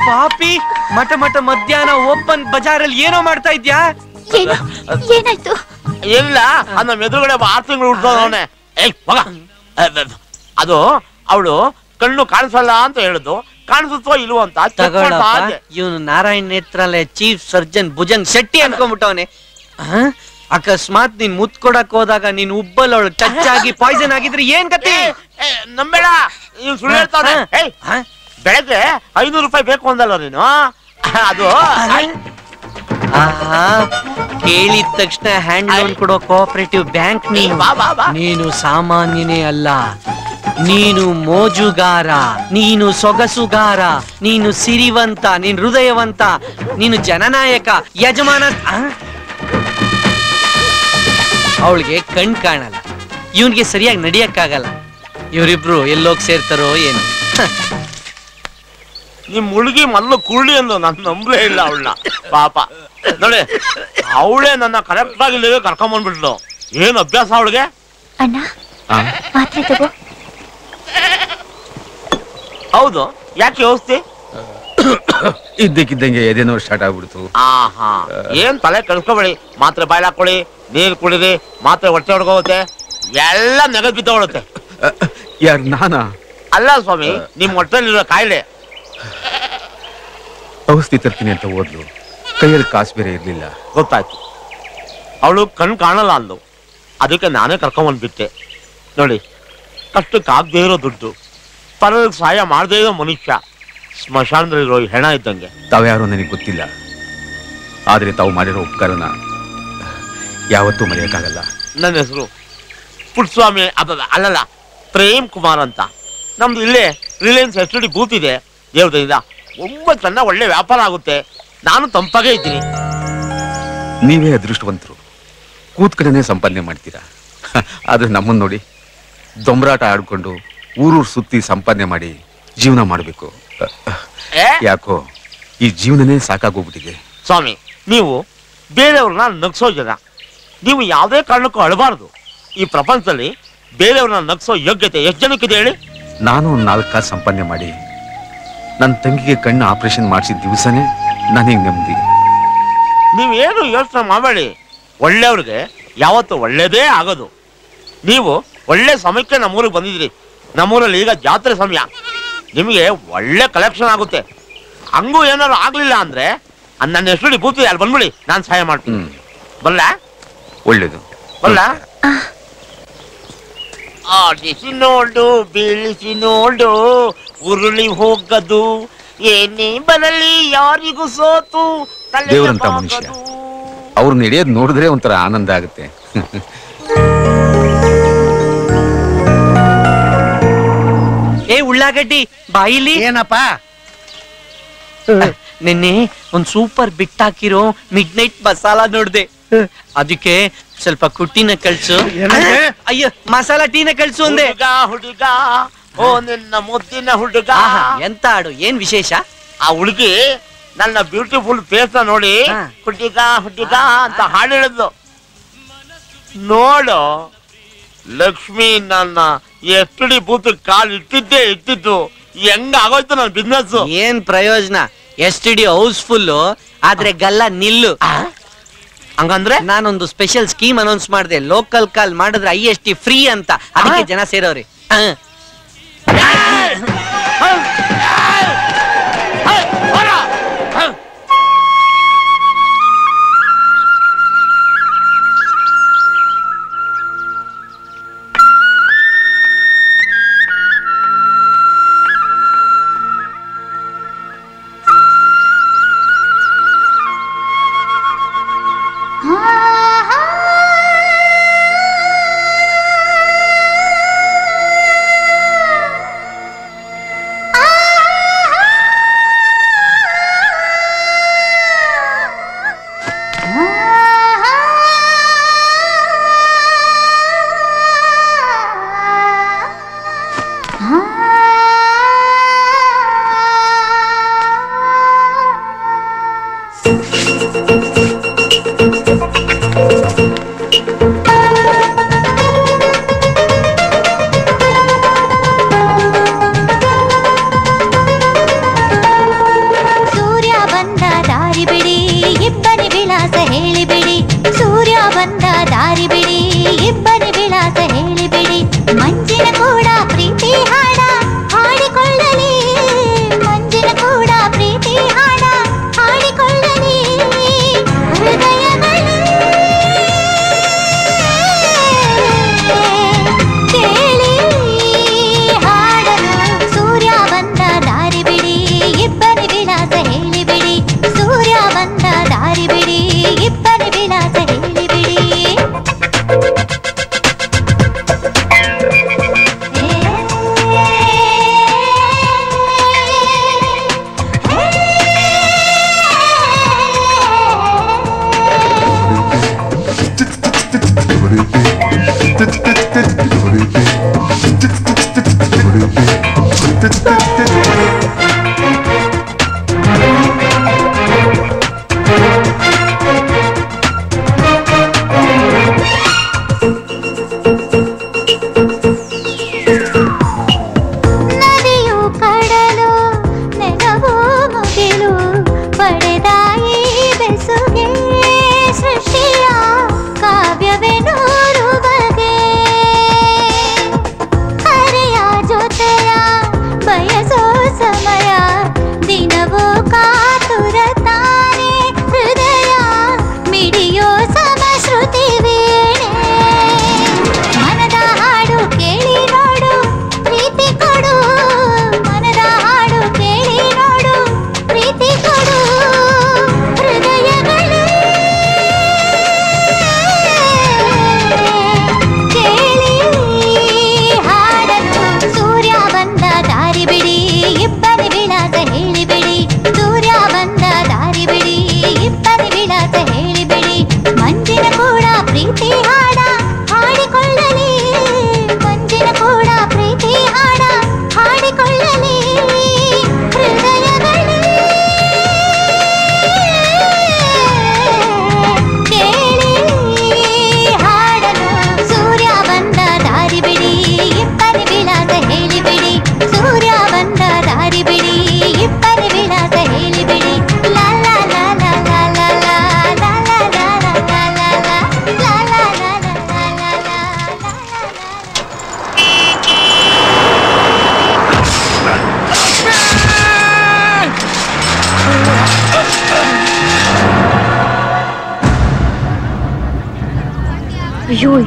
ಪಾಪಿ ಮಠ ಮಠ ಮಧ್ಯಾಹ್ನ ಓಪನ್ ಬಜಾರಲ್ಲಿ ಏನೋ ಮಾಡ್ತಾ ಇದ್ಯಾ? ಏನಾಯ್ತು? ಇಲ್ಲ ನಮ್ಮ ಎದುರುಗಡೆ ಆರು ತಿಂಗಳು ಹುಡ್ಸೋದವನೆ ಏಯ್ ಮಗ ಅದು ಅವಳು ಕಣ್ಣು ಕಾಣಿಸಲ್ಲ ಅಂತ ಹೇಳುದು. ಕಾಣಿಸುತ್ತೋ ಇಲ್ವೋ ಅಂತ ಇವನು ನಾರಾಯಣ್ ನೇತ್ರಾಲಯ ಚೀಫ್ ಸರ್ಜನ್ ಭುಜಂಗ್ ಶೆಟ್ಟಿ ಅನ್ಕೊಂಡ್ಬಿಟ್ಟವನೆ ಅಕಸ್ಮಾತ್ ನೀನ್ ಮುತ್ ಕೊಡಕ್ ಹೋದಾಗ ನೀನ್ ಉಬ್ಬಲ್ ಅವಳು ಟಚ್ ಆಗಿ ಪಾಯ್ಸನ್ ಆಗಿದ್ರೆ ಏನ್ ಕತೆ ನಂಬೇಡ. ಸುಳ್ಳು ಹೇಳ್ತಾನೆ ಬೆಳಗ್ಗೆ ಐನೂರು ರೂಪಾಯಿ ಬೇಕು ಅಂದಲ್ಲ ನೀನು? ಅದು. ಆಹಾ. ಕೇಳಿದ ತಕ್ಷಣ ಹ್ಯಾಂಡ್ ಲೋನ್ ಕೊಡೋ ಕೋಆಪರೇಟಿವ್ ಬ್ಯಾಂಕ್ ನೀನು. ನೀನು ಸಾಮಾನ್ಯನೇ ಅಲ್ಲ. ನೀನು ಮೋಜುಗಾರ ನೀನು ಸೊಗಸುಗಾರ ನೀನು ಸಿರಿವಂತ ನೀನು ಹೃದಯವಂತ ನೀನು ಜನನಾಯಕ ಯಜಮಾನ. ಅವಳಿಗೆ ಕಣ್ ಕಾಣಲ್ಲ. ಇವನಿಗೆ ಸರಿಯಾಗಿ ನಡಿಯಕ್ಕಾಗಲ್ಲ. ಇವರಿಬ್ರು ಎಲ್ಲೋಗಿ ಸೇರ್ತಾರೋ ಏನು. ನಿಮ್ ಮುಳುಗಿ ಮಲ್ಲು ಕುಳ್ಳಿ ಅಂದು ನಾನು ನಂಬಲೇ ಇಲ್ಲ ಅವಳನ್ನ. ಪಾಪ. ನೋಡಿ ಅವಳೇ ನನ್ನ ಕರೆಕ್ಟ್ ಆಗಿ ಇಲ್ಲಿಗೆ ಕರ್ಕೊಂಡ್ ಬಂದ್ಬಿಟ್ಲು. ಏನ್ ಅಭ್ಯಾಸ ಅವಳಿಗೆ? ಅಣ್ಣ ಮಾತ್ರೆ ತಗೋ. ಹೌದು ಯಾಕೆ ಔಷಧಿ? ಇದ್ದಕ್ಕಿದ್ದಂಗೆ ಎದೇನೋ ಸ್ಟಾರ್ಟ್ ಆಗ್ಬಿಡ್ತು. ಆಹಾ ಏನ್ ತಲೆ ಕಳ್ಸ್ಕೊಬೇಡಿ ಮಾತ್ರೆ ಬಾಯ್ಲ್ ಹಾಕೊಳ್ಳಿ ನೀರ್ ಕುಡಿರಿ ಮಾತ್ರೆ ಹೊಟ್ಟೆ ಹೊಡ್ಕೋಗುತ್ತೆ ಎಲ್ಲ ನೆಗದ್ ಬಿದ್ದೋಗುತ್ತೆ ಯಾರು ನಾನಾ? ಅಲ್ಲ ಸ್ವಾಮಿ ನಿಮ್ ಹೊಟ್ಟೆಲ್ಲಿರೋ ಕಾಯಿಲೆ ಔಷಧಿ ತರ್ತೀನಿ ಅಂತ ಓದ್ಲು ಕೈಯಲ್ಲಿ ಕಾಸು ಬೇರೆ ಇರಲಿಲ್ಲ. ಗೊತ್ತಾಯ್ತು. ಅವಳು ಕಣ್ಣು ಕಾಣಲ್ಲ ಅಂದು ಅದಕ್ಕೆ ನಾನೇ ಕರ್ಕೊಂಬಂದ್ಬಿಟ್ಟೆ ನೋಡಿ ಕಷ್ಟಕ್ಕೆ ಆಗದೆ ಇರೋ ದುಡ್ಡು. ಪರರಿಗೆ ಸಹಾಯ ಮಾಡದೇ ಇರೋ ಮನುಷ್ಯ. ಸ್ಮಶಾನದಲ್ಲಿರೋ ಹೆಣ ಇದ್ದಂಗೆ. ತಾವ್ಯಾರು ನನಗೆ ಗೊತ್ತಿಲ್ಲ. ಆದ್ರೆ ತಾವು ಮಾಡಿರೋ ಉಪಕರಣ ಯಾವತ್ತೂ ಮರೆಯಕ್ಕಾಗಲ್ಲ. ನನ್ನ ಹೆಸರು ಪುಟ್ಸ್ವಾಮಿ ಅದಲ್ಲ ಅಲ್ಲಲ್ಲ ಪ್ರೇಮ್ ಕುಮಾರ್ ಅಂತ. ನಮ್ದು ಇಲ್ಲೇ ರಿಲಯನ್ಸ್ ಎಸ್ ಡಿ ಬೂತ್ ಇದೆ. ದೇವ್ರದಿಂದ ಒಂಬತ್ತನ್ನ ಒಳ್ಳೆ ವ್ಯಾಪಾರ ಆಗುತ್ತೆ. ನಾನು ತಂಪಾಗೇ ಇದ್ದೀನಿ. ನೀವೇ ಅದೃಷ್ಟವಂತರು. ಕೂತ್ ಕಡೆನೆ ಸಂಪಾದನೆ ಮಾಡ್ತೀರಾ? ಆದ್ರೆ ನಮ್ಮನ್ನು ನೋಡಿ ದೊಂಬರಾಟ ಆಡ್ಕೊಂಡು ಊರೂರು ಸುತ್ತಿ ಸಂಪಾದನೆ ಮಾಡಿ ಜೀವನ ಮಾಡಬೇಕು. ಯಾಕೋ ಈ ಜೀವನನೇ ಸಾಕಾಗೋಗ್ಬಿಟ್ಟಿದೆ. ಸ್ವಾಮಿ ನೀವು ಬೇರೆಯವ್ರನ್ನ ನಗ್ಸೋ ಜನ. ನೀವು ಯಾವುದೇ ಕಾರಣಕ್ಕೂ ಅಳಬಾರ್ದು. ಈ ಪ್ರಪಂಚದಲ್ಲಿ ಬೇರೆಯವ್ರನ್ನ ನಗ್ಸೋ ಯೋಗ್ಯತೆ ಎಷ್ಟು ಜನಕ್ಕಿದೆ ಹೇಳಿ? ನಾನು ನಾಲ್ಕು ಕಾಸು ಸಂಪಾದನೆ ಮಾಡಿ ನನ್ನ ತಂಗಿಗೆ ಕಣ್ಣು ಆಪರೇಷನ್ ಮಾಡಿಸಿದ ದಿವಸನೇ ಹಿಂಗೆ ನೆಮ್ಮದಿ? ನೀವೇನು ಯೋಚನೆ ಮಾಡಬೇಡಿ. ಒಳ್ಳೆಯವ್ರಿಗೆ ಯಾವತ್ತು ಒಳ್ಳೇದೇ ಆಗೋದು. ನೀವು ಒಳ್ಳೆ ಸಮಯಕ್ಕೆ ನಮ್ಮೂರಿಗೆ ಬಂದಿದ್ರಿ ನಮ್ಮೂರಲ್ಲಿ ಈಗ ಜಾತ್ರೆ ಸಮಯ. ನಿಮಗೆ ಒಳ್ಳೆ ಕಲೆಕ್ಷನ್ ಆಗುತ್ತೆ. ಹಂಗೂ ಏನಾದ್ರು ಆಗಲಿಲ್ಲ ಅಂದ್ರೆ ಅದ್ ನನ್ನ ಹೆಸರು ಬೂತಿದೆ ಅಲ್ಲಿ ಬಂದ್ಬಿಡಿ. ನಾನು ಸಹಾಯ ಮಾಡ್ತೀನಿ. ಬಲ್ಲ ಒಳ್ಳೇದು. ಬಲ್ಲ ಆಡಿಸಿ ನೋಡು ಬೀಳಿಸಿ ನೋಡು ಉರುಳಿ ಹೋಗದು. ಏನೇ ಬರಲಿ ಯಾರಿಗೂ ಸೋತು ದೇವರಂತ ಮನುಷ್ಯ. ಅವ್ರನ್ನ ಹಿಡಿಯೋದು ನೋಡಿದ್ರೆ ಒಂಥರ ಆನಂದ ಆಗುತ್ತೆ. ಏ ಉಳ್ಳಾಗಡ್ಡಿ ಬಾಯಿಲಿ. ಏನಪ್ಪ? ನಿನ್ನೆ ಒಂದ್ ಸೂಪರ್ ಬಿಟ್ ಹಾಕಿರೋ ಮಿಡ್ ನೈಟ್ ಮಸಾಲಾ ನೋಡ್ದೆ. ಅದಕ್ಕೆ ಸ್ವಲ್ಪ ಕುಟ್ಟಿನ ಕಳ್ಸು. ಅಯ್ಯೋ ಮಸಾಲ ಟೀನ ಕಳ್ಸು ಅಂದೆ. ಹುಡುಗ ಹುಡುಗ ಓ ನಿನ್ನ ಮುದ್ದಿನ ಹುಡುಗ. ಆಹಾ, ಎಂತ ಹಾಡು ಏನ್ ವಿಶೇಷ? ಆ ಹುಡುಗಿ ನನ್ನ ಬ್ಯೂಟಿಫುಲ್ ಫೇಸ್ ನೋಡಿ ಹುಟ್ಟಿಗ ಹುಟ್ಟಿಗ ಅಂತ ಹಾಡು ಹೇಳಿದ್ಲು ನೋಡು ಲಕ್ಷ್ಮಿ ನನ್ನ ಎಸ್ ಡಿ ಬೂತ್ ಕಾಲ್ ಇಟ್ಟಿದ್ದೆ ಇಟ್ಟಿದ್ದು. ಹೆಂಗ ಆಗೋಯ್ತು ನನ್ನ ಬಿಸ್ನೆಸ್ ಏನ್ ಪ್ರಯೋಜನ? ಎಸ್ ಟಿ ಡಿ ಹೌಸ್ಫುಲ್ ಆದ್ರೆ ಗಲ್ಲ ನಿಲ್ಲು. ಹಂಗಂದ್ರೆ? ನಾನೊಂದು ಸ್ಪೆಷಲ್ ಸ್ಕೀಮ್ ಅನೌನ್ಸ್ ಮಾಡಿದೆ. ಲೋಕಲ್ ಕಾಲ್ ಮಾಡಿದ್ರೆ ಐ ಎಸ್ ಟಿ ಫ್ರೀ ಅಂತ. ಅದಕ್ಕೆ ಜನ ಸೇರೋರಿ.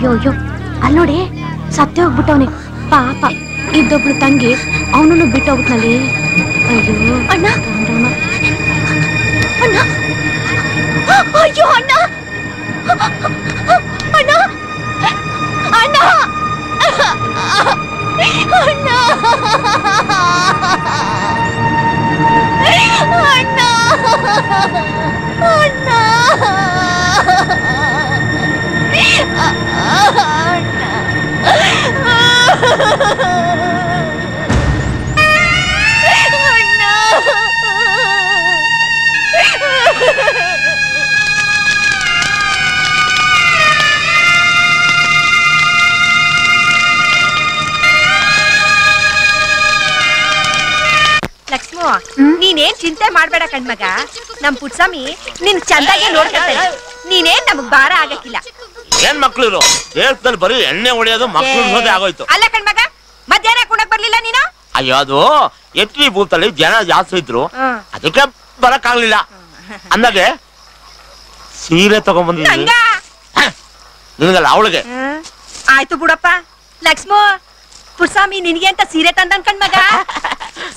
ಅಯ್ಯೋ ಅಯ್ಯೋ ಅಯ್ಯೋ ಅಲ್ಲಿ ನೋಡಿ ಸತ್ತೇ ಹೋಗ್ಬಿಟ್ಟವನೆ ಪಾಪ ಇದ್ದೊಬ್ಳು ತಂಗಿ ಅವನನ್ನು ಬಿಟ್ಟು ಹೋಗ್ಬಿಟ್ನಲ್ಲಿ ಅಯ್ಯೋ ಅಣ್ಣ ಅಣ್ಣ ಅಯ್ಯೋ ಅಣ್ಣ ಅಣ್ಣ ಅಣ್ಣ ಅಣ್ಣ ಅಣ್ಣ ಅಣ್ಣ ಅಣ್ಣ ಲಕ್ಷ್ಮೋ ನೀನೇನ್ ಚಿಂತೆ ಮಾಡ್ಬೇಡ ಕಣ್ಮಗ. ನಮ್ ಪುಟ್ಸ್ವಾಮಿ ನಿನ್ ಚಂದಾಗೆ ನೋಡ್ಕೊತಾರೆ ನೀನೇನ್ ನಮಗ್ ಭಾರ ಆಗಕ್ಕಿಲ್ಲ. ಏನ್ ಮಕ್ಳು ಇರು ದೇಶದಲ್ಲಿ ಬರೀ ಎಣ್ಣೆ ಹೊಡೆಯೋದು ಮಕ್ಳು ಇಡ್ಸೋದೇ ಆಗೋಯ್ತು. ಅಲ್ಲ ಕಣ್ಮಗ ಮಧ್ಯಾಹ್ನ ಕುಣಕ್ ಬರ್ಲಿಲ್ಲ ನೀನು? ಅಯ್ಯೋ ಅದು ಎತ್ರಿ ಬೂತಲ್ಲಿ ಜನ ಜಾಸ್ತಿ ಇದ್ರು. ಅದಕ್ಕೆ ಬರಕ್ಕಾಗ್ಲಿಲ್ಲ. ಅಂದಾಗೆ ಸೀರೆ ತಗೊಂಡ್ಬಂದಿದ್ದೀನಿ ನಿನಗಲ್ಲ ಅವಳಿಗೆ. ಆಯ್ತು ಬಿಡಪ್ಪ. ಲಕ್ಷ್ಮೋ ಪುಟ್ಸ್ವಾಮಿ ನಿನ್ಗೆ ಅಂತ ಸೀರೆ ತಂದನ್ ಕಣ್ಮಗ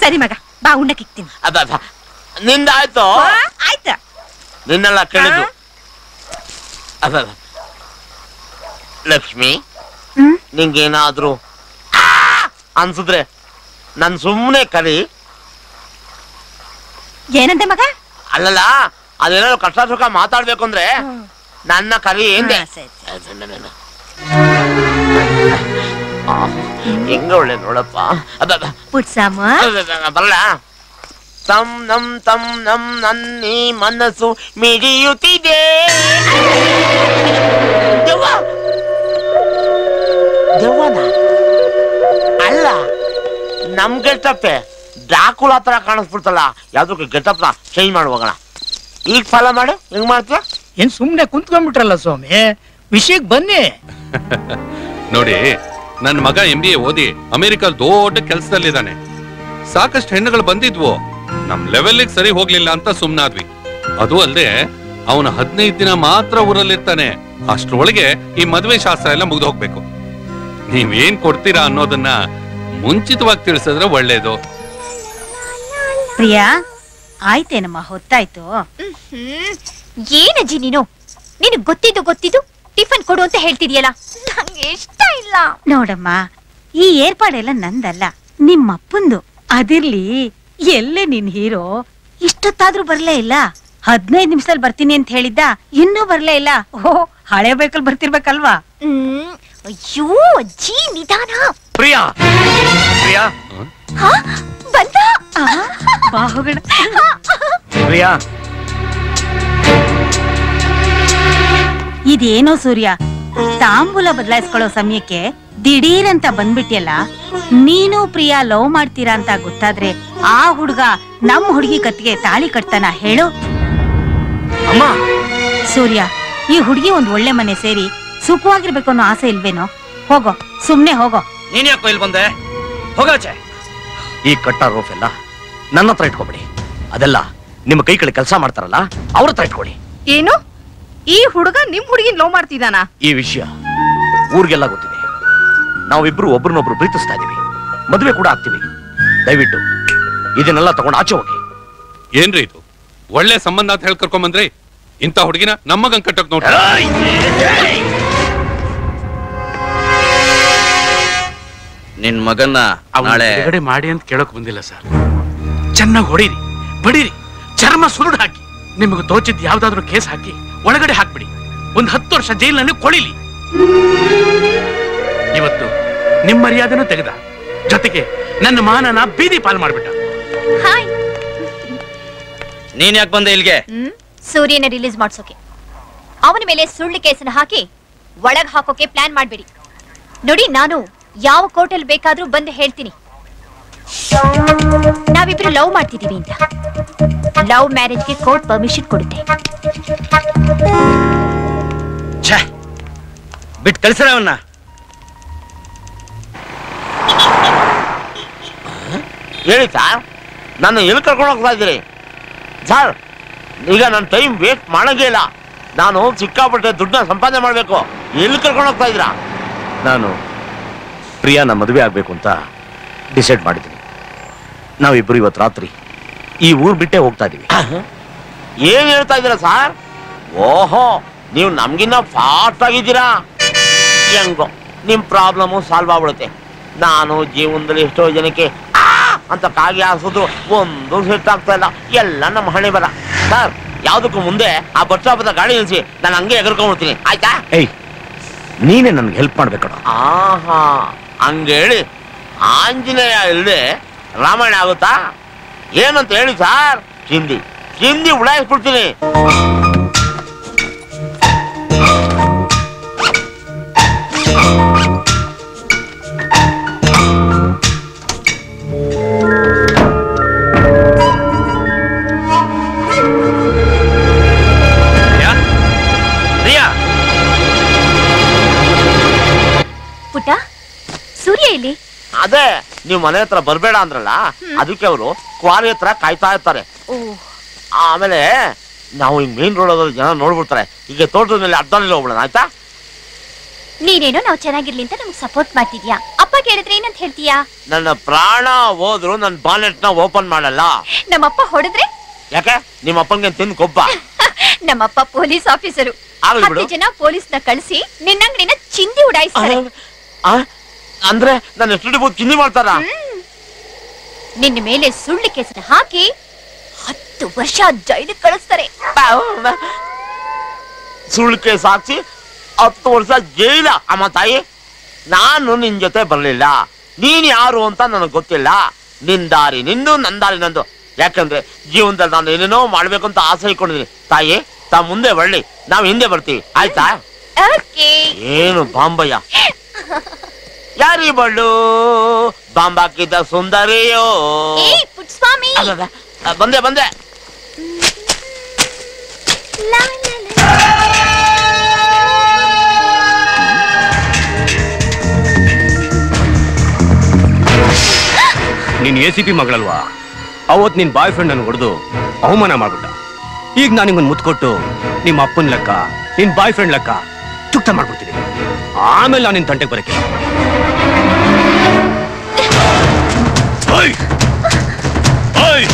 ಸರಿ ಮಗ ಬಾ ಉಂಡಕ್ಕೆ ಇಕ್ತೀನಿ. ಅದ ನಿಂದ ಆಯ್ತು ಆಯ್ತಾ. ನಿನ್ನೆಲ್ಲ ಕೇಳಿದ್ದು. ಅದ. ಲಕ್ಷ್ಮಿ ನಿಂಗೇನಾದ್ರೂ ಅನ್ಸಿದ್ರೆ ನನ್ ಸುಮ್ಮನೆ ಕರಿ. ಏನಂತೆ ಮಗ? ಅಲ್ಲಲ್ಲ ಅದೇನಾದ್ರು ಕಷ್ಟ ಸುಖ ಮಾತಾಡ್ಬೇಕು ಅಂದ್ರೆ ನನ್ನ ಕರಿ ಆ, ಹೆಂಗ ಒಳ್ಳೆ ನೋಡಪ್ಪ. ಪುಟ್ಸಾಮ ಬರಲ್ಲ. ತಮ್ ನಮ್ ತಮ್ ನಮ್ ನನ್ನಿ ಮನಸ್ಸು ಮಿಡಿಯುತ್ತಿದೆ. ದೆವ್ವನ? ಅಲ್ಲ. ನಮ್ ಗೆಟ್ಟತ್ತೆ ಡಾಕುಲ ಹತ್ರ ಕಾಣಿಸ್ಬಿಡ್ತಲ್ಲ ಯಾವ್ದಕ್ಕೆ ಗೆಟಪ್ನ ಚೇಂಜ್ ಮಾಡುವಾಗಣ ಹೋಗೋಣ. ಈಗ ಫಾಲೋ ಮಾಡು ಹೆಂಗ್ ಮಾಡ್ತೀಯ? ಏನ್ ಸುಮ್ನೆ ಕುಂತ್ಕೊಂಡ್ಬಿಟ್ರಲ್ಲ ಸ್ವಾಮಿ? ವಿಷಯಕ್ಕೆ ಬನ್ನಿ. ನೋಡಿ ನನ್ನ ಮಗ ಎಂ ಬಿ ಎ ಓದಿ ಅಮೆರಿಕಲ್ ದೊಡ್ಡ ಕೆಲಸದಲ್ಲಿದ್ದಾನೆ. ಸಾಕಷ್ಟು ಹೆಣ್ಣುಗಳು ಬಂದಿದ್ವು. ನಮ್ ಲೆವೆಲ್ಗೆ ಸರಿ ಹೋಗ್ಲಿಲ್ಲ ಅಂತ ಸುಮ್ನಾದ್ವಿ. ಅದು ಅಲ್ಲದೆ ಅವನ ಹದಿನೈದು ದಿನ ಮಾತ್ರ ಊರಲ್ಲಿರ್ತಾನೆ. ಅಷ್ಟ್ರೊಳಗೆ ಈ ಮದುವೆ ಶಾಸ್ತ್ರ ಎಲ್ಲ ಮುಗ್ದು ಹೋಗ್ಬೇಕು. ನೀವೇನ್ ಕೊಡ್ತೀರಾ ಅನ್ನೋದನ್ನ ಮುಂಚಿತವಾಗಿ ತಿಳಿಸಿದ್ರೆ ಒಳ್ಳೇದು. ಪ್ರಿಯಾ ಆಯ್ತೇನಮ್ಮ ಹೊತ್ತಾಯ್ತು. ಏನಜ್ಜಿ ನೀನು? ನಿನಗ್ ಗೊತ್ತಿದ್ದು ಗೊತ್ತಿದ್ದು ಟಿಫನ್ ಕೊಡು ಅಂತ ಹೇಳ್ತಿದ್ಯಲ್ಲ? ನಂಗೆ ಇಷ್ಟ ಇಲ್ಲ. ನೋಡಮ್ಮ ಈ ಏರ್ಪಾಡೆಲ್ಲ ನಂದಲ್ಲ ನಿಮ್ಮಪ್ಪಂದು. ಅದಿರ್ಲಿ ಎಲ್ಲೇ ನಿನ್ ಹೀರೋ ಇಷ್ಟೊತ್ತಾದ್ರೂ ಬರ್ಲೇ ಇಲ್ಲ. ಹದಿನೈದು ನಿಮಿಷದಲ್ಲಿ ಬರ್ತೀನಿ ಅಂತ ಹೇಳಿದ್ದ ಇನ್ನೂ ಬರ್ಲೇ ಇಲ್ಲ. ಓ ಹಳೆ ಬೈಕಲ್ ಬರ್ತಿರ್ಬೇಕಲ್ವಾ? ಹ್ಮ್ ಅಯ್ಯೋ ಅಜ್ಜಿ ನಿಧಾನ. ಪ್ರಿಯಾ. ಪ್ರಿಯಾ. ಹಾ? ಬಂದ? ಬಾಹುಗಳ ಪ್ರಿಯಾ. ಇದೇನೋ ಸೂರ್ಯ ತಾಂಬೂಲ ಬದಲಾಯಿಸ್ಕೊಳ್ಳೋ ಸಮಯಕ್ಕೆ ದಿಢೀರ್ ಅಂತ ಬಂದ್ಬಿಟ್ಟಿಯಲ್ಲ ನೀನು ಪ್ರಿಯಾ ಲವ್ ಮಾಡ್ತೀರಾ ಅಂತ ಗೊತ್ತಾದ್ರೆ ಆ ಹುಡುಗ ನಮ್ ಹುಡುಗಿ ಕತ್ತಿಗೆ ತಾಳಿ ಕಟ್ತಾನ ಹೇಳು. ಅಮ್ಮ. ಸೂರ್ಯ ಈ ಹುಡುಗಿ ಒಂದ್ ಒಳ್ಳೆ ಮನೆ ಸೇರಿ ಸುಖವಾಗಿರ್ಬೇಕು ಅನ್ನೋ ಆಸೆ ಇಲ್ವೇನೋ? ಹೋಗೋ ಸುಮ್ನೆ ಹೋಗೋ. ನೀನ್ ಯಾಕೋ ಇಲ್ಲಿ ಬಂದೆ? ಹೋಗಾಚೆ ಈ ಕಟ್ಟ ರೋಫ್ ಎಲ್ಲ ನನ್ನ ಹತ್ರ ಇಟ್ಕೊಬಿಡಿ. ಅದೆಲ್ಲ ನಿಮ್ಮ ಕೈ ಕಡೆ ಕೆಲಸ ಮಾಡ್ತಾರಲ್ಲ ಅವ್ರ ಹತ್ರ ಇಟ್ಕೊಳ್ಳಿ. ಏನು? ಈ ಹುಡುಗ ನಿಮ್ ಹುಡುಗಿನ ಲವ್ ಮಾಡ್ತಿದಾನ? ಈ ವಿಷಯ ಊರಿಗೆಲ್ಲ ಗೊತ್ತಿದೆ. ನಾವಿಬ್ರು ಒಬ್ರನ್ನೊಬ್ರು ಪ್ರೀತಿಸ್ತಾ ಇದೀವಿ. ಮದುವೆ ಕೂಡ ಆಗ್ತೀವಿ. ದಯವಿಟ್ಟು ಇದನ್ನೆಲ್ಲ ತಗೊಂಡು ಆಚೆ ಹೋಗಿ. ಏನ್ರಿ ಇದು? ಒಳ್ಳೆ ಸಂಬಂಧ ಅಂತ ಹೇಳಿ ಕರ್ಕೊಂಬಂದ್ರಿ ಇಂಥ ಹುಡುಗಿನ ನಮ್ಮಗಂಗ್ ಕಟ್ಟಕ್ ನೋಡ್ರಿ. ನಿನ್ ಮಗನ್ನ ನಾಳೆ ಬಿಡುಗಡೆ ಮಾಡಿ ಅಂತ ಕೇಳಕ್ ಬಂದಿಲ್ಲ ಸರ್. ಚೆನ್ನಾಗಿ ಹೊಡೀರಿ ಬಡೀರಿ ಚರ್ಮ ಸುರುಡು ಹಾಕಿ. ನಿಮಗೆ ತೋಚಿದ್ ಯಾವ್ದಾದ್ರು ಕೇಸ್ ಹಾಕಿ ಒಳಗಡೆ ಹಾಕ್ಬಿಡಿ. ಒಂದ್ ಹತ್ತು ವರ್ಷ ಜೈಲಿನಲ್ಲಿ ಕೊಳಿಲಿ. ಇವತ್ತು ನಿಮ್ ಮರ್ಯಾದೆನೂ ತೆಗೆದ. ಜೊತೆಗೆ ನನ್ನ ಮಾನನ ಬೀದಿ ಪಾಲ್ ಮಾಡ್ಬಿಟ್ಟ. ಹಾಯ್. ನೀನ್ ಯಾಕೆ ಬಂದೆ ಇಲ್ಗೆ ಹ್ಮ್ ಸೂರ್ಯನ ರಿಲೀಸ್ ಮಾಡ್ಸೋಕೆ. ಅವನ ಮೇಲೆ ಸುಳ್ಳು ಕೇಸನ್ನ ಹಾಕಿ ಒಳಗ್ ಹಾಕೋಕೆ ಪ್ಲಾನ್ ಮಾಡ್ಬೇಡಿ. ನೋಡಿ ನಾನು ಯಾವ ಕೋರ್ಟಲ್ಲಿ ಬೇಕಾದ್ರೂ ಬಂದು ಹೇಳ್ತೀನಿ. ನಾವಿಬ್ರು ಲವ್ ಮಾಡ್ತಿದ್ದೀವಿ ಅಂತ ಲವ್ ಮ್ಯಾರೇಜ್ಗೆ ಕೋರ್ಟ್ ಪರ್ಮಿಷನ್ ಕೊಡುತ್ತೆ. ಬಿಟ್ ಕಳ್ಸಿರ ಅವನ್ನ ಹೇಳಿ ಸರ್ ನಾನು ಎಲ್ಲಿ ಕರ್ಕೊಂಡು ಹೋಗ್ತಾ ಇದ್ದೀರಿ ಸರ್ ಈಗ ನನ್ನ ಟೈಮ್ ವೇಸ್ಟ್ ಮಾಡೋಂಗೇ ಇಲ್ಲ. ನಾನು ಸಿಕ್ಕಾಪಟ್ಟೆ ದುಡ್ಡನ್ನ ಸಂಪಾದನೆ ಮಾಡಬೇಕು. ಎಲ್ಲಿ ಕರ್ಕೊಂಡು ಹೋಗ್ತಾ ಇದ್ದೀರಾ? ನಾನು ಪ್ರಿಯಾನ ಮದುವೆ ಆಗಬೇಕು ಅಂತ ಡಿಸೈಡ್ ಮಾಡಿದ್ದೀನಿ. ನಾವಿಬ್ರು ಇವತ್ತು ರಾತ್ರಿ ಈ ಊರ್ ಬಿಟ್ಟೆ ಹೋಗ್ತಾ ಇದೀವಿ. ಏನ್ ಹೇಳ್ತಾ ಇದ್ದೀರಾ ಸರ್? ಓಹೋ ನೀವು ನಮ್ಗಿನ್ನ ಫಾಸ್ಟ್ ಆಗಿದ್ದೀರಾ? ಹೆಂಗೋ ನಿಮ್ ಪ್ರಾಬ್ಲಮ್ ಸಾಲ್ವ್ ಆಗ್ಬಿಡುತ್ತೆ. ನಾನು ಜೀವನದಲ್ಲಿ ಎಷ್ಟೋ ಜನಕ್ಕೆ ಅಂತ ಕಾಗಿ ಹಾಸೋದು ಒಂದು ಸೆಟ್ ಆಗ್ತಾ ಇಲ್ಲ. ಎಲ್ಲ ನಮ್ಮ ಹಣೆ ಬರ ಸರ್ ಯಾವ್ದಕ್ಕೂ ಮುಂದೆ ಆ ಬಸ್ ಸ್ಟಾಪದ ಗಾಡಿ ನಿಲ್ಸಿ ನಾನು ಹಂಗೆ ಎಗರ್ಕೊಂಡ್ಬಿಡ್ತೀನಿ ಆಯ್ತಾ? ಏಯ್ ನೀನೇ ನನ್ಗೆ ಹೆಲ್ಪ್ ಮಾಡ್ಬೇಕಣ ಆಹಾ. ಹಂಗೇಳಿ ಆಂಜನೇಯ ಇಲ್ಲದೆ ರಾಮಾಯಣ ಆಗುತ್ತಾ? ಏನಂತ ಹೇಳಿ ಸರ್? ಹಿಂದಿ ಹಿಂದಿ ಉಡಾಯಿಸ್ಬಿಡ್ತೀನಿ. ಅದೇ ನೀವ್ ಮನೆ ಹತ್ರ ಬರ್ಬೇಡ ಅಂದ್ರಲ್ಲ ಅದಕ್ಕೆ ಅವರು ಕ್ವಾರಿ ಹತ್ರ ಕಾಯ್ತಾ ಇರ್ತಾರೆ. ಆಮೇಲೆ ನಾವು ಹಿಂಗ್ ಮೇನ್ ರೋಡ್ ಜನ ನೋಡ್ಬಿಡ್ತಾರೆ. ಈಗ ತೋಟದ ಮೇಲೆ ಅಡ್ಡಲ್ಲಿ ಹೋಗ್ಬಿಡೋಣ ಆಯ್ತಾ? ನೀನೇನೋ ನಾವು ಚೆನ್ನಾಗಿರ್ಲಿ ಅಂತ ನಮ್ಗೆ ಸಪೋರ್ಟ್ ಮಾಡ್ತಿದ್ಯಾ? ಅಪ್ಪ ಕೇಳಿದ್ರೆ ಏನಂತ ಹೇಳ್ತೀಯಾ? ನನ್ನ ಪ್ರಾಣ ಹೋದ್ರು ನನ್ನ ಬಾನೆಟ್ನ ಓಪನ್ ಮಾಡಲ್ಲ. ನಮ್ಮಪ್ಪ ಹೊಡೆದ್ರೆ? ಯಾಕೆ? ನಿಮ್ಮ ಅಪ್ಪನ್ಗೆ ತಿಂದು ಕೊಬ್ಬ. ನಮ್ಮಪ್ಪ ಪೊಲೀಸ್ ಆಫೀಸರು. ಜನ ಹತ್ತು ಜನ ಪೊಲೀಸ್ನ ಕಳಿಸಿ ನಿನ್ನಂಗಡಿನ ಚಿಂದಿ ಉಡಾಯಿಸ್ತಾರೆ. ಆ? ಅಂದ್ರೆ ನನ್ನ ಎಷ್ಟು ಚಿನ್ನಿ ಮಾಡ್ತಾರ? ನಿನ್ನ ಮೇಲೆ ಸುಳ್ಳು ಕೆಸರು ಹಾಕಿ ಹತ್ತು ವರ್ಷ ಜೈಲಿಗೆ ಕಳಿಸ್ತಾರೆ. ಸುಳ್ಳು ಕೇಸ್ ಹಾಕಿ ಹತ್ತು ವರ್ಷ ಜೈಲ. ಅಮ್ಮ ತಾಯಿ ನಾನು ನಿನ್ ಜೊತೆ ಬರ್ಲಿಲ್ಲ. ನೀನ್ ಯಾರು ಅಂತ ನನಗೆ ಗೊತ್ತಿಲ್ಲ. ನಿನ್ ದಾರಿ ನಿಂದು ನನ್ ದಾರಿ ನಂದು. ಯಾಕಂದ್ರೆ ಜೀವನದಲ್ಲಿ ನಾನು ಏನೇನೋ ಮಾಡ್ಬೇಕು ಅಂತ ಆಸೆ ಇಟ್ಕೊಂಡಿದ್ದೀನಿ ತಾಯಿ ತಾ ಮುಂದೆ ಬರಲಿ. ನಾವು ಹಿಂದೆ ಬರ್ತೀವಿ. ಆಯ್ತಾ? ಏನು ಬಾಂಬಯ್ಯ? ಯಾರಿ ಬಳ್ಳು? ಬಾಂಬಾಕಿದ್ದ ಸುಂದರಿಯೋ. ಏ ಪುಟ್ಸ್ವಾಮಿ. ಬಂದೆ ಬಂದೆ. ನೀನ್ ಎ ಸಿ ಪಿ ಮಗಳಲ್ವಾ? ಅವತ್ ನಿನ್ ಬಾಯ್ ಫ್ರೆಂಡ್ ಅನ್ನು ಹೊಡೆದು ಅವಮಾನ ಮಾಡ್ಬಿಟ್ಟ. ಈಗ ನಾನು ನಿಮ್ಮನ್ನು ಮುತ್ಕೊಟ್ಟು ನಿಮ್ಮ ಅಪ್ಪನ ಲೆಕ್ಕ ನಿನ್ ಬಾಯ್ ಫ್ರೆಂಡ್ ಲೆಕ್ಕ. ಚುಕ್ತ ಮಾಡ್ಬಿಡ್ತೀನಿ ಆಮೇಲೆ ನಾನು ನಿನ್ನ ತಂಟೆಗೆ ಬರಕ್ಕೆ ಓಯ್! ಓಯ್!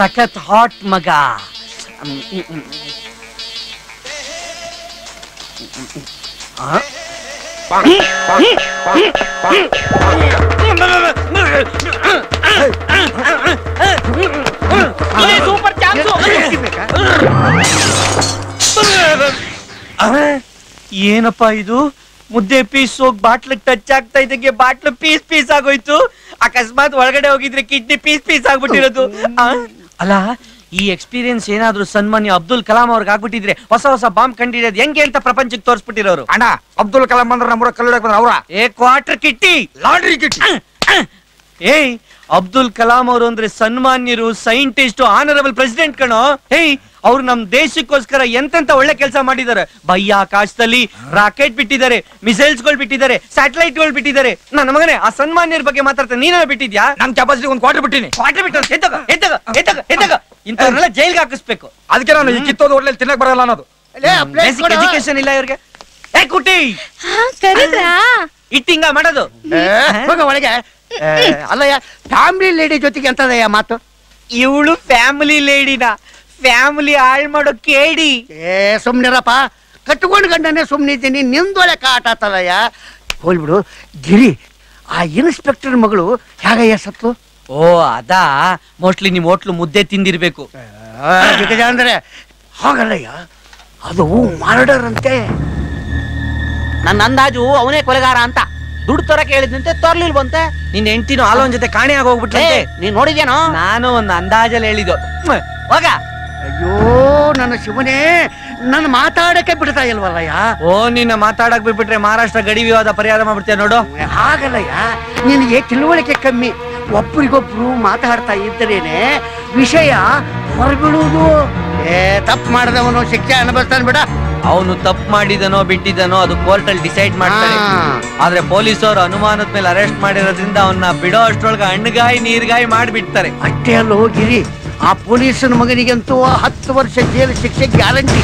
ಸಖತ್ ಹಾಟ್ ಮಗ ಸೂಪರ್ ಏನಪ್ಪ ಇದು? ಮುದ್ದೆ ಪೀಸ್ ಹೋಗಿ ಬಾಟ್ಲ್ ಟಚ್ ಆಗ್ತಾ ಇದ್ದಂಗೆ ಬಾಟ್ಲು ಪೀಸ್ ಪೀಸ್ ಆಗೋಯ್ತು. ಅಕಸ್ಮಾತ್ ಒಳಗಡೆ ಹೋಗಿದ್ರೆ ಕಿಡ್ನಿ ಪೀಸ್ ಪೀಸ್ ಆಗ್ಬಿಟ್ಟಿರೋದು. ಆ? ಅಲ್ಲ ಈ ಎಕ್ಸ್ಪೀರಿಯನ್ಸ್ ಏನಾದ್ರೂ ಸನ್ಮಾನ್ಯ ಅಬ್ದುಲ್ ಕಲಾಂ ಅವ್ರಿಗೆ ಆಗ್ಬಿಟ್ಟಿದ್ರೆ ಹೊಸ ಹೊಸ ಬಾಂಬ್ ಕಂಡಿರೋದು ಹೆಂಗೆ ಅಂತ ಪ್ರಪಂಚಕ್ಕೆ ತೋರಿಸ್ಬಿಟ್ಟಿರೋರು? ಅಣ್ಣ ಅಬ್ದುಲ್ ಕಲಾಂ ಅಂದ್ರೆ ನಮ್ಮೂರ ಕಲ್ಲೂರಕ್ಕೆ ಬಂದ್ರ ಅವ್ರ? ಏ ಕ್ವಾರ್ಟರ್ ಕಿಟ್ಟಿ. ಲಾಂಡ್ರಿ ಕಿಟ್ಟಿ. ಏಯ್ ಅಬ್ದುಲ್ ಕಲಾಂ ಅವರು ಅಂದ್ರೆ ಸನ್ಮಾನ್ಯರು ಸೈಂಟಿಸ್ಟ್ ಆನರಬಲ್ ಪ್ರೆಸಿಡೆಂಟ್ ಕಣೋ. ಹೇ ಅವ್ರು ನಮ್ ದೇಶಕ್ಕೋಸ್ಕರ ಎಂತೆಂತ ಒಳ್ಳೆ ಕೆಲಸ ಮಾಡಿದ್ದಾರೆ. ಬಯ್ಯ ಆಕಾಶದಲ್ಲಿ ರಾಕೆಟ್ ಬಿಟ್ಟಿದ್ದಾರೆ ಮಿಸೈಲ್ಸ್ಗಳು ಬಿಟ್ಟಿದ್ದಾರೆ ಸ್ಯಾಟಲೈಟ್ಗಳು ಬಿಟ್ಟಿದ್ದಾರೆ. ನನ್ನ ಮಗನೇ ಆ ಸನ್ಮಾನ್ಯರ ಬಗ್ಗೆ ಮಾತಾಡ್ತಾ ನೀನೇ ಬಿಟ್ಟಿದ್ಯಾ? ನಮ್ ಕ್ಯಾಪಾಸಿಟಿ ಒಂದ್ ಕ್ವಾರ್ಟರ್ ಬಿಟ್ಟಿನಿ. ಕ್ವಾರ್ಟರ್ ಬಿಟ್ಟು ಎತ್ತಗ ಎತ್ತಗ ಎದ್ದಗ ಎದ್ದಗ ಇಂಥವ್ರನ್ನೆಲ್ಲ ಜೈಲ್ಗೆ ಹಾಕಿಸ್ಬೇಕು. ಅದಕ್ಕೆ ನಾನು ಈ ಕಿತ್ತೋದು ಒಳ್ಳೆ ತಿನ್ನಕ್ ಬರಲ್ಲ ಅನ್ನೋದು. ಬೇಸಿಕ್ ಎಜುಕೇಶನ್ ಇಲ್ಲ ಇವ್ರಿಗೆ. ಏ ಕುಟಿ ಇಟ್ಟಿಂಗ ಮಾಡೋದು. ಹೋಗ ಒಳಗೆ. ಅಲ್ಲಯ್ಯ ಫ್ಯಾಮಿಲಿ ಲೇಡಿ ಜೊತೆಗೆ ಎಂತದಯ್ಯ ಮಾತು? ಇವಳು ಫ್ಯಾಮಿಲಿ ಲೇಡಿನ ಫ್ಯಾಮಿಲಿ ಹಾಳ್ ಮಾಡೋ ಕೇಡಿ. ಏ ಸುಮ್ನಿರಪ್ಪ. ಕಟ್ಕೊಂಡು ಗಂಡನೇ ಸುಮ್ನಿದ್ದೀನಿ. ನಿಂದೊಳೆ ಕಾಟ ಆತದಯ್ಯ ಹೋಲ್ಬಿಡು ಗಿರಿ ಆ ಇನ್ಸ್ಪೆಕ್ಟರ್ ಮಗಳು ಹೇಗಯ್ಯ ಸತ್ತು? ಓ ಅದಾ. ಮೋಸ್ಟ್ಲಿ ನಿಮ್ ಹೋಟ್ಲು ಮುದ್ದೆ ತಿಂದಿರ್ಬೇಕು. ಬಿಕಜ ಅಂದ್ರೆ? ಹಾಗಲ್ಲಯ್ಯ ಅದು ಮರ್ಡರ್ ಅಂತೆ. ನನ್ನ ಅಂದಾಜು ಅವನೇ ಕೊಲೆಗಾರ ಅಂತ. ದುಡ್ಡು ತರಕ ಹೇಳಿದಂತೆ ತರ್ಲಿಲ್ವಂತೆ? ನಿನ್ ಹೆಂಡತಿನೂ ಆಲೋನ್ ಜೊತೆ ಕಾಣೆ ಆಗೋಗ್ಬಿಟ್ರೆ ನೀನ್ ನೋಡಿದ್ಯಾನೋ? ನಾನು ಒಂದು ಅಂದಾಜಲ್ಲಿ ಹೇಳಿದ್ದು. ಹೋಗ. ಅಯ್ಯೋ ನನ್ನ ಶಿವನೇ ನನ್ನ ಮಾತಾಡಕ್ಕೆ ಬಿಡ್ತಾ ಇಲ್ವಲ್ಲಯ್ಯ? ಓ ನಿನ್ನ ಮಾತಾಡಕ್ ಬಿಟ್ಬಿಟ್ರೆ ಮಹಾರಾಷ್ಟ್ರ ಗಡಿ ವಿವಾದ ಪರಿಹಾರ ಮಾಡ್ಬಿಡ್ತೀಯ ನೋಡು. ಹಾಗಲ್ಲಯ್ಯ ನಿನಗೆ ತಿಳುವಳಿಕೆ ಕಮ್ಮಿ. ಒಬ್ರಿಗೊಬ್ರು ಮಾತಾಡ್ತಾ ಇದ್ದರೇನೆ ವಿಷಯ ಹೊರಬಿಡುವುದು? ಏ ತಪ್ಪು ಮಾಡಿದವನು ಶಿಕ್ಷೆ ಅನುಭವಿಸ್ತಾನೆ ಬಿಡ. ಅವನು ತಪ್ಪು ಮಾಡಿದನೋ ಬಿಟ್ಟಿದನೋ ಅದು ಕೋರ್ಟ್ ಅಲ್ಲಿ ಡಿಸೈಡ್ ಮಾಡ್ತಾರೆ ಆದ್ರೆ ಪೊಲೀಸರು ಅನುಮಾನದ ಮೇಲೆ ಅರೆಸ್ಟ್ ಮಾಡಿರೋದ್ರಿಂದ ಅವನ್ನ ಬಿಡೋ ಅಷ್ಟ್ರೊಳಗೆ ಹಣ್ಣುಗಾಯಿ ನೀರ್ಗಾಯಿ ಮಾಡಿಬಿಡ್ತಾರೆ. ಅಷ್ಟೇ ಅಲ್ಲಿ ಹೋಗಿರಿ. ಆ ಪೊಲೀಸನ ಮಗನಿಗಂತೂ ಹತ್ತು ವರ್ಷ ಜೈಲು ಶಿಕ್ಷೆ ಗ್ಯಾರಂಟಿ.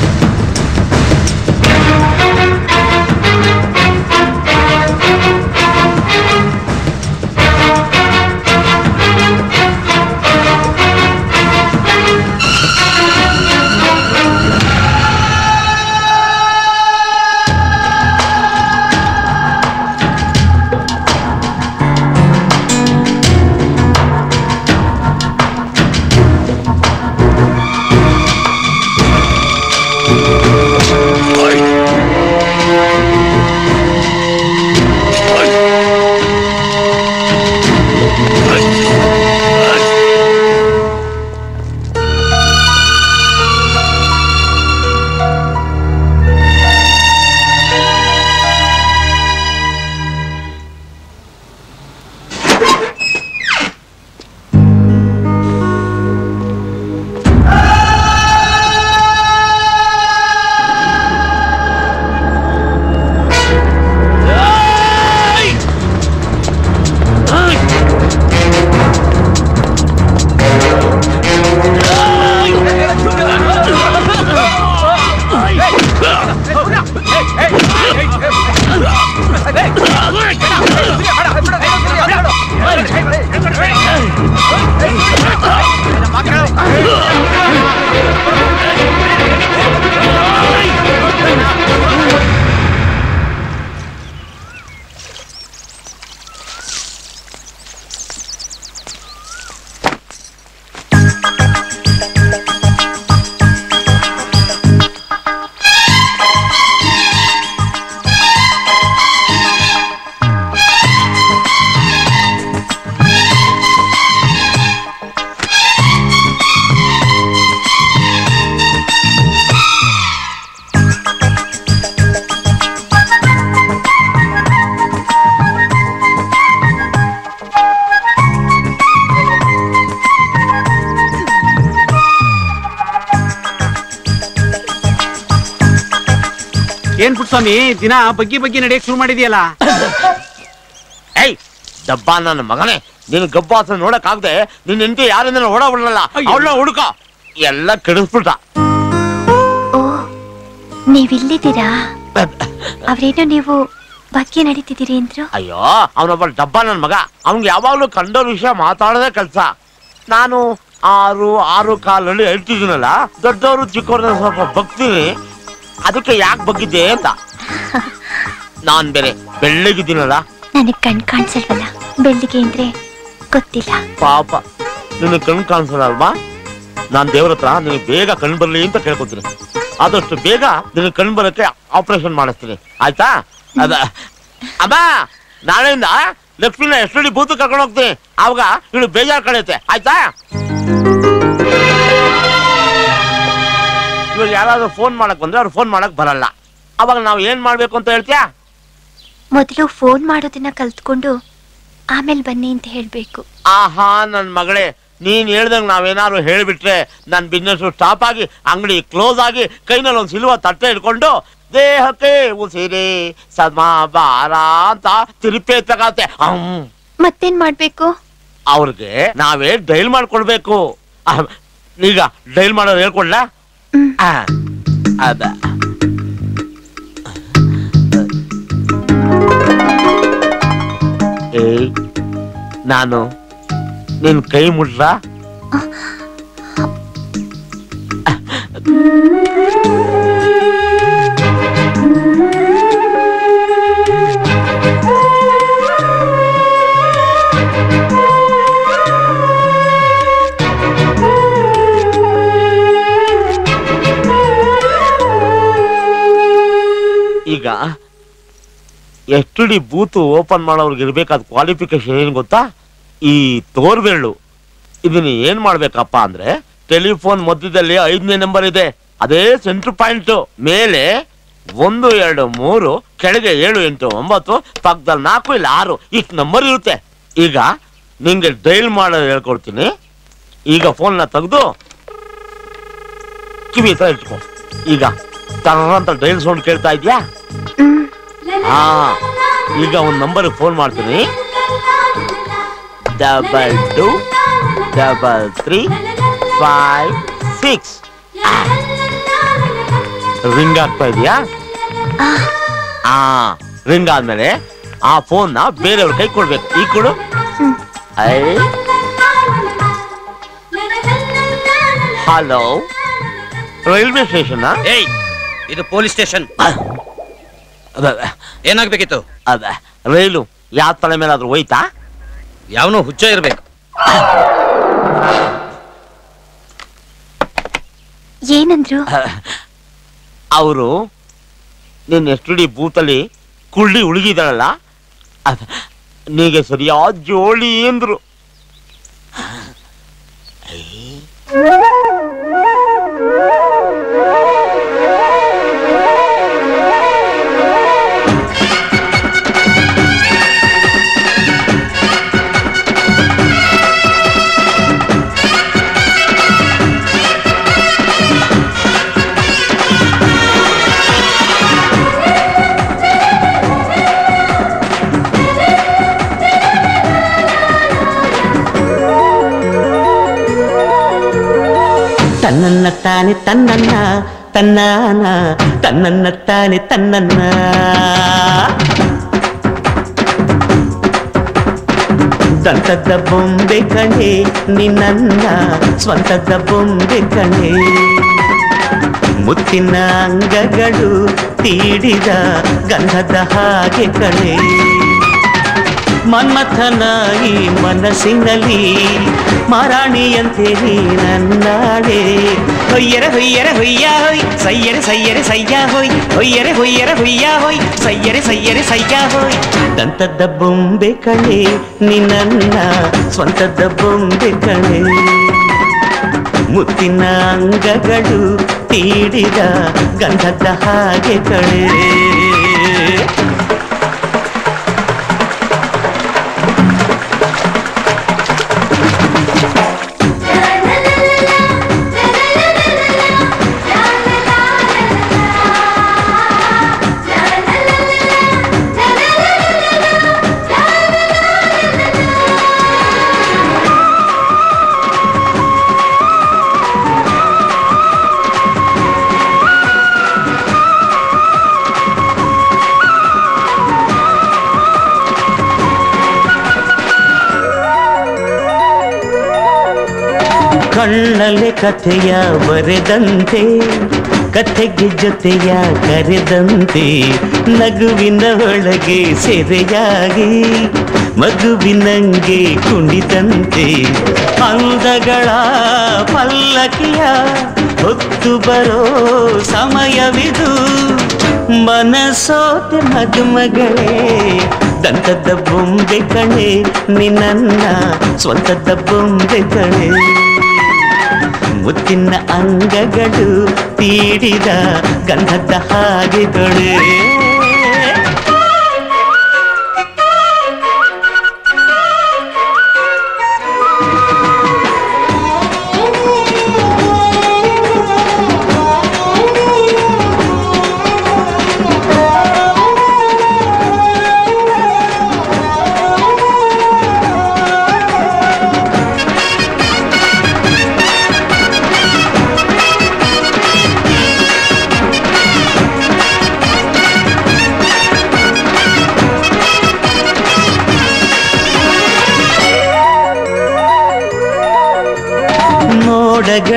ದಿನ ಬಗ್ಗಿ ಬಗ್ಗಿ ನಡೆಯಕ್ ಶುರು ಮಾಡಿದ್ಯಲ್ಲ? ಏಯ್ ಡಬ್ಬ ನನ್ನ ಮಗನೇ ನಿನ್ ಗಬ್ಬಾಸ ನೋಡಕ್ ಆಗದೆ ನಿನ್ ಹೆಂಡತಿ ಯಾರಿಂದ ಓಡ ಬಿಡಲ್ಲ. ಅವಳ ಹುಡುಕ. ಎಲ್ಲ ಕೆಡಿಸ್ಬಿಟ್ಟ. ನೀವಿಲ್ಲಿದ್ದೀರಾ? ಅವ್ರೇನೋ ನೀವು ಬಗ್ಗೆ ನಡೀತಿದ್ದೀರಿ ಅಂದ್ರು? ಅಯ್ಯೋ ಅವನೊಬ್ಬ ಡಬ್ಬ ನನ್ ಮಗ. ಅವ್ನ್ಗೆ ಯಾವಾಗ್ಲೂ ಕಂಡೋರ್ ವಿಷಯ ಮಾತಾಡೋದೇ ಕೆಲ್ಸ. ನಾನು ಆರು ಆರು ಕಾಲಲ್ಲಿ ಹೇಳ್ತಿದ್ದೀನಲ್ಲ ದೊಡ್ಡವರು ಚಿಕ್ಕವ್ರನ್ನ ಸ್ವಲ್ಪ ಬಗ್ತೀನಿ. ಅದಕ್ಕೆ ಯಾಕೆ ಬಗ್ಗಿದ್ದೆ ಅಂತ. ನಾನ್ ಬೇರೆ. ಬೆಳ್ಳಗಿದ್ದೀನಲ್ಲ ನನಗ್ ಕಣ್ ಕಾಣಿಸಲ್ವಲ್ಲ? ಬೆಳ್ಳಿಗೆ ಅಂದ್ರೆ ಗೊತ್ತಿಲ್ಲ. ಪಾಪ. ನಿನ್ನ ಕಣ್ ಕಾಣಿಸಲ್ವಾ ಅಲ್ವಾ ನಾನ್ ದೇವ್ರ ಹತ್ರ ನಿನಗೆ ಬೇಗ ಕಣ್ ಬರ್ಲಿ ಅಂತ ಕೇಳ್ಕೊತೀನಿ. ಆದಷ್ಟು ಬೇಗ ನಿನ್ನ ಕಣ್ ಬರಕ್ಕೆ ಆಪರೇಷನ್ ಮಾಡಿಸ್ತೀನಿ. ಆಯ್ತಾ? ಅದ ಅಮ್ಮ ನಾಳೆಯಿಂದ ಲಕ್ಷ್ಮಿನ ಎಷ್ಟು ಬೂತ್ ಕರ್ಕೊಂಡು ಹೋಗ್ತೀನಿ. ಆವಾಗ ಇವಳು ಬೇಜಾರ್ ಕಳೆಯುತ್ತೆ ಆಯ್ತಾ? ಇವಾಗ ಯಾರಾದ್ರೂ ಫೋನ್ ಮಾಡಕ್ ಬಂದ್ರೆ ಅವ್ರು ಫೋನ್ ಮಾಡಕ್ ಬರಲ್ಲ. ಅವಾಗ ನಾವ್ ಏನ್ ಮಾಡ್ಬೇಕು ಅಂತ ಹೇಳ್ತೀಯಾ? ಮೊದಲು ಫೋನ್ ಮಾಡೋದನ್ನ ಕಲ್ತ್ಕೊಂಡು ಆಮೇಲೆ ಬನ್ನಿ ಅಂತ ಹೇಳ್ಬೇಕು. ಆಹಾ ನನ್ ಮಗಳೇ ನೀನ್ ಹೇಳ್ದಂಗ್ ನಾವೇನಾದ್ರು ಹೇಳ್ಬಿಟ್ರೆ ನನ್ ಬಿಸ್ನೆಸ್ ಸ್ಟಾಪ್ ಆಗಿ ಅಂಗಡಿ ಕ್ಲೋಸ್ ಆಗಿ ಕೈನಲ್ಲಿ ಒಂದ್ ಸಿಲ್ವ ತಟ್ಟೆ ಇಟ್ಕೊಂಡು ದೇಹಕ್ಕೆ ಉಸಿರಿ ಸದ್ಮಾ ಬಾರ ಅಂತ ತಿರುಪೆ ತಗತ್ತೆ ಮತ್ತೇನ್ ಮಾಡ್ಬೇಕು? ಅವ್ರಿಗೆ ನಾವೇ ಡೈಲ್ ಮಾಡ್ಕೊಡ್ಬೇಕು ಈಗ ಡೈಲ್ ಮಾಡೋದು ಹೇಳ್ಕೊಡ್ಲಾ? ಆ, ಅದ. ನಾನು ನಿನ್ ಕೈ ಮುಟ್ರ ಈಗ ಎಷ್ಟು ಡಿ ಬೂತ್ ಓಪನ್ ಮಾಡೋರ್ಗೆ ಇರಬೇಕಾದ ಕ್ವಾಲಿಫಿಕೇಶನ್ ಏನು ಗೊತ್ತಾ? ಈ ತೋರ್ಬೆರಳು ಇದನ್ನ ಏನು ಮಾಡಬೇಕಪ್ಪ ಅಂದರೆ, ಟೆಲಿಫೋನ್ ಮಧ್ಯದಲ್ಲಿ ಐದನೇ ನಂಬರ್ ಇದೆ. ಅದೇ ಸೆಂಟ್ರ್ ಪಾಯಿಂಟು ಮೇಲೆ ಒಂದು, ಎರಡು, ಮೂರು, ಕೆಳಗೆ ಏಳು, ಎಂಟು, ಒಂಬತ್ತು, ಪಕ್ಕದಲ್ಲಿ ನಾಲ್ಕು, ಇಲ್ಲ ಆರು, ಇಷ್ಟು ನಂಬರ್ ಇರುತ್ತೆ. ಈಗ ನಿಮಗೆ ಡೈಲ್ ಮಾಡೋ ಹೇಳ್ಕೊಡ್ತೀನಿ. ಈಗ ಫೋನ್ನ ತೆಗೆದು, ಕಿವಿ ಹತ್ರ ಇಟ್ಕೊ. ಈಗ ತರಂತ ಡೈಲ್ ಸೌಂಡ್ ಕೇಳ್ತಾ ಇದ್ಯಾ? ಹಾ ಈಗ ಒಂದು ನಂಬರ್ ಫೋನ್ ಮಾಡ್ತೀನಿ double two double three five six ring ಆಗ್ತಾ ಇದೆಯಾ ಆ ರಿಂಗ್ ಆದ್ಮೇಲೆ ಆ ಫೋನ್ನ ಬೇರೆಯವ್ರ ಕೈ ಕೊಡ್ಬೇಕು ಈ ಕೊಡು ಐ ಹಲೋ ರೈಲ್ವೆ ಸ್ಟೇಷನ್ ಏಯ್ ಇದು ಪೊಲೀಸ್ ಸ್ಟೇಷನ್ ಅದ ಏನಾಗ್ಬೇಕಿತ್ತು? ಅದ ರೈಲು ಯಾವ ತಲೆ ಮೇಲಾದ್ರೂ ಹೋಯ್ತಾ? ಯಾವನು ಹುಚ್ಚ ಇರ್ಬೇಕು. ಏನಂದ್ರು? ಅವರು ನಿನ್ನ ಎಸ್ ಡಿ ಬೂತಲ್ಲಿ ಕುಳ್ಳಿ ಉಳುಗಿದಳಲ್ಲ? ಅದ್ ನೀಗೆ ಸರಿಯಾದ ಜೋಳಿ ಅಂದ್ರು. ತನ್ನನ್ನ ತಾನೆ ತನ್ನನ್ನ ತನ್ನಾನ ತನ್ನನ್ನ ತಾನೆ ತನ್ನನ್ನ ದಂತದ ಬೊಂಬೆ ಕಣೆ ನಿನ್ನ ಸ್ವಂತದ ಬೊಂಬೆ ಕಣೆ ಮುತ್ತಿನ ಅಂಗಗಳು ತೀಡಿದ ಗಂಧದ ಹಾಗೆ ಕಣೆ ಮನ್ಮಥನ ಈ ಮನಸ್ಸಿನಲ್ಲಿ ಮಾರಾಣಿಯಂತೆ ನೀ ನನ್ನಾಳೆ. ಹೊಯ್ಯರ ಹೊಯ್ಯರ, ಹೊಯ್ಯ, ಹೊಯ್. ಸಯ್ಯರೆ ಸಯ್ಯರೆ ಸಯ್ಯ ಹೊಯ್. ಹೊಯ್ಯರೆ, ಹೊಯ್ಯರ, ಹೊಯ್ಯ, ಹೊಯ್. ಸಯ್ಯರೆ ಸಯ್ಯರೆ ಸಯ್ಯ ಹೊಯ್. ದಂತದ್ದ ಬೊಂಬೆ ಕಣೆ ನಿನ್ನ ಸ್ವಂತದ್ದ ಬೊಂಬೆ ಕಣೆ. ಮುತ್ತಿನ ಅಂಗಗಳು ತೀಡಿದ ಗಂಧದ ಹಾಗೆ ಕಣೆ. ಕಣ್ಣಲ್ಲಿ ಕಥೆಯ ಬರೆದಂತೆ, ಕಥೆಗೆ ಜೊತೆಯ ಕರೆದಂತೆ, ನಗುವಿನ ಒಳಗೆ ಸೆರೆಯಾಗಿ ಮಗುವಿನಂಗೆ ಕುಣಿದಂತೆ, ಅಂದಗಳ ಪಲ್ಲಕಿಯ ಹೊತ್ತು ಬರೋ ಸಮಯವಿದು. ಮನಸೋತೆ ಮದುಮಗಳೇ, ದಂತದ ಬೊಂಬೆ ಕಣೆ ನಿನ್ನ ಸ್ವಂತದ ಬೊಂಬೆ ಮುತ್ತಿನ ಅಂಗಗಳು ತೀಡಿದ ಗಂಧದ ಹಾಗೆಗಳೇ.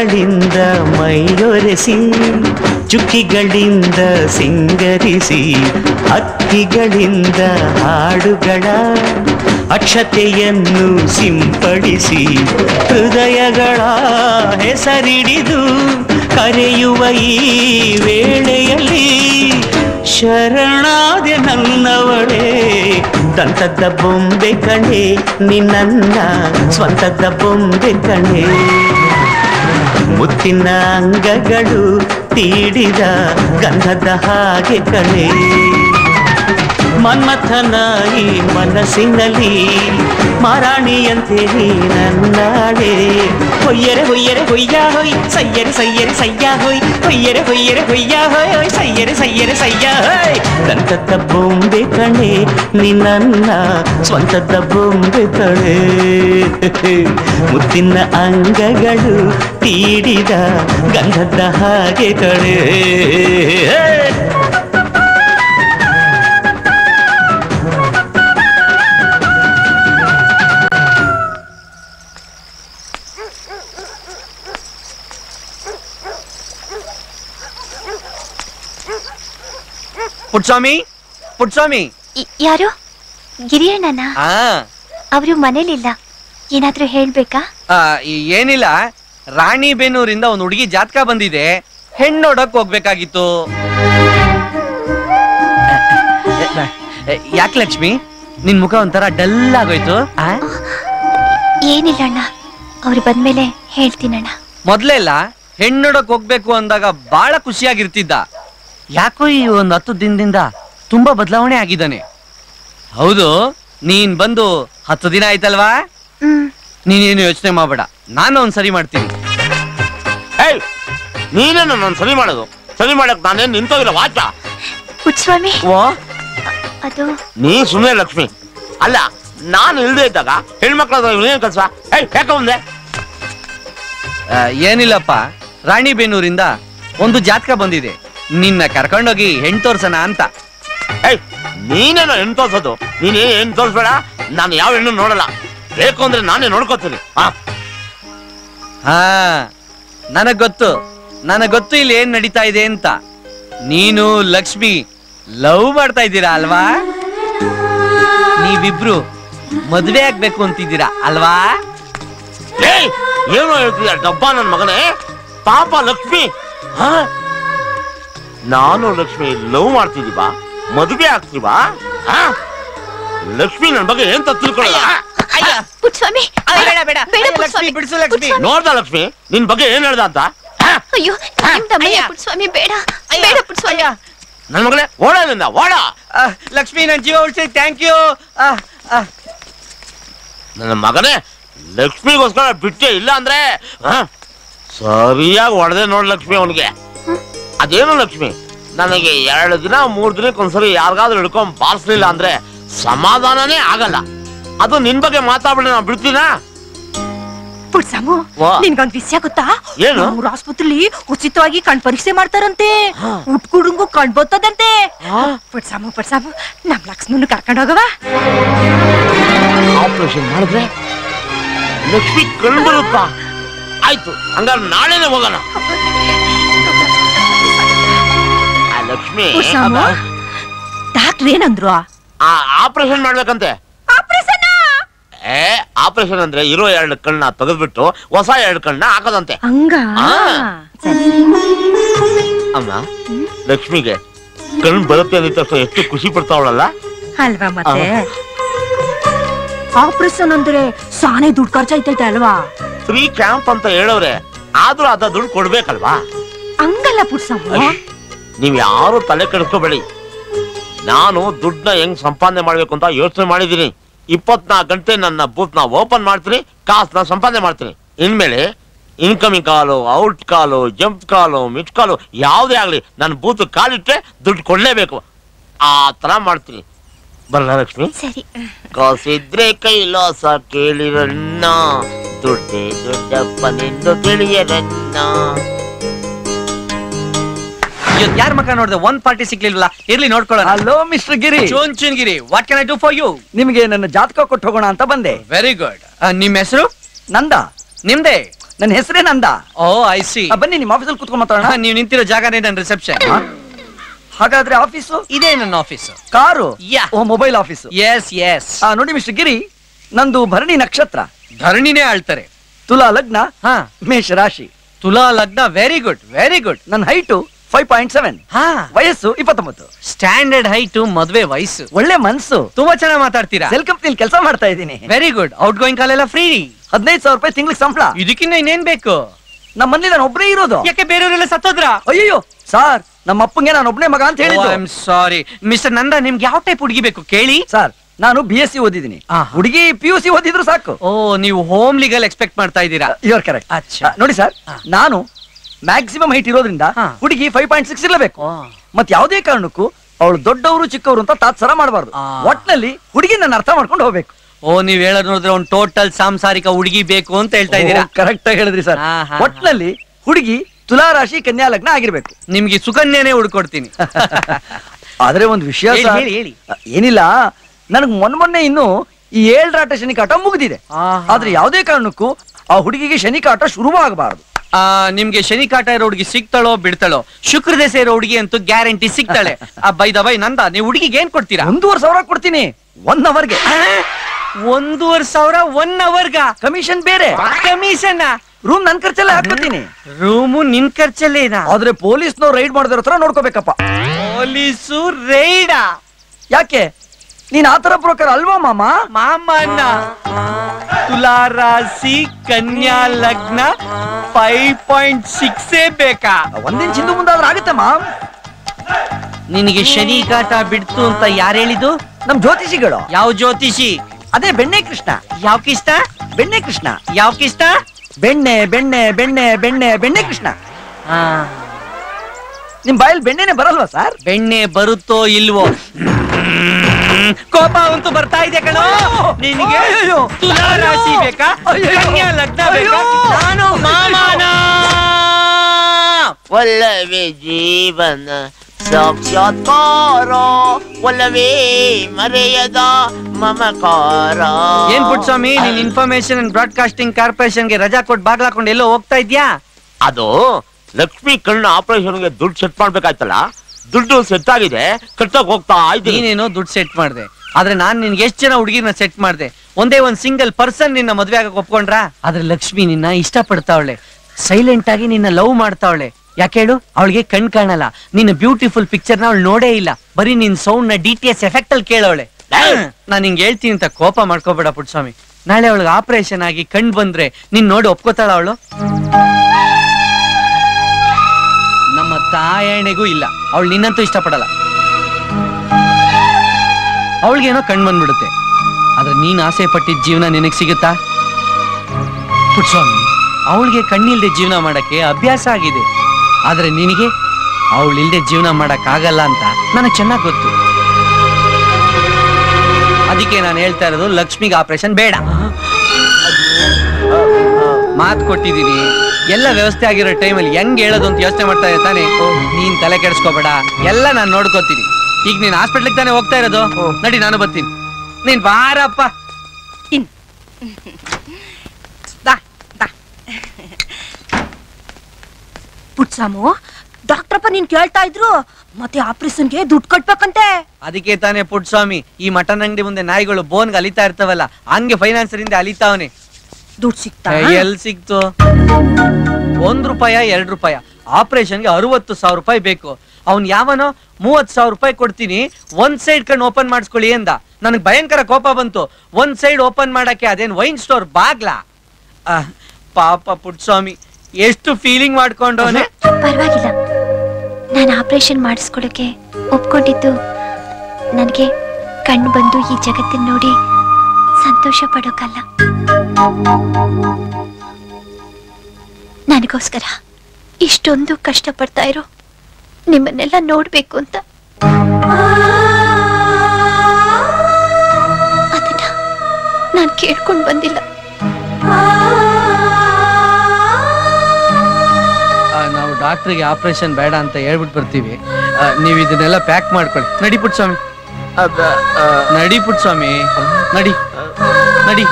ಮೋಡಗಳಿಂದ ಮೈಯೊರೆಸಿ, ಚುಕ್ಕಿಗಳಿಂದ ಸಿಂಗರಿಸಿ, ಹಕ್ಕಿಗಳಿಂದ ಹಾಡುಗಳ ಅಕ್ಷತೆಯನ್ನು ಸಿಂಪಡಿಸಿ, ಹೃದಯಗಳ ಹೆಸರಿಡಿದು ಕರೆಯುವ ಈ ವೇಳೆಯಲ್ಲಿ ಶರಣಾದೆ ನನ್ನವಳೇ ದಂತದ ಬೊಂಬೆ ಕಣೆ ನಿನ್ನ ಸ್ವಂತದ ಬೊಂಬೆ ಕಣೆ. ಮುತ್ತಿನ ಅಂಗಗಳು ತೀಡಿದ ಗಂಧದ ಹಾಗೆ ಕಣೆ. ಮನ್ಮಥನ ಈ ಮನಸ್ಸಿನಲ್ಲಿ ಮಾರಾಣಿಯಂತೆ ನನ್ನಾಳೆ. ಹೊಯ್ಯರೆ ಹೊಯ್ಯರೆ, ಹೊಯ್ಯ ಹೊಯ್ ಸಯ್ಯರೆ ಸಯ್ಯರೆ ಸಯ್ಯ ಹೊಯ್. ಹೊಯ್ಯರೆ ಹೊಯ್ಯರೆ, ಹೊಯ್ಯ ಹೊಯ್ ಹೊಯ್ ಸಯ್ಯರೆ ಸಯ್ಯರೆ ಸಯ್ಯ ಹೊಯ್. ದಂತದ ಬೊಂಬೆ ಕಣೆ ನಿನ್ನ ಸ್ವಂತದ ಬೊಂಬೆ ಕಣೆ. ಮುತ್ತಿನ ಅಂಗಗಳು ತೀಡಿದ ಗಂಧದ ಹಾಗೆ ಕಣೆ. ಪುಟ್ಸ್ವಾಮಿ? ಪುಟ್ಸ್ವಾಮಿ? ಯಾರು? ಗಿರಿಯಣ್ಣನ? ಆ. ಅವರು ಮನೇಲಿಲ್ಲ. ಏನಾದ್ರೂ ಹೇಳ್ಬೇಕಾ? ಆ, ರಾಣಿ ಬೇನೂರಿಂದ ರಾಣಿಬೆನ್ನೂರಿಂದ ಒಂದು ಹುಡುಗಿ ಜಾತಕ ಬಂದಿದೆ. ಹೆಣ್ಣು ನೋಡಕ್ ಹೋಗ್ಬೇಕಾಗಿತ್ತು. ಯಾಕೆ ಲಕ್ಷ್ಮಿ? ನಿನ್ ಮುಖ ಒಂಥರ ಡಲ್ ಆಗೋಯ್ತು? ಏನಿಲ್ಲ ಅಣ್ಣ. ಅವ್ರು ಬಂದ್ಮೇಲೆ ಹೇಳ್ತೀನಣ್ಣ. ಮೊದ್ಲೆಲ್ಲ ಹೆಣ್ಣು ನೋಡಕ್ ಹೋಗ್ಬೇಕು ಅಂದಾಗ ಬಹಳ ಖುಷಿಯಾಗಿರ್ತಿದ್ದ. ಯಾಕೋ ಈ ಒಂದು ಹತ್ತು ದಿನದಿಂದ ತುಂಬಾ ಬದಲಾವಣೆ ಆಗಿದ್ದಾನೆ. ಹೌದು ನೀನ್ ಬಂದು ಹತ್ತು ದಿನ ಆಯ್ತಲ್ವಾ? ನೀನೇನು ಯೋಚನೆ ಮಾಡಬೇಡ ನಾನು ಒಂದ್ ಸರಿ ಮಾಡ್ತೀನಿ. ಏಯ್ ನೀನೇನು ನಾನು ಸರಿ ಮಾಡೋದು? ಸರಿ ಮಾಡಕ್ ನಾನೇನು ನಿಂತೋಗಿಲ್ಲ ವಾಚ ಪುಟ್ಸ್ವಾಮಿ ಓ? ಅದು ನೀ ಸುಮ್ಮನೆ ಲಕ್ಷ್ಮಿ. ಅಲ್ಲ ನಾನು ಇಲ್ದೇ ಇದ್ದಾಗ ಹೆಣ್ಮಕ್ಳ ಏನ್ ಕೆಲಸ ಏಯ್ ಯಾಕೆ ಬಂದೆ ಏನಿಲ್ಲಪ್ಪ ರಾಣಿಬೆನ್ನೂರಿಂದ ಒಂದು ಜಾತಕ ಬಂದಿದೆ. ನಿನ್ನ ಕರ್ಕೊಂಡೋಗಿ ಹೆಣ್ ತೋರ್ಸೋಣ ಅಂತ. ಏಯ್ ನೀನೇನೋ ಹೆಣ್ಣು ತೋರ್ಸೋದು? ನೀನೇ ಹೆಣ್ ತೋರ್ಸ್ಬೇಡ ನಾನು ಯಾವ ಹೆಣ್ಣು ನೋಡಲ್ಲ. ಬೇಕು ಅಂದ್ರೆ ನಾನೇ ನೋಡ್ಕೋತೀನಿ. ಆ. ಹಾ ನನಗ್ ಗೊತ್ತು. ನನಗ್ ಗೊತ್ತು ಇಲ್ಲಿ ಏನ್ ನಡೀತಾ ಇದೆ ಅಂತ. ನೀನು ಲಕ್ಷ್ಮಿ ಲವ್ ಮಾಡ್ತಾ ಇದ್ದೀರಾ ಅಲ್ವಾ? ನೀವಿಬ್ರು ಮದುವೆ ಆಗ್ಬೇಕು ಅಂತಿದ್ದೀರಾ ಅಲ್ವಾ? ಏಯ್ ಏನೋ ಹೇಳ್ತೀಯ ಡಬ್ಬ ನನ್ನ ಮಗನೇ. ಪಾಪ ಲಕ್ಷ್ಮಿ ಹಾ? ನಾನು ಲಕ್ಷ್ಮಿ ಲವ್ ಮಾಡ್ತಿದೀವಾ ಮದುವೆ ಆಗ್ತೀವಾ ಹಾ? ಲಕ್ಷ್ಮಿ ನನ್ನ ಬಗ್ಗೆ ಏನ್ ತಿಳ್ಕೊಳ್ಳಲ್ಲ? ಪುಟ್ಸ್ವಾಮಿ ಬೇಡ ಬೇಡ. ಬೇಡ ಲಕ್ಷ್ಮಿ ಬಿಡಿಸು ಲಕ್ಷ್ಮಿ. ನೋಡ್ದ ಲಕ್ಷ್ಮಿ ನಿನ್ ಬಗ್ಗೆ ಏನ್ ಹೇಳ್ದ ಅಂತ? ಅಯ್ಯೋ ಪುಟ್ಸ್ವಾಮಿ ಬೇಡ ಬೇಡ ಪುಟ್ಸ್ವಾಮಿ ನನ್ ಮಗಳೇ ಓಡ ಆ, ಲಕ್ಷ್ಮಿ ನನ್ ಜೀವ ಉಳಿಸಿ ಥ್ಯಾಂಕ್ ಯು ನನ್ನ ಮಗನೇ ಲಕ್ಷ್ಮಿಗೋಸ್ಕರ ಬಿಟ್ಟೆ ಇಲ್ಲ ಅಂದ್ರೆ ಸರಿಯಾಗಿ ಹೊಡೆದೆ ನೋಡ್ ಲಕ್ಷ್ಮಿ ಅವನಿಗೆ. ಅದೇನು ಲಕ್ಷ್ಮಿ? ನನಗೆ ಎರಡು ದಿನ ಮೂರು ದಿನಕ್ಕೆ ಒಂದ್ಸರಿ ಯಾರಿಗಾದ್ರೂ ಹಿಡ್ಕೊಂಡ್ ಬಾರಿಸ್ಲಿಲ್ಲ ಅಂದ್ರೆ ಸಮಾಧಾನನೇ ಆಗಲ್ಲ. ಅದು ನಿನ್ ಬಗ್ಗೆ ಮಾತಾಡ್ಬಿಡ ನಾ ಬಿಡ್ತೀನಾ? ಪುಟ್ಸಮು ವಾ. ನಿನ್ಗೊಂದ್ ವಿಷಯ ಗೊತ್ತಾ? ಏನು? ನಮ್ಮೂರ್ ಆಸ್ಪತ್ರೆಲಿ ಉಚಿತವಾಗಿ ಕಣ್ ಪರೀಕ್ಷೆ ಮಾಡ್ತಾರಂತೆ. ಉಟ್ಕುಡುಂಗು ಕಣ್ ಬರ್ತದಂತೆ ಪುಟ್ಸಮು ಪುಟ್ಸಮು ನಮ್ ಲಕ್ಷ್ಮನ್ ಕರ್ಕೊಂಡ್ ಹೋಗವ. ಆಪರೇಷನ್ ಮಾಡಿದ್ರೆ ಲಕ್ಷ್ಮಿ ಕಣ್ ಬರುತ್ತಾ? ಆಯ್ತು ಹಂಗಾರೆ ನಾಳೆನೆ ಹೋಗೋಣ. ಲಕ್ಷ್ಮಿ ಡಾಕ್ಟರ್ ಏನಂದ್ರು? ಆ ಆಪರೇಷನ್ ಮಾಡ್ಬೇಕಂತೆ. ಏ ಆಪರೇಷನ್ ಅಂದ್ರೆ ಇರೋ ಎರಡು ಕಣ್ಣ ತೆಗೆದ್ಬಿಟ್ಟು ಹೊಸ ಎರಡು ಕಣ್ಣ ಹಾಕದಂತೆ. ಅಮ್ಮ ಲಕ್ಷ್ಮಿಗೆ ಕಣ್ ಬರುತ್ತೆ ಅಂದಿದ ತಕ್ಷಣ ಎಷ್ಟು ಖುಷಿ ಪಡ್ತಾವಳಲ್ಲ? ಅಲ್ವಾ ಮತ್ತೆ? ಆಪರೇಷನ್ ಅಂದ್ರೆ ಸಾನೆ ದುಡ್ಡು ಖರ್ಚಾಯ್ತೈತೆ ಅಲ್ವಾ? ಫ್ರೀ ಕ್ಯಾಂಪ್ ಅಂತ ಹೇಳವ್ರೆ ಆದ್ರೂ ಅದ ದುಡ್ಡು ಕೊಡ್ಬೇಕಲ್ವಾ? ಹಂಗಲ್ಲ ಪುಟ್ಸಮು. ನೀವ್ ಯಾರು ತಲೆ ಕೆಡಿಸ್ಕೋಬೇಡಿ. ನಾನು ದುಡ್ಡನ್ನ ಹೆಂಗ್ ಸಂಪಾದನೆ ಮಾಡ್ಬೇಕು ಅಂತ ಯೋಚನೆ ಮಾಡಿದೀನಿ ಇಪ್ಪತ್ನಾಲ್ಕು ಗಂಟೆ ನನ್ನ ಬೂತ್ನ ಓಪನ್ ಮಾಡ್ತೀನಿ ಕಾಸನ್ನ ಸಂಪಾದನೆ ಮಾಡ್ತೀನಿ. ಇನ್ಮೇಲೆ incoming call out call jump call mid call ಯಾವುದೇ ಆಗಲಿ ನನ್ನ ಬೂತ್ ಕಾಲಿಟ್ಟರೆ ದುಡ್ಡು ಕೊಡಲೇಬೇಕು. ಆ ಥರ ಮಾಡ್ತೀನಿ. ಬರಲ್ಲ ಲಕ್ಷ್ಮಿ? ಸರಿ. ಕಾಸಿದ್ರೆ ಕೈಲಾಸ ಕೇಳಿರಣ್ಣ. ದುಡ್ಡೇ ದೊಡ್ಡಪ್ಪನೆಂದು ತಿಳಿಯರಣ್ಣ ಯಾರ ಮಕ್ಕ ನೋಡಿದೆ? ಒಂದ್ ಪಾರ್ಟಿ ಸಿಕ್ಲಿಲ್ಲ ಇರ್ಲಿ ನೋಡ್ಕೊಳ್ಳೋಣ. ಹಲೋ ಮಿಸ್ಟರ್ ಗಿರಿ ಚೋನ್ ಚೂನ್ Giri what can I do for you ನಿಮಗೆ ನನ್ನ ಜಾತಕ ಕೊಟ್ಟು ಹೋಗೋಣ ಅಂತ ಬಂದೆ. ವೆರಿ ಗುಡ್ ನಿಮ್ ಹೆಸರು? ನಂದ. ನಿಮ್ದೆ? ನನ್ನ ಹೆಸರೇ ನಂದ. ಓ ಐ ಸಿ ಬನ್ನಿ ನಿಮ್ಮ ಆಫೀಸಲ್ಲಿ ಕುತ್ಕೊಂಡ್ ಮಾತಾಡೋಣ. ನೀವು ನಿಂತಿರೋ ಜಾಗನೇ ನನ್ನ ರಿಸೆಪ್ಷನ್ ಹಾಗಾದ್ರೆ ಆಫೀಸು ಇದೇ ನನ್ನ office car? Oh mobile office yes yes ನೋಡಿ ಮಿಸ್ಟರ್ ಗಿರಿ ನಂದು ಭರಣಿ ನಕ್ಷತ್ರ. ಧರಣಿನೇ ಆಳ್ತಾರೆ. ತುಲಾ ಲಗ್ನ ಹಾ. ಮೇಷ ರಾಶಿ ತುಲಾ ಲಗ್ನ ವೆರಿ ಗುಡ್ ವೆರಿ ಗುಡ್ ನನ್ನ ಹೈಟು ಫೈವ್ ಪಾಯಿಂಟ್ ಸೆವೆನ್ ವಯಸ್ಸು ಇಪ್ಪತ್ತೊಂಬತ್ತು. ಸ್ಟ್ಯಾಂಡರ್ಡ್ ಹೈಟ್ ಮದುವೆ ವಯಸ್ಸು. ಒಳ್ಳೆ ಮನ್ಸು. ತುಂಬಾ ಚೆನ್ನಾಗಿ ಮಾತಾಡ್ತೀರಾ? ಸೆಲ್ ಕಂಪ್ನಿ ಕೆಲಸ ಮಾಡ್ತಾ ಇದ್ದೀನಿ. ವೆರಿ ಗುಡ್ ಔಟ್ ಗೋಯಿಂಗ್ ಕಾಲೆಲ್ಲ ಫ್ರೀ ಹದಿನೈದು ಸಾವಿರ ರೂಪಾಯಿ ತಿಂಗಳಿಗೆ ಸಂಬಳ. ಇದಕ್ಕಿನ್ನ ಇನ್ನೇನ್ ಬೇಕು? ನಮ್ಮ ಮನೇಲಿ ನಾನು ಒಬ್ಬರೇ ಇರೋದು. ಯಾಕೆ ಬೇರೆಯವರೆಲ್ಲ ಸತ್ತೋದ್ರ? ಅಯ್ಯೋ ಸರ್ ನಮ್ಮ ಅಪ್ಪಂಗೆ ನಾನು ಒಬ್ಬನೇ ಮಗ ಅಂತ ಹೇಳಿದ್ದು. ಐ ಸಾರಿ ಮಿಸ್ಟರ್ ನಂದ ನಿಮ್ಗೆ ಯಾವ ಟೈಪ್ ಹುಡುಗಿ ಬೇಕು? ಕೇಳಿ. ಸರ್ ನಾನು ಬಿ ಎಸ್ ಸಿ ಓದಿದ್ದೀನಿ ಹುಡುಗಿ ಪಿ ಯು ಸಿ ಓದಿದ್ರು ಸಾಕು. ಓ ನೀವು ಹೋಮ್ ಲೀಗಲ್ ಎಕ್ಸ್ಪೆಕ್ಟ್ ಮಾಡ್ತಾ ಇದ್ದೀರಾ? ಯುವರ್ ಕರೆಕ್ಟ್ ನೋಡಿ ಸರ್ ನಾನು ಮ್ಯಾಕ್ಸಿಮಮ್ ಹೈಟ್ ಇರೋದ್ರಿಂದ ಹುಡುಗಿ ಫೈವ್ ಪಾಯಿಂಟ್ ಸಿಕ್ಸ್ ಇರಲೇಬೇಕು. ಮತ್ತೆ ಯಾವುದೇ ಕಾರಣಕ್ಕೂ ಅವಳು ದೊಡ್ಡವರು ಚಿಕ್ಕವರು ಅಂತ ತಾತ್ಸರ ಮಾಡಬಾರ್ದು. ಒಟ್ನಲ್ಲಿ ಹುಡುಗಿ ನನ್ನ ಅರ್ಥ ಮಾಡ್ಕೊಂಡು ಹೋಗ್ಬೇಕು. ಓ ನೀವ್ ಹೇಳೋದ್ ನೋಡಿದ್ರೆ ಒಂದು ಟೋಟಲ್ ಸಾಂಸಾರಿಕ ಹುಡುಗಿ ಬೇಕು ಅಂತ ಹೇಳ್ತಾ ಇದ್ದೀರಾ? ಕರೆಕ್ಟ್ ಆಗಿ ಹೇಳಿದ್ರಿ ಸರ್. ಒಟ್ನಲ್ಲಿ ಹುಡುಗಿ ತುಲಾ ರಾಶಿ ಕನ್ಯಾ ಲಗ್ನ ಆಗಿರ್ಬೇಕು. ನಿಮ್ಗೆ ಸುಕನ್ಯನೇ ಹುಡ್ಕೊಡ್ತೀನಿ. ಆದ್ರೆ ಒಂದು ವಿಷಯ ಹೇಳಿ, ಹೇಳಿ, ಹೇಳಿ. ಏನಿಲ್ಲ ನನಗ್ ಮೊನ್ನೆ ಮೊನ್ನೆ ಇನ್ನು ಈ ಏಳ್ರಾಟ ಶನಿ ಕಾಟ ಮುಗಿದಿದೆ. ಆದ್ರೆ ಯಾವುದೇ ಕಾರಣಕ್ಕೂ ಆ ಹುಡುಗಿಗೆ ಶನಿ ಕಾಟ ಶುರುವಾಗಬಾರದು. ಆ ನಿಮ್ಗೆ ಶನಿ ಕಾಟ ಇರೋ ಹುಡುಗಿ ಸಿಗ್ತಾಳೋ ಬಿಡ್ತಾಳೋ? ಶುಕ್ರದೇ ಇರೋ ಹುಡುಗಿ ಅಂತೂ ಗ್ಯಾರಂಟಿ ಸಿಗ್ತಾಳೆ. ಆ ಬೈ ದ ಬೈ ನಂದ ನೀವು ಹುಡುಗಿಗೆ ಏನ್ ಕೊಡ್ತೀರಾ? ಒಂದೂವರೆ ಸಾವಿರ ಕೊಡ್ತೀನಿ. ಒನ್ ಅವರ್ಗೆ ಒಂದೂವರೆ ಸಾವಿರ ಒನ್ ಅವರ್ಗ ಕಮಿಷನ್ ಬೇರೆ. ಕಮಿಷನ್ ರೂಮ್ ನನ್ ಖರ್ಚಲ್ಲೇ ಹಾಕೋತೀನಿ ರೂಮು ನಿನ್ ಖರ್ಚಲ್ಲೇ ಇದ ಆದ್ರೆ ಪೊಲೀಸ್ನವ್ರು ರೈಡ್ ಮಾಡಿದ್ರ ಹತ್ರ ನೋಡ್ಕೋಬೇಕಪ್ಪ. ಪೊಲೀಸು ರೈಡ ಯಾಕೆ? ನೀನ್ ಆತರ ಬ್ರೋಕರ್ ಅಲ್ವಾ ಮಾಮ? ಮಾಮನ್ನ ತುಲಾ ರಾಶಿ ಕನ್ಯಾ ಲಗ್ನ ಫೈವ್ ಪಾಯಿಂಟ್ ಸಿಕ್ಸ್ ಬೇಕಾ? ಒಂದಿನ ಚಿಂದು ಮುಂದಾದ್ರೆ ಆಗುತ್ತೆ ಮಾಮ್. ನಿನಗೆ ಶನಿ ಕಾಟ ಬಿಡ್ತು ಅಂತ ಯಾರು ಹೇಳಿದ್ದು? ನಮ್ ಜ್ಯೋತಿಷಿಗಳು. ಯಾವ ಜ್ಯೋತಿಷಿ? ಅದೇ ಬೆಣ್ಣೆ ಕೃಷ್ಣ. ಯಾವ ಕಿಷ್ಟ ಬೆಣ್ಣೆ ಕೃಷ್ಣ. ಯಾವ ಕಿಷ್ಟ ಬೆಣ್ಣೆ ಬೆಣ್ಣೆ ಬೆಣ್ಣೆ ಬೆಣ್ಣೆ ಬೆಣ್ಣೆ ಕೃಷ್ಣ. ನಿಮ್ ಬಾಯಲ್ಲಿ ಬೆಣ್ಣೆನೆ ಬರಲ್ವಾ ಸರ್? ಬೆಣ್ಣೆ ಬರುತ್ತೋ ಇಲ್ವೋ? ಕೋಪ ಅಂತೂ ಬರ್ತಾ ಇದೆ ಕಣೋ. ನಿನಗೆ ತುಲಾ ರಾಶಿ ಬೇಕಾ? ಕನ್ಯಾ ಲಗ್ನ ಬೇಕಾ? ನಾನು ಮಾಮನ. ಒಲ್ಲವೇ ಜೀವನ ಸಾಕ್ಷಾತ್ಕಾರ ಒಲ್ಲವೇ ಮರೆಯದ ಮಮಕಾರ. ಏನ್ ಪುಟ್ಸ್ವಾಮಿ ನೀನ್ ಇನ್ಫಾರ್ಮೇಶನ್ ಅಂಡ್ ಬ್ರಾಡ್ಕಾಸ್ಟಿಂಗ್ ಕಾರ್ಪೊರೇಷನ್ಗೆ ರಜಾ ಕೊಟ್ಟು ಬಾಗ್ಲಾಕೊಂಡು ಎಲ್ಲೋ ಹೋಗ್ತಾ ಇದ್ಯಾ? ಅದು ಲಕ್ಷ್ಮಿ ಕಣ್ಣ ಆಪರೇಷನ್ಗೆ ದುಡ್ಡು ಸೆಟ್ ಮಾಡ್ಬೇಕಾಯ್ತಲ್ಲ? ದುಡ್ಡು ಸೆಟ್ ಆಗಿದೆ ಕಟ್ಟಕ್ ಹೋಗ್ತಾ ಇದ್ದೀನಿ. ನೀನೇನೋ ದುಡ್ಡು ಸೆಟ್ ಮಾಡ್ದೆ. ಆದ್ರೆ ನಾನ್ ನಿನ್ಗೆ ಎಷ್ಟ್ ಜನ ಹುಡುಗಿನ ಸೆಟ್ ಮಾಡ್ದೆ. ಒಂದೇ ಒಂದ್ ಸಿಂಗಲ್ ಪರ್ಸನ್ ನಿನ್ನ ಮದ್ವೆ ಆಗಕ್ ಒಪ್ಕೊಂಡ್ರ? ಆದ್ರೆ ಲಕ್ಷ್ಮಿ ನಿನ್ನ ಇಷ್ಟ ಪಡ್ತಾವಳೆ ಸೈಲೆಂಟ್ ಆಗಿ ನಿನ್ನ ಲವ್ ಮಾಡ್ತಾವಳೆ. ಯಾಕೆ ಹೇಳು? ಅವಳಿಗೆ ಕಣ್ ಕಾಣಲ್ಲ. ನಿನ್ನ ಬ್ಯೂಟಿಫುಲ್ ಪಿಕ್ಚರ್ನ ಅವಳು ನೋಡೇ ಇಲ್ಲ. ಬರೀ ನಿನ್ ಸೌಂಡ್ನ ಡಿ ಟಿ ಎಸ್ ಎಫೆಕ್ಟ್ ಅಲ್ಲಿ ಕೇಳವಳೆ. ನಾನ್ ನಿಂಗೆ ಹೇಳ್ತೀನಿ ಅಂತ ಕೋಪ ಮಾಡ್ಕೋಬೇಡ ಪುಟ್ಸ್ವಾಮಿ. ನಾಳೆ ಅವಳಿಗೆ ಆಪರೇಷನ್ ಆಗಿ ಕಣ್ ಬಂದ್ರೆ ನಿನ್ ನೋಡಿ ಒಪ್ಕೋತಾಳ ಅವಳು? ತಾಯಣೆಗೂ ಇಲ್ಲ. ಅವಳು ನಿನ್ನಂತೂ ಇಷ್ಟಪಡಲ್ಲ. ಅವಳಿಗೇನೋ ಕಣ್ ಬಂದ್ಬಿಡುತ್ತೆ. ಆದ್ರೆ ನೀನ್ ಆಸೆ ಪಟ್ಟಿದ್ದ ಜೀವನ ನಿನಗೆ ಸಿಗುತ್ತಾ? ಪುಟ್ಸ್ವಾಮಿ, ಅವಳಿಗೆ ಕಣ್ಣಿಲ್ದೆ ಜೀವನ ಮಾಡಕ್ಕೆ ಅಭ್ಯಾಸ ಆಗಿದೆ. ಆದ್ರೆ ನಿನಗೆ ಇಲ್ಲದೆ ಜೀವನ ಮಾಡಕ್ ಆಗಲ್ಲ ಅಂತ ನನಗೆ ಚೆನ್ನಾಗ್ ಗೊತ್ತು. ಅದಕ್ಕೆ ನಾನು ಹೇಳ್ತಾ ಇರೋದು, ಲಕ್ಷ್ಮಿಗೆ ಆಪರೇಷನ್ ಬೇಡ. ಮಾತು ಕೊಟ್ಟಿದೀನಿ. ಎಲ್ಲ ವ್ಯವಸ್ಥೆ ಆಗಿರೋ ಟೈಮಲ್ಲಿ ಹೆಂಗ್ ಹೇಳೋದು ಅಂತ ಯೋಚನೆ ಮಾಡ್ತಾ ಇದೆ ತಾನೆ. ನೀನ್ ತಲೆ ಕೆಡಿಸ್ಕೋಬೇಡ. ಎಲ್ಲ ನಾನು ನೋಡ್ಕೋತೀನಿ. ಈಗ ನೀನ್ ಹಾಸ್ಪಿಟ್ಲಿಗೆ ತಾನೇ ಹೋಗ್ತಾ ಇರೋದು? ನಡಿ ನಾನು ಬರ್ತೀನಿ. ನೀನ್ ಬಾರಪ್ಪ. ಪುಟ್ಸಾಮು ಡಾಕ್ಟ್ರಪ್ಪ ನೀನ್ ಕೇಳ್ತಾ ಇದ್ರು ಮತ್ತೆ ಆಪರೇಷನ್ಗೆ ದುಡ್ಡು ಕಟ್ಬೇಕಂತೆ. ಅದಕ್ಕೆ ತಾನೇ ಪುಟ್ಸ್ವಾಮಿ ಈ ಮಟನ್ ಅಂಗಡಿ ಮುಂದೆ ನಾಯಿಗಳು ಬೋನ್ಗೆ ಅಲಿತಾ ಇರ್ತಾವಲ್ಲ ಹಂಗೆ ಫೈನಾನ್ಸರ್ ಇಂದ ಅಲಿತಾವನೆ. ದುಡ್ಡು ಸಿಗ್ತಾ? ಎಲ್ಲಿ ಸಿಕ್ತು ಒಂದ್ ರೂಪಾಯ ಎರಡ್ ರೂಪಾಯ. ಆಪರೇಷನ್ಗೆ ಅರವತ್ತು ಸಾವಿರ ರೂಪಾಯಿ ಬೇಕು. ಅವ್ನ್ ಯಾವನೋ ಮೂವತ್ ಸಾವಿರ ರೂಪಾಯಿ ಕೊಡ್ತೀನಿ ಒಂದ್ ಸೈಡ್ ಕಣ್ಣು ಓಪನ್ ಮಾಡಿಸ್ಕೊಳ್ಳಿ ಎಂದ. ನನಗ್ ಭಯಂಕರ ಕೋಪ ಬಂತು. ಒಂದ್ ಸೈಡ್ ಓಪನ್ ಮಾಡಕ್ಕೆ ಅದೇನ್ ವೈನ್ ಸ್ಟೋರ್ ಬಾಗ್ಲಾ? ಪಾಪ ಪುಟ್ಸ್ವಾಮಿ ಎಷ್ಟು ಫೀಲಿಂಗ್ ಮಾಡ್ಕೊಂಡವನೆ? ಪರವಾಗಿಲ್ಲ. ನಾನು ಆಪರೇಷನ್ ಮಾಡಿಸ್ಕೊಳಕ್ಕೆ ಒಪ್ಕೊಂಡಿದ್ದು ನನಗೆ ಕಣ್ಣು ಬಂದು ಈ ಜಗತ್ತನ್ನ ನೋಡಿ ಸಂತೋಷ ಪಡೋಕಲ್ಲ. ನನಗೋಸ್ಕರ ಇಷ್ಟೊಂದು ಕಷ್ಟಪಡ್ತಾ ಇರೋ ನಿಮ್ಮನ್ನೆಲ್ಲ ನೋಡ್ಬೇಕು ಅಂತ. ಅದನ್ನ ನಾನು ಕೇಳ್ಕೊಂಡು ಬಂದಿಲ್ಲ. ಆ, ನಾವು ಡಾಕ್ಟ್ರಿಗೆ ಆಪರೇಷನ್ ಬೇಡ ಅಂತ ಹೇಳ್ಬಿಟ್ಟು ಬರ್ತೀವಿ. ನೀವು ಇದನ್ನೆಲ್ಲ ಪ್ಯಾಕ್ ಮಾಡ್ಕೊಳ್ಳಿ. ನಡಿ ಪುಟ್ಸ್ವಾಮಿ. ನಡಿ ಪುಟ್ಸ್ವಾಮಿ. ನಡಿ. ನಡಿ.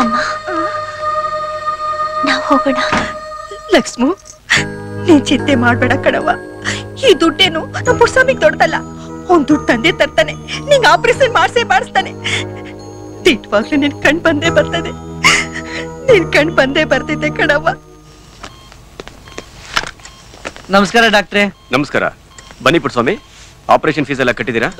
ಅಮ್ಮ. ಹೋಗೋಣ. ಲಕ್ಷ್ಮು ನೀನ್ ಚಿಂತೆ ಮಾಡ್ಬೇಡ ಕಣವ ಈ ದುಡ್ಡೇನು ನಮ್ಮ ಪುರ್ಸಾಮಿಗೆ ದೊಡ್ಡದಲ್ಲ. ಅವ್ನ್ ದುಡ್ಡು ತಂದೆ ತರ್ತಾನೆ ನಿಂಗೆ ಆಪರೇಷನ್ ಮಾಡ್ಸೇ ಮಾಡಿಸ್ತಾನೆ. ದಿಟ್ವಾಗ್ಲೂ ನಿನ್ ಕಣ್ ಬಂದೇ ಬರ್ತದೆ. ನಿನ್ ಕಣ್ ಬಂದೇ ಬರ್ತಿದ್ದೆ ಕಣವ್ವ. ನಮಸ್ಕಾರ ಡಾಕ್ಟ್ರೆ. ನಮಸ್ಕಾರ. ಬನ್ನಿ ಪುಟ್ಸ್ವಾಮಿ ಆಪರೇಷನ್ ಫೀಸ್ ಎಲ್ಲ ಕಟ್ಟಿದ್ದೀರಾ?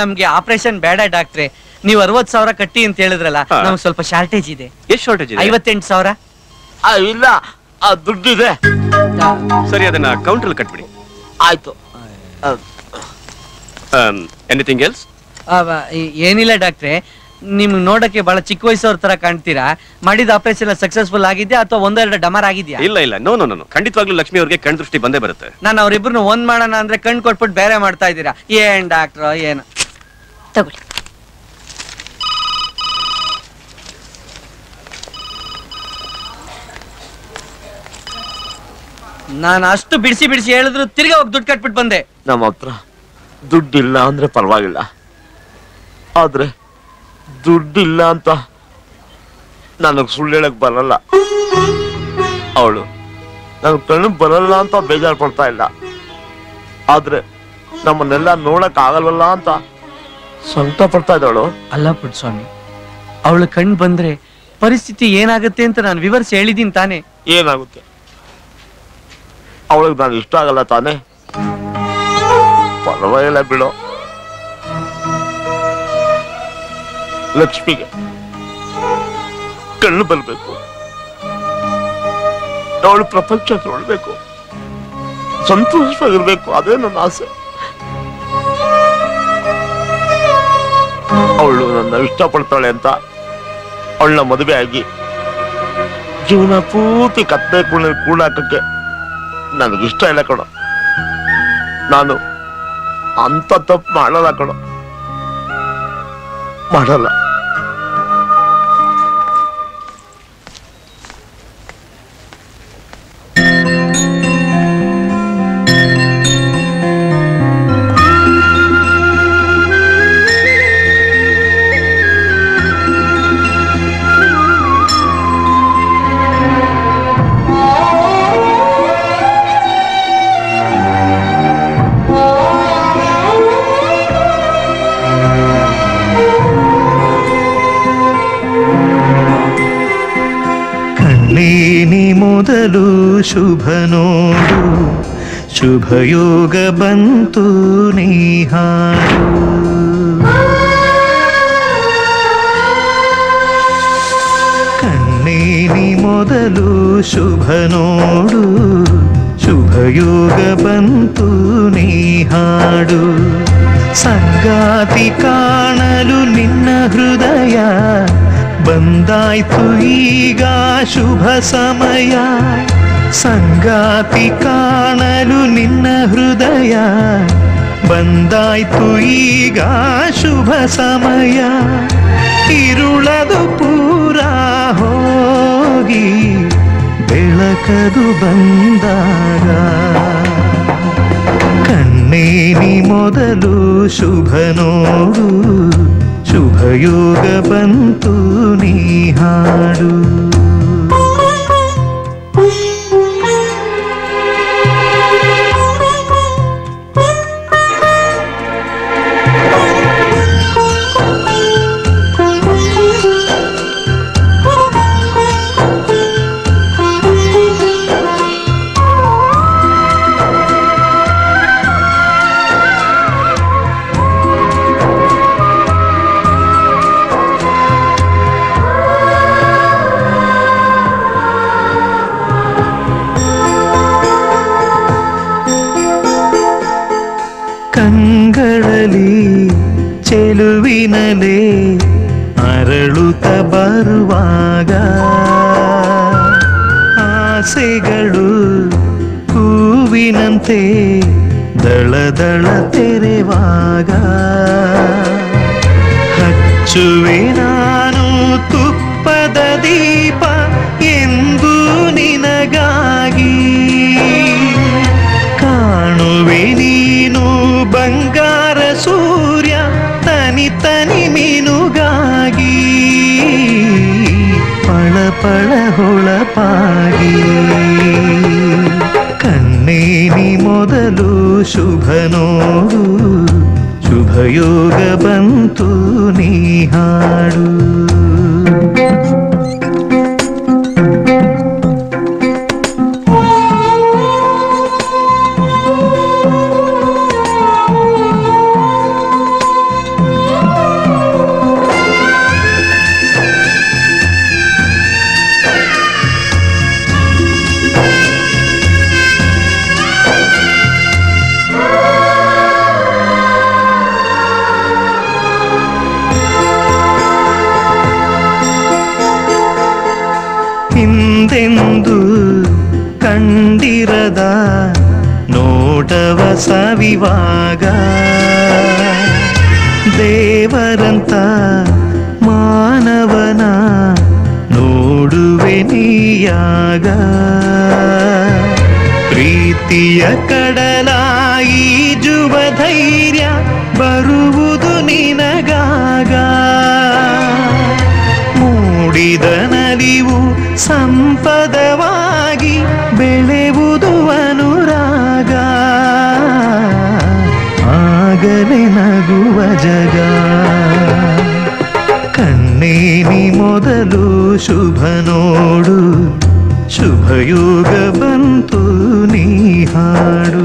ನಮ್ಗೆ ಆಪರೇಷನ್ ಬೇಡ ಡಾಕ್ಟ್ರೆ. ನೀವು ಅರವತ್ ಸಾವಿರ ಕಟ್ಟಿ ಅಂತ ಹೇಳಿದ್ರಲ್ಲ. ನಮ್ಗೆ ಸ್ವಲ್ಪ ಶಾರ್ಟೇಜ್ ಇದೆ. ಎಷ್ಟು ಶಾರ್ಟೇಜ್ ಇದೆ? ಐವತ್ತೆಂಟು ಸಾವಿರ? ಇಲ್ಲ ಆ ದುಡ್ಡಿದೆ. ಸರಿ ಅದನ್ನ ಕೌಂಟರ್ ಕಟ್ಬಿಡಿ. ಆಯ್ತು. ಎನಿಥಿಂಗ್ ಎಲ್ಸ್ ಏನಿಲ್ಲ ಡಾಕ್ಟ್ರೆ. ನಿಮ್ ನೋಡಕ್ಕೆ ಬಹಳ ಚಿಕ್ಕ ವಯಸ್ಸವ್ರ ತರ ಕಾಣ್ತೀರಾ? ಮಾಡಿದ ಆಪರೇಷನ್ ಸಕ್ಸಸ್ಫುಲ್ ಆಗಿದ್ಯಾ ಅಥವಾ ಒಂದೆರಡು ಡಮರ್ ಆಗಿದ್ಯಾ? ಇಲ್ಲ ಇಲ್ಲ ನೋ ನೋ ನೋ ಖಂಡಿತವಾಗ್ಲೂ ಲಕ್ಷ್ಮಿ ಅವ್ರಿಗೆ ಕಣ್ ದೃಷ್ಟಿ ಬಂದೇ ಬರುತ್ತೆ. ನಾನು ಅವ್ರಿಬ್ರು ಒಂದ್ ಮಾಡೋಣ ಅಂದ್ರೆ ಕಣ್ ಕೊಟ್ಬಿಟ್ಟು ಬೇರೆ ಮಾಡ್ತಾ ಇದ್ದೀರಾ? ಏನ್ ಡಾಕ್ಟ್ರ್ ಏನು? ತಗೊಳ್ಳಿ. ನಾನು ಅಷ್ಟು ಬಿಡಿಸಿ ಬಿಡಿಸಿ ಹೇಳಿದ್ರು ತಿರ್ಗಿ ಹೋಗಿ ದುಡ್ಡು ಕಟ್ಬಿಟ್ಟು ಬಂದೆ. ನಮ್ಮ ಹತ್ರ ದುಡ್ಡಿಲ್ಲ ಅಂದ್ರೆ ಪರವಾಗಿಲ್ಲ. ಆದ್ರೆ ದುಡ್ಡಿಲ್ಲ ಅಂತ ನನಗ್ ಸುಳ್ಳು ಹೇಳಕ್ ಬರಲ್ಲ. ಅವಳು ನನ್ ಕಣ್ಣು ಬರಲ್ಲ ಅಂತ ಬೇಜಾರು ಪಡ್ತಾ ಇಲ್ಲ. ಆದ್ರೆ ನಮ್ಮನ್ನೆಲ್ಲ ನೋಡಕ್ ಆಗಲ್ವಲ್ಲ ಅಂತ ಸ್ವಂತ ಪಡ್ತಾ ಇದ್ದಾಳು. ಅಲ್ಲ ಪುಟ್ಸ್ವಾಮಿ ಅವಳು ಕಣ್ ಬಂದ್ರೆ ಪರಿಸ್ಥಿತಿ ಏನಾಗುತ್ತೆ ಅಂತ ನಾನು ವಿವರಿಸಿ ಹೇಳಿದೀನಿ ತಾನೇ. ಏನಾಗುತ್ತೆ? ಅವಳಿಗೆ ನಾನು ಇಷ್ಟ ಆಗಲ್ಲ ತಾನೇ. ಪರವಾಗಿಲ್ಲ ಬಿಡು. ಲಕ್ಷ್ಮಿಗೆ ಕಣ್ಣು ಬರಬೇಕು. ಅವಳು ಪ್ರಪಂಚ ನೋಡ್ಬೇಕು. ಸಂತೋಷವಾಗಿರ್ಬೇಕು. ಅದೇ ನನ್ನ ಆಸೆ. ಅವಳು ನನ್ನ ಇಷ್ಟಪಡ್ತಾಳೆ ಅಂತ ಅವಳನ್ನ ಮದುವೆ ಆಗಿ ಜೀವನ ಪೂರ್ತಿ ಕತ್ತೆ ಕೂಡ ಕೂಡಾಕಕ್ಕೆ ನನಗಿಷ್ಟ ಇಲ್ಲ ಕಣೋ. ನಾನು ಅಂತ ತಪ್ಪು ಮಾಡಲ್ಲ ಕಣೋ. ಮಾಡಲ್ಲ. ಮೊದಲು ಶುಭ ನೋಡು ಶುಭಯೋಗ ಬಂತು ನೀಹಾಡು ಕಣ್ಣೇನಿ ಮೊದಲು ಶುಭ ನೋಡು ಶುಭಯೋಗ ಬಂತು ನೀಹಾಡು ಸಂಗಾತಿ ಕಾಣಲು ನಿನ್ನ ಹೃದಯ ಬಂದಾಯ್ತು ಈಗ ಶುಭ ಸಮಯ ಸಂಗಾತಿ ಕಾಣಲು ನಿನ್ನ ಹೃದಯ ಬಂದಾಯ್ತು ಈಗ ಶುಭ ಸಮಯ. ಇರುಳದು ಪೂರ ಹೋಗಿ ಬೆಳಕದು ಬಂದಾಗ. ಕಣ್ಣೇನಿ ಮೊದಲು ಶುಭ ನೋಡು, ಶುಭಯೋಗ ಬಂತು ನೀ ಹಾಡು. ಚೆಲುವಿನಲೆ ಅರಳುತ್ತ ಬರುವಾಗ ಆಸೆಗಳು ಹೂವಿನಂತೆ ದಳ ದಳ ತೆರೆವಾಗ ಹಚ್ಚುವೆ ನಾನು ತುಪ್ಪದ ದೀಪ ಎಂದು ನಿನಗಾಗಿ ತನಿ ತನಿ ಮೀನುಗಾಗಿ ಪಳ ಪಳಹೊಳಪಾಗಿ ಕಣ್ಣೇನಿ ಮೊದಲು ಶುಭ ನೋಡು ಶುಭಯೋಗ ಬಂತು ನೀ ಹಾಡು ದೇವರಂತ ಮಾನವನ ನೋಡುವೆ ನೀಯಾಗ. ಪ್ರೀತಿಯ ಕಡಲಾಯಿ ಜುವ ಧೈರ್ಯ ಬರುವುದು ನಿನಗಾಗ. ಮೂಡಿದ ನಲಿವು ಸಂಪದವಾಗಿ ಮೊದಲು ಶುಭ ನೋಡು ಶುಭಯೋಗ ಬಂತು ನೀ ಹಾಡು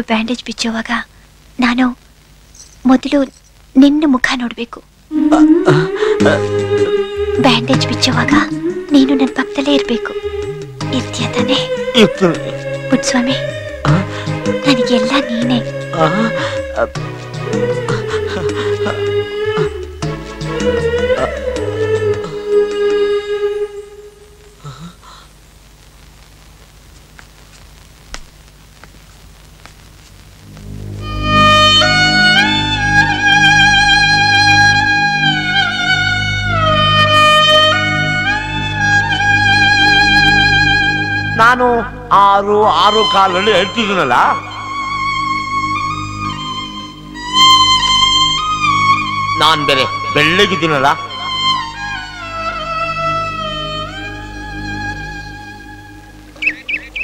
ಬ್ಯಾಂಡೇಜ್ ಬಿಚ್ಚುವಾಗ ನಾನು ಮೊದಲು ನಿನ್ನ ಮುಖ ನೋಡಬೇಕು. ಬ್ಯಾಂಡೇಜ್ ಬಿಚ್ಚುವಾಗ ನೀನು ನನ್ನ ಪಕ್ಕದಲ್ಲೇ ಇರಬೇಕು. ಇರ್ತೀಯ ತಾನೆ ಪುಟ್ಸ್ವಾಮಿ ನನಗೆಲ್ಲ ನೀನೇ. ನಾನು ಆರು ಆರು ಕಾಲಲ್ಲಿ ಹೇಳ್ತಿದ್ದೀನಲ್ಲ ನಾನ್ ಬೇರೆ ಬೆಳ್ಳಗಿದ್ದೀನಲ್ಲ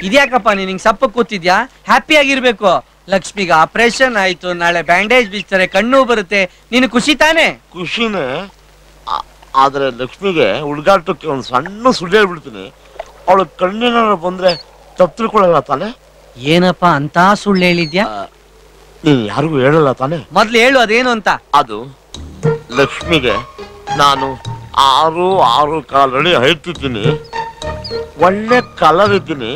ಇದ್ಯಾಕಪ್ಪ ನೀನ್ ಹಿಂಗ್ ಸಪ್ಪ ಕೂತಿದ್ಯಾ? ಹ್ಯಾಪಿ ಆಗಿರ್ಬೇಕು. ಲಕ್ಷ್ಮಿಗ ಆಪರೇಷನ್ ಆಯ್ತು ನಾಳೆ ಬ್ಯಾಂಡೇಜ್ ಬಿಚ್ತಾರೆ ಕಣ್ಣು ಬರುತ್ತೆ. ನೀನು ಖುಷಿ ತಾನೆ? ಖುಷಿನೇ. ಆದ್ರೆ ಲಕ್ಷ್ಮಿಗೆ ಹುಡುಗಾಟಕ್ಕೆ ಒಂದು ಸಣ್ಣ ಸುಳ್ಳು ಹೇಳ್ಬಿಡ್ತೀನಿ. ಅವಳು ಕಣ್ಣಿನ ಬಂದ್ರೆ ತಪ್ಪು ತಿಳ್ಕೊಳ್ಳಲ್ಲ ತಾನೆ? ಏನಪ್ಪ ಅಂತ ಸುಳ್ಳು ಹೇಳಿದ್ಯಾ? ನೀನ್ ಯಾರಿಗೂ ಹೇಳಲ್ಲ ತಾನೆ. ಮೊದ್ಲು ಹೇಳು ಅದೇನು ಅಂತ. ಅದು ಲಕ್ಷ್ಮಿಗೆ ನಾನು ಆರು ಆರು ಕಾಲಡಿ ಹೈತಿದ್ದೀನಿ ಒಳ್ಳೆ ಕಲರ್ ಇದ್ದೀನಿ.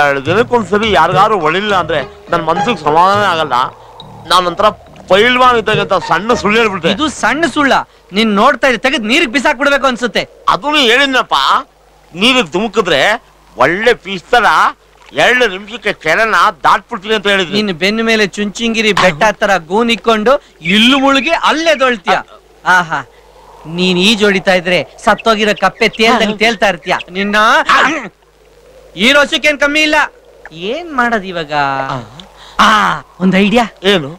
ಎರಡು ದಿನಕ್ಕೊಂದ್ಸರಿ ಯಾರಿಗಾರು ಒಳಿಲ್ಲ ಅಂದ್ರೆ ನನ್ನ ಮನ್ಸಿಗೆ ಸಮಾಧಾನ ಆಗಲ್ಲ. ನಾನೊಂಥರ ಪೈಲ್ವಾನ್ ಇದ್ದಾಗ ಸಣ್ಣ ಸುಳ್ಳು ಹೇಳ್ಬಿಟ್ಟೆ. ಇದು ಸಣ್ಣ ಸುಳ್ಳ. ನೀನ್ ನೋಡ್ತಾ ಇದ್ರೆ ತೆಗೆದು ನೀರಿಗೆ ಬಿಸಾಕ್ ಬಿಡ್ಬೇಕು ಅನ್ಸುತ್ತೆ ಅದನ್ನು ಹೇಳಿದ್ನಪ್ಪ. ನೀರಿಗೆ ಧುಮುಕಿದ್ರೆ ಒಳ್ಳೆ ಪೀಸ್ ತರ ಎರಡು ನಿಮಿಷಕ್ಕೆ ಕೆರನ ದಾಟ್ಬಿಡ್ತೀನಿ ಅಂತ ಹೇಳಿದ್ರು. ನಿನ್ನ ಬೆನ್ನ ಮೇಲೆ ಚುಂಚಿಂಗಿರಿ ಬೆಟ್ಟ ತರ ಗೂನಿಕೊಂಡು ಇಲ್ಲು ಮುಳುಗಿ ಅಲ್ಲೇ ದೊಳ್ತೀಯ. ಆಹಾ ನೀನ್ ಈ ಹೊಡಿತಾ ಇದ್ರೆ ಸತ್ತೋಗಿರೋ ಕಪ್ಪೆ ತೇಲ್ದಂಗ್ ತೇಲ್ತಾ ಇರ್ತೀಯ. ನಿನ್ನ ಈ ರೋಷಕ್ಕೇನ್ ಕಮ್ಮಿ ಇಲ್ಲ. ಏನ್ ಮಾಡೋದ್ ಇವಾಗ? ಆ ಒಂದ್ ಐಡಿಯಾ. ಏನು?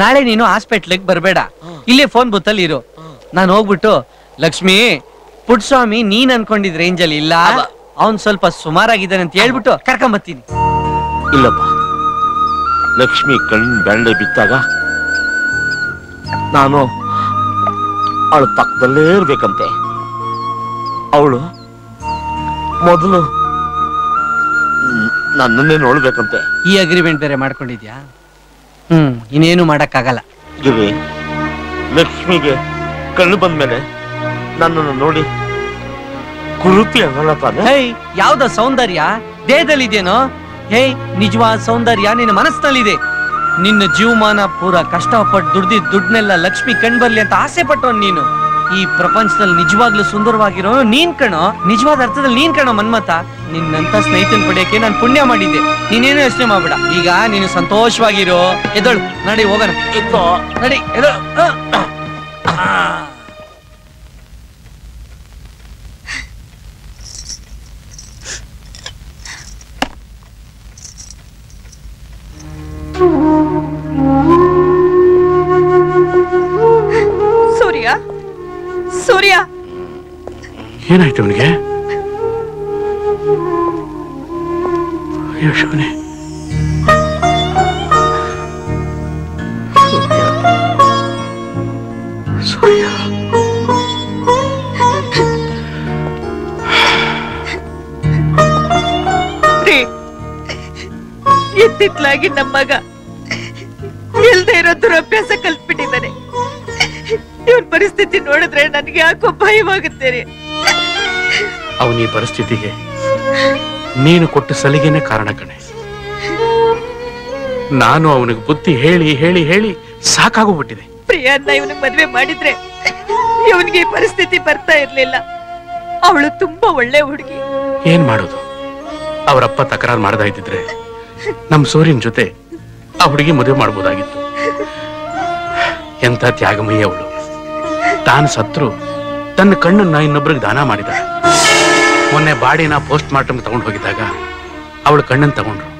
ನಾಳೆ ನೀನು ಹಾಸ್ಪಿಟ್ಲಿಗೆ ಬರಬೇಡ. ಇಲ್ಲಿ ಫೋನ್ ಬುತ್ತಲ್ಲಿ ಇರು. ನಾನು ಹೋಗ್ಬಿಟ್ಟು ಲಕ್ಷ್ಮಿ ಪುಟ್ಸ್ವಾಮಿ ನೀನ್ ಅನ್ಕೊಂಡಿದ್ ರೇಂಜಲ್ಲಿ ಇಲ್ಲ. ಅವ್ನ್ ಸ್ವಲ್ಪ ಸುಮಾರಾಗಿದ್ದಾನೆ ಅಂತ ಹೇಳ್ಬಿಟ್ಟು ಕರ್ಕೊಂಬತ್ತೀನಿ ಇಲ್ಲಪ್ಪ. ಲಕ್ಷ್ಮಿ ಕಣ್ಣು ಬೆಳ್ಳೆ ಬಿತ್ತಾಗ ನಾನು ಅವಳ ಪಕ್ಕದಲ್ಲೇ ಇರ್ಬೇಕಂತೆ. ಅವಳು ಮೊದಲು ನನ್ನನ್ನೇ ನೋಡ್ಬೇಕಂತೆ. ಈ ಅಗ್ರಿಮೆಂಟ್ ಬೇರೆ ಮಾಡ್ಕೊಂಡಿದ್ಯಾ? ಹ್ಮ್ ಇನ್ನೇನು ಮಾಡಕ್ಕಾಗಲ್ಲ. ಗಿರಿ ಲಕ್ಷ್ಮಿಗೆ ಕಣ್ಣು ಬಂದ್ಮೇಲೆ ನನ್ನನ್ನು ನೋಡಿ ಕುರುತಿ ಹೇಯ್ ಯಾವ್ದ ಸೌಂದರ್ಯ? ದೇಹದಲ್ಲಿದೇನೋ? ಹೇ ನಿಜವಾದ ಸೌಂದರ್ಯ ನಿನ್ನ ಮನಸ್ಸಿನಲ್ಲಿದೆ. ನಿನ್ನ ಜೀವಮಾನ ಪೂರ ಕಷ್ಟಪಟ್ಟು ದುಡ್ದಿದ್ ದುಡ್ನೆಲ್ಲ ಲಕ್ಷ್ಮಿ ಕಣ್ಬರ್ಲಿ ಅಂತ ಆಸೆ ಪಟ್ಟವ್ ನೀನು. ಈ ಪ್ರಪಂಚದಲ್ಲಿ ನಿಜವಾಗ್ಲೂ ಸುಂದರವಾಗಿರೋ ನೀನ್ ಕಣೋ ನಿಜವಾದ ಅರ್ಥದಲ್ಲಿ ನೀನ್ ಕಣೋ ಮನ್ಮತ ನಿನ್ನಂತ ಸ್ನೇಹಿತನ್ ಪಡೆಯಕ್ಕೆ ನಾನು ಪುಣ್ಯ ಮಾಡಿದ್ದೆ. ನೀನೇನು ಯೋಚನೆ ಮಾಡ್ಬೇಡ. ಈಗ ನೀನು ಸಂತೋಷವಾಗಿರೋ. ಎದಳು ನಡಿ ಹೋಗೋಣ. ನಡಿ ಎದಳು ಸೂರ್ಯ. ಏನಾಯ್ತು ಅವನಿಗೆ ಯಶೋನೆ ಸೂರ್ಯ. ನಮ್ಮ ಮಗ. ಇಲ್ದೇ ಇರೋ ದುರಭ್ಯಾಸ ಕಲ್ತ್ಬಿಟ್ಟಿದ್ದಾನೆ. ಇವನ್ ಪರಿಸ್ಥಿತಿ ನೋಡಿದ್ರೆ ನನ್ಗೆ ಯಾಕೋ ಭಯವಾಗುತ್ತೆ ರೀ ಅವನ ಈ ಪರಿಸ್ಥಿತಿಗೆ ನೀನು ಕೊಟ್ಟ ಸಲಿಗೆನೇ ಕಾರಣ ಕಣೆ. ನಾನು ಅವನಿಗೆ ಬುದ್ಧಿ ಹೇಳಿ ಹೇಳಿ ಹೇಳಿ ಸಾಕಾಗೋಗ್ಬಿಟ್ಟಿದೆ ಪ್ರಿಯಾನ್ನ ಇವನಿಗೆ ಮದ್ವೆ ಮಾಡಿದ್ರೆ ಇವನಿಗೆ ಈ ಪರಿಸ್ಥಿತಿ ಬರ್ತಾ ಇರ್ಲಿಲ್ಲ. ಅವಳು ತುಂಬಾ ಒಳ್ಳೆ ಹುಡುಗಿ. ಏನ್ ಮಾಡೋದು? ಅವರಪ್ಪ ತಕರಾರು ಮಾಡದ ಇದ್ದಿದ್ರೆ ನಮ್ ಸೂರ್ಯನ್ ಜೊತೆ ಆ ಹುಡುಗಿ ಮದುವೆ ಮಾಡ್ಬೋದಾಗಿತ್ತು. ಎಂತ ತ್ಯಾಗಮಯಿ ಅವಳು. ತಾನು ಸತ್ರು. ತನ್ನ ಕಣ್ಣನ್ನ ಇನ್ನೊಬ್ರಿಗೆ ದಾನ ಮಾಡಿದ. ಮೊನ್ನೆ ಬಾಡಿನ ಪೋಸ್ಟ್ ಮಾರ್ಟಮ್ ತಗೊಂಡು ಹೋಗಿದ್ದಾಗ ಅವಳು ಕಣ್ಣನ್ನು ತಗೊಂಡ್ರು.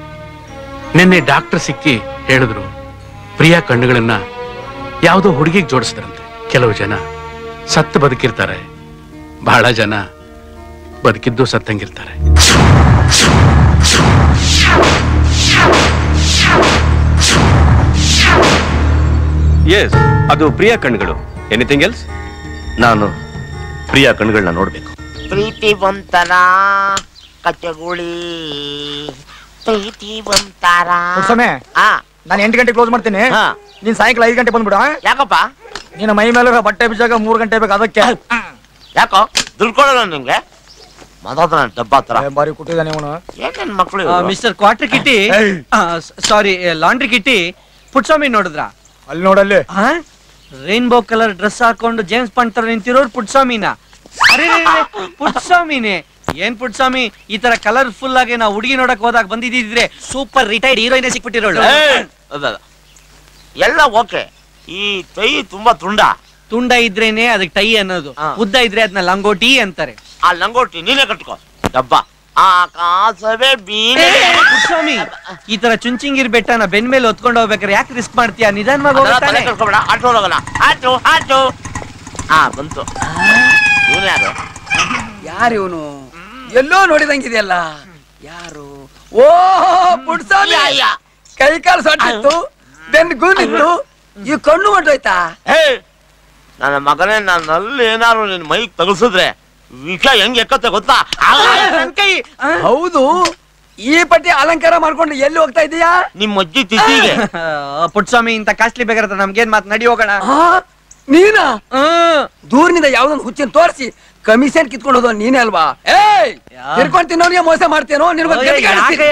ನಿನ್ನೆ ಡಾಕ್ಟರ್ ಸಿಕ್ಕಿ ಹೇಳಿದ್ರು, ಪ್ರಿಯಾ ಕಣ್ಣುಗಳನ್ನ ಯಾವುದೋ ಹುಡುಗಿಗೆ ಜೋಡಿಸಿದ್ರಂತೆ. ಕೆಲವು ಜನ ಸತ್ತು ಬದುಕಿರ್ತಾರೆ. ಬಹಳ ಜನ ಬದುಕಿದ್ದು ಸತ್ತಂಗಿರ್ತಾರೆ. ಎಸ್ ಅದು ಪ್ರಿಯ ಕಣ್ಗಳು ಎನಿಥಿಂಗ್ ಎಲ್ಸ್ ನಾನು ಪ್ರಿಯ ಕಣ್ಗಳನ್ನ ನೋಡ್ಬೇಕು. ಪ್ರೀತಿ ಪ್ರೀತಿವಂತರ. ಸಮಯ ಆ ನಾನು ಎಂಟು ಗಂಟೆ ಕ್ಲೋಸ್ ಮಾಡ್ತೀನಿ. ನೀನ್ ಸಾಯಂಕಾಲ ಐದು ಗಂಟೆ ಬಂದ್ಬಿಡ ಯಾಕಪ್ಪ? ನಿನ್ನ ಮೈ ಮೇಲೆ ಬಟ್ಟೆ ಬಿಸಾಗ ಮೂರು ಗಂಟೆ ಬೇಕು ಅದಕ್ಕೆ. ಯಾಕೋ? ದುಡ್ಡು ನಿಮ್ಗೆ? ಮಾತಾಡ್ತಾನ ಡಬ್ಬ ಬಾರಿ ಕೊಟ್ಟಿದ್ದಾನೆ ಏನೇನ್ ಮಕ್ಳು ಆ, mister quarter Kitty sorry laundry Kitty Puttaswamy ನೋಡಿದ್ರ? ಅಲ್ಲಿ ನೋಡಲ್ಲಿ ರೈನ್ಬೋ ಕಲರ್ ಡ್ರೆಸ್ ಹಾಕೊಂಡು ಜೇಮ್ಸ್ ಪಾಂಡ್ ತರ ನಿಂತಿರೋರು ಪುಟ್ಸ್ವಾಮಿನ. ಅರೆ ಪುಟ್ಸ್ವಾಮಿನೇ. ಏನ್ ಪುಟ್ಸ್ವಾಮಿ? ಈ ತರ ಕಲರ್ಫುಲ್ ಆಗಿ ನಾವು ಹುಡುಗಿ ನೋಡಕ್ ಹೋದಾಗ ಬಂದಿದ್ದಿದ್ರೆ ಸೂಪರ್ ರಿಟೈರ್ಡ್ ಹೀರೋಯಿನ್ ಸಿಕ್ಬಿಟ್ಟಿರೋಳು. ಎಲ್ಲ ಓಕೆ ಈ ಟೈ ತುಂಬಾ ತುಂಡ. ತುಂಡ ಇದ್ರೇನೆ ಅದಕ್ಕೆ ಟೈ ಅನ್ನೋದು. ಉದ್ದ ಇದ್ರೆ ಅದನ್ನ ಲಂಗೋಟಿ ಅಂತಾರೆ. ಆ ಲಂಗೋಟಿ ನೀನೇ ಕಟ್ಕೋ. ಡಬ್ಬ. ಆಕಾಶವೇ ಬೀನೆ ಸ್ವಾಮಿ ಈ ತರ ಚುಂಚಿಂಗಿರ್ ಬೆಟ್ಟನ ಬೆನ್ ಮೇಲೆ ಹೊತ್ಕೊಂಡು ಹೋಗ್ಬೇಕಾರೆ ಯಾಕೆ ರಿಸ್ಕ್ ಮಾಡ್ತೀಯಾ? ನಿಧಾನವಾಗಿ ಹೋಗ್ತಾನೆ ಆಟೋ ಹೋಗೋಣ. Auto auto. ಆ ಬಂತು. ಇವನು ಯಾರು? ಯಾರು ಇವನು? ಎಲ್ಲೋ ನೋಡಿದಂಗಿದೆಯಲ್ಲ. ಯಾರು? ಓ ಪುಟ್ಸ್ವಾಮಿ ಕೈ ಕಾಲು ಸೊಟ್ಟಿತ್ತು ಬೆನ್ ಗೂನಿತ್ತು ಈ ಕಣ್ಣು ಹೊಂಟೋಯ್ತಾ ಹೇ ನನ್ನ ಮಗನೇ ನನ್ನಲ್ಲಿ ಏನಾದ್ರು ನಿನ್ ಮೈಗೆ ತಗಲ್ಸಿದ್ರೆ ವಿಷ ಹೆಂಗ್ ಎಕ್ಕತ್ತ ಗೊತ್ತಾ? ಕೈ ಹೌದು. ಈ ಪಟ್ಟಿ ಅಲಂಕಾರ ಮಾಡ್ಕೊಂಡು ಎಲ್ಲಿ ಹೋಗ್ತಾ ಇದೀಯಾ? ನಿಮ್ಮ ಅಜ್ಜಿ ತಿಥಿಗೆ ಪುಟ್ಸ್ವಾಮಿ ಇಂತ ಕಾಸ್ಟ್ಲಿ ಬೇಕಾದ್ರೆ ನಮ್ಗೇನ್ ಮಾತ್ ನಡಿ ಹೋಗೋಣ. ನೀನಾ? ದೂರನಿಂದ ಯಾವ್ದೊಂದು ಹುಚ್ಚಿನ ತೋರಿಸಿ ಕಮಿಷನ್ ಕಿತ್ಕೊಂಡು ಹೋದವ್ ನೀನೇ ಅಲ್ವಾ? ಏಯ್! ತಿನ್ನೋರಿಗೆ ತಿನ್ನೋನಿಗೆ ಮೋಸ ಮಾಡ್ತೇನೋ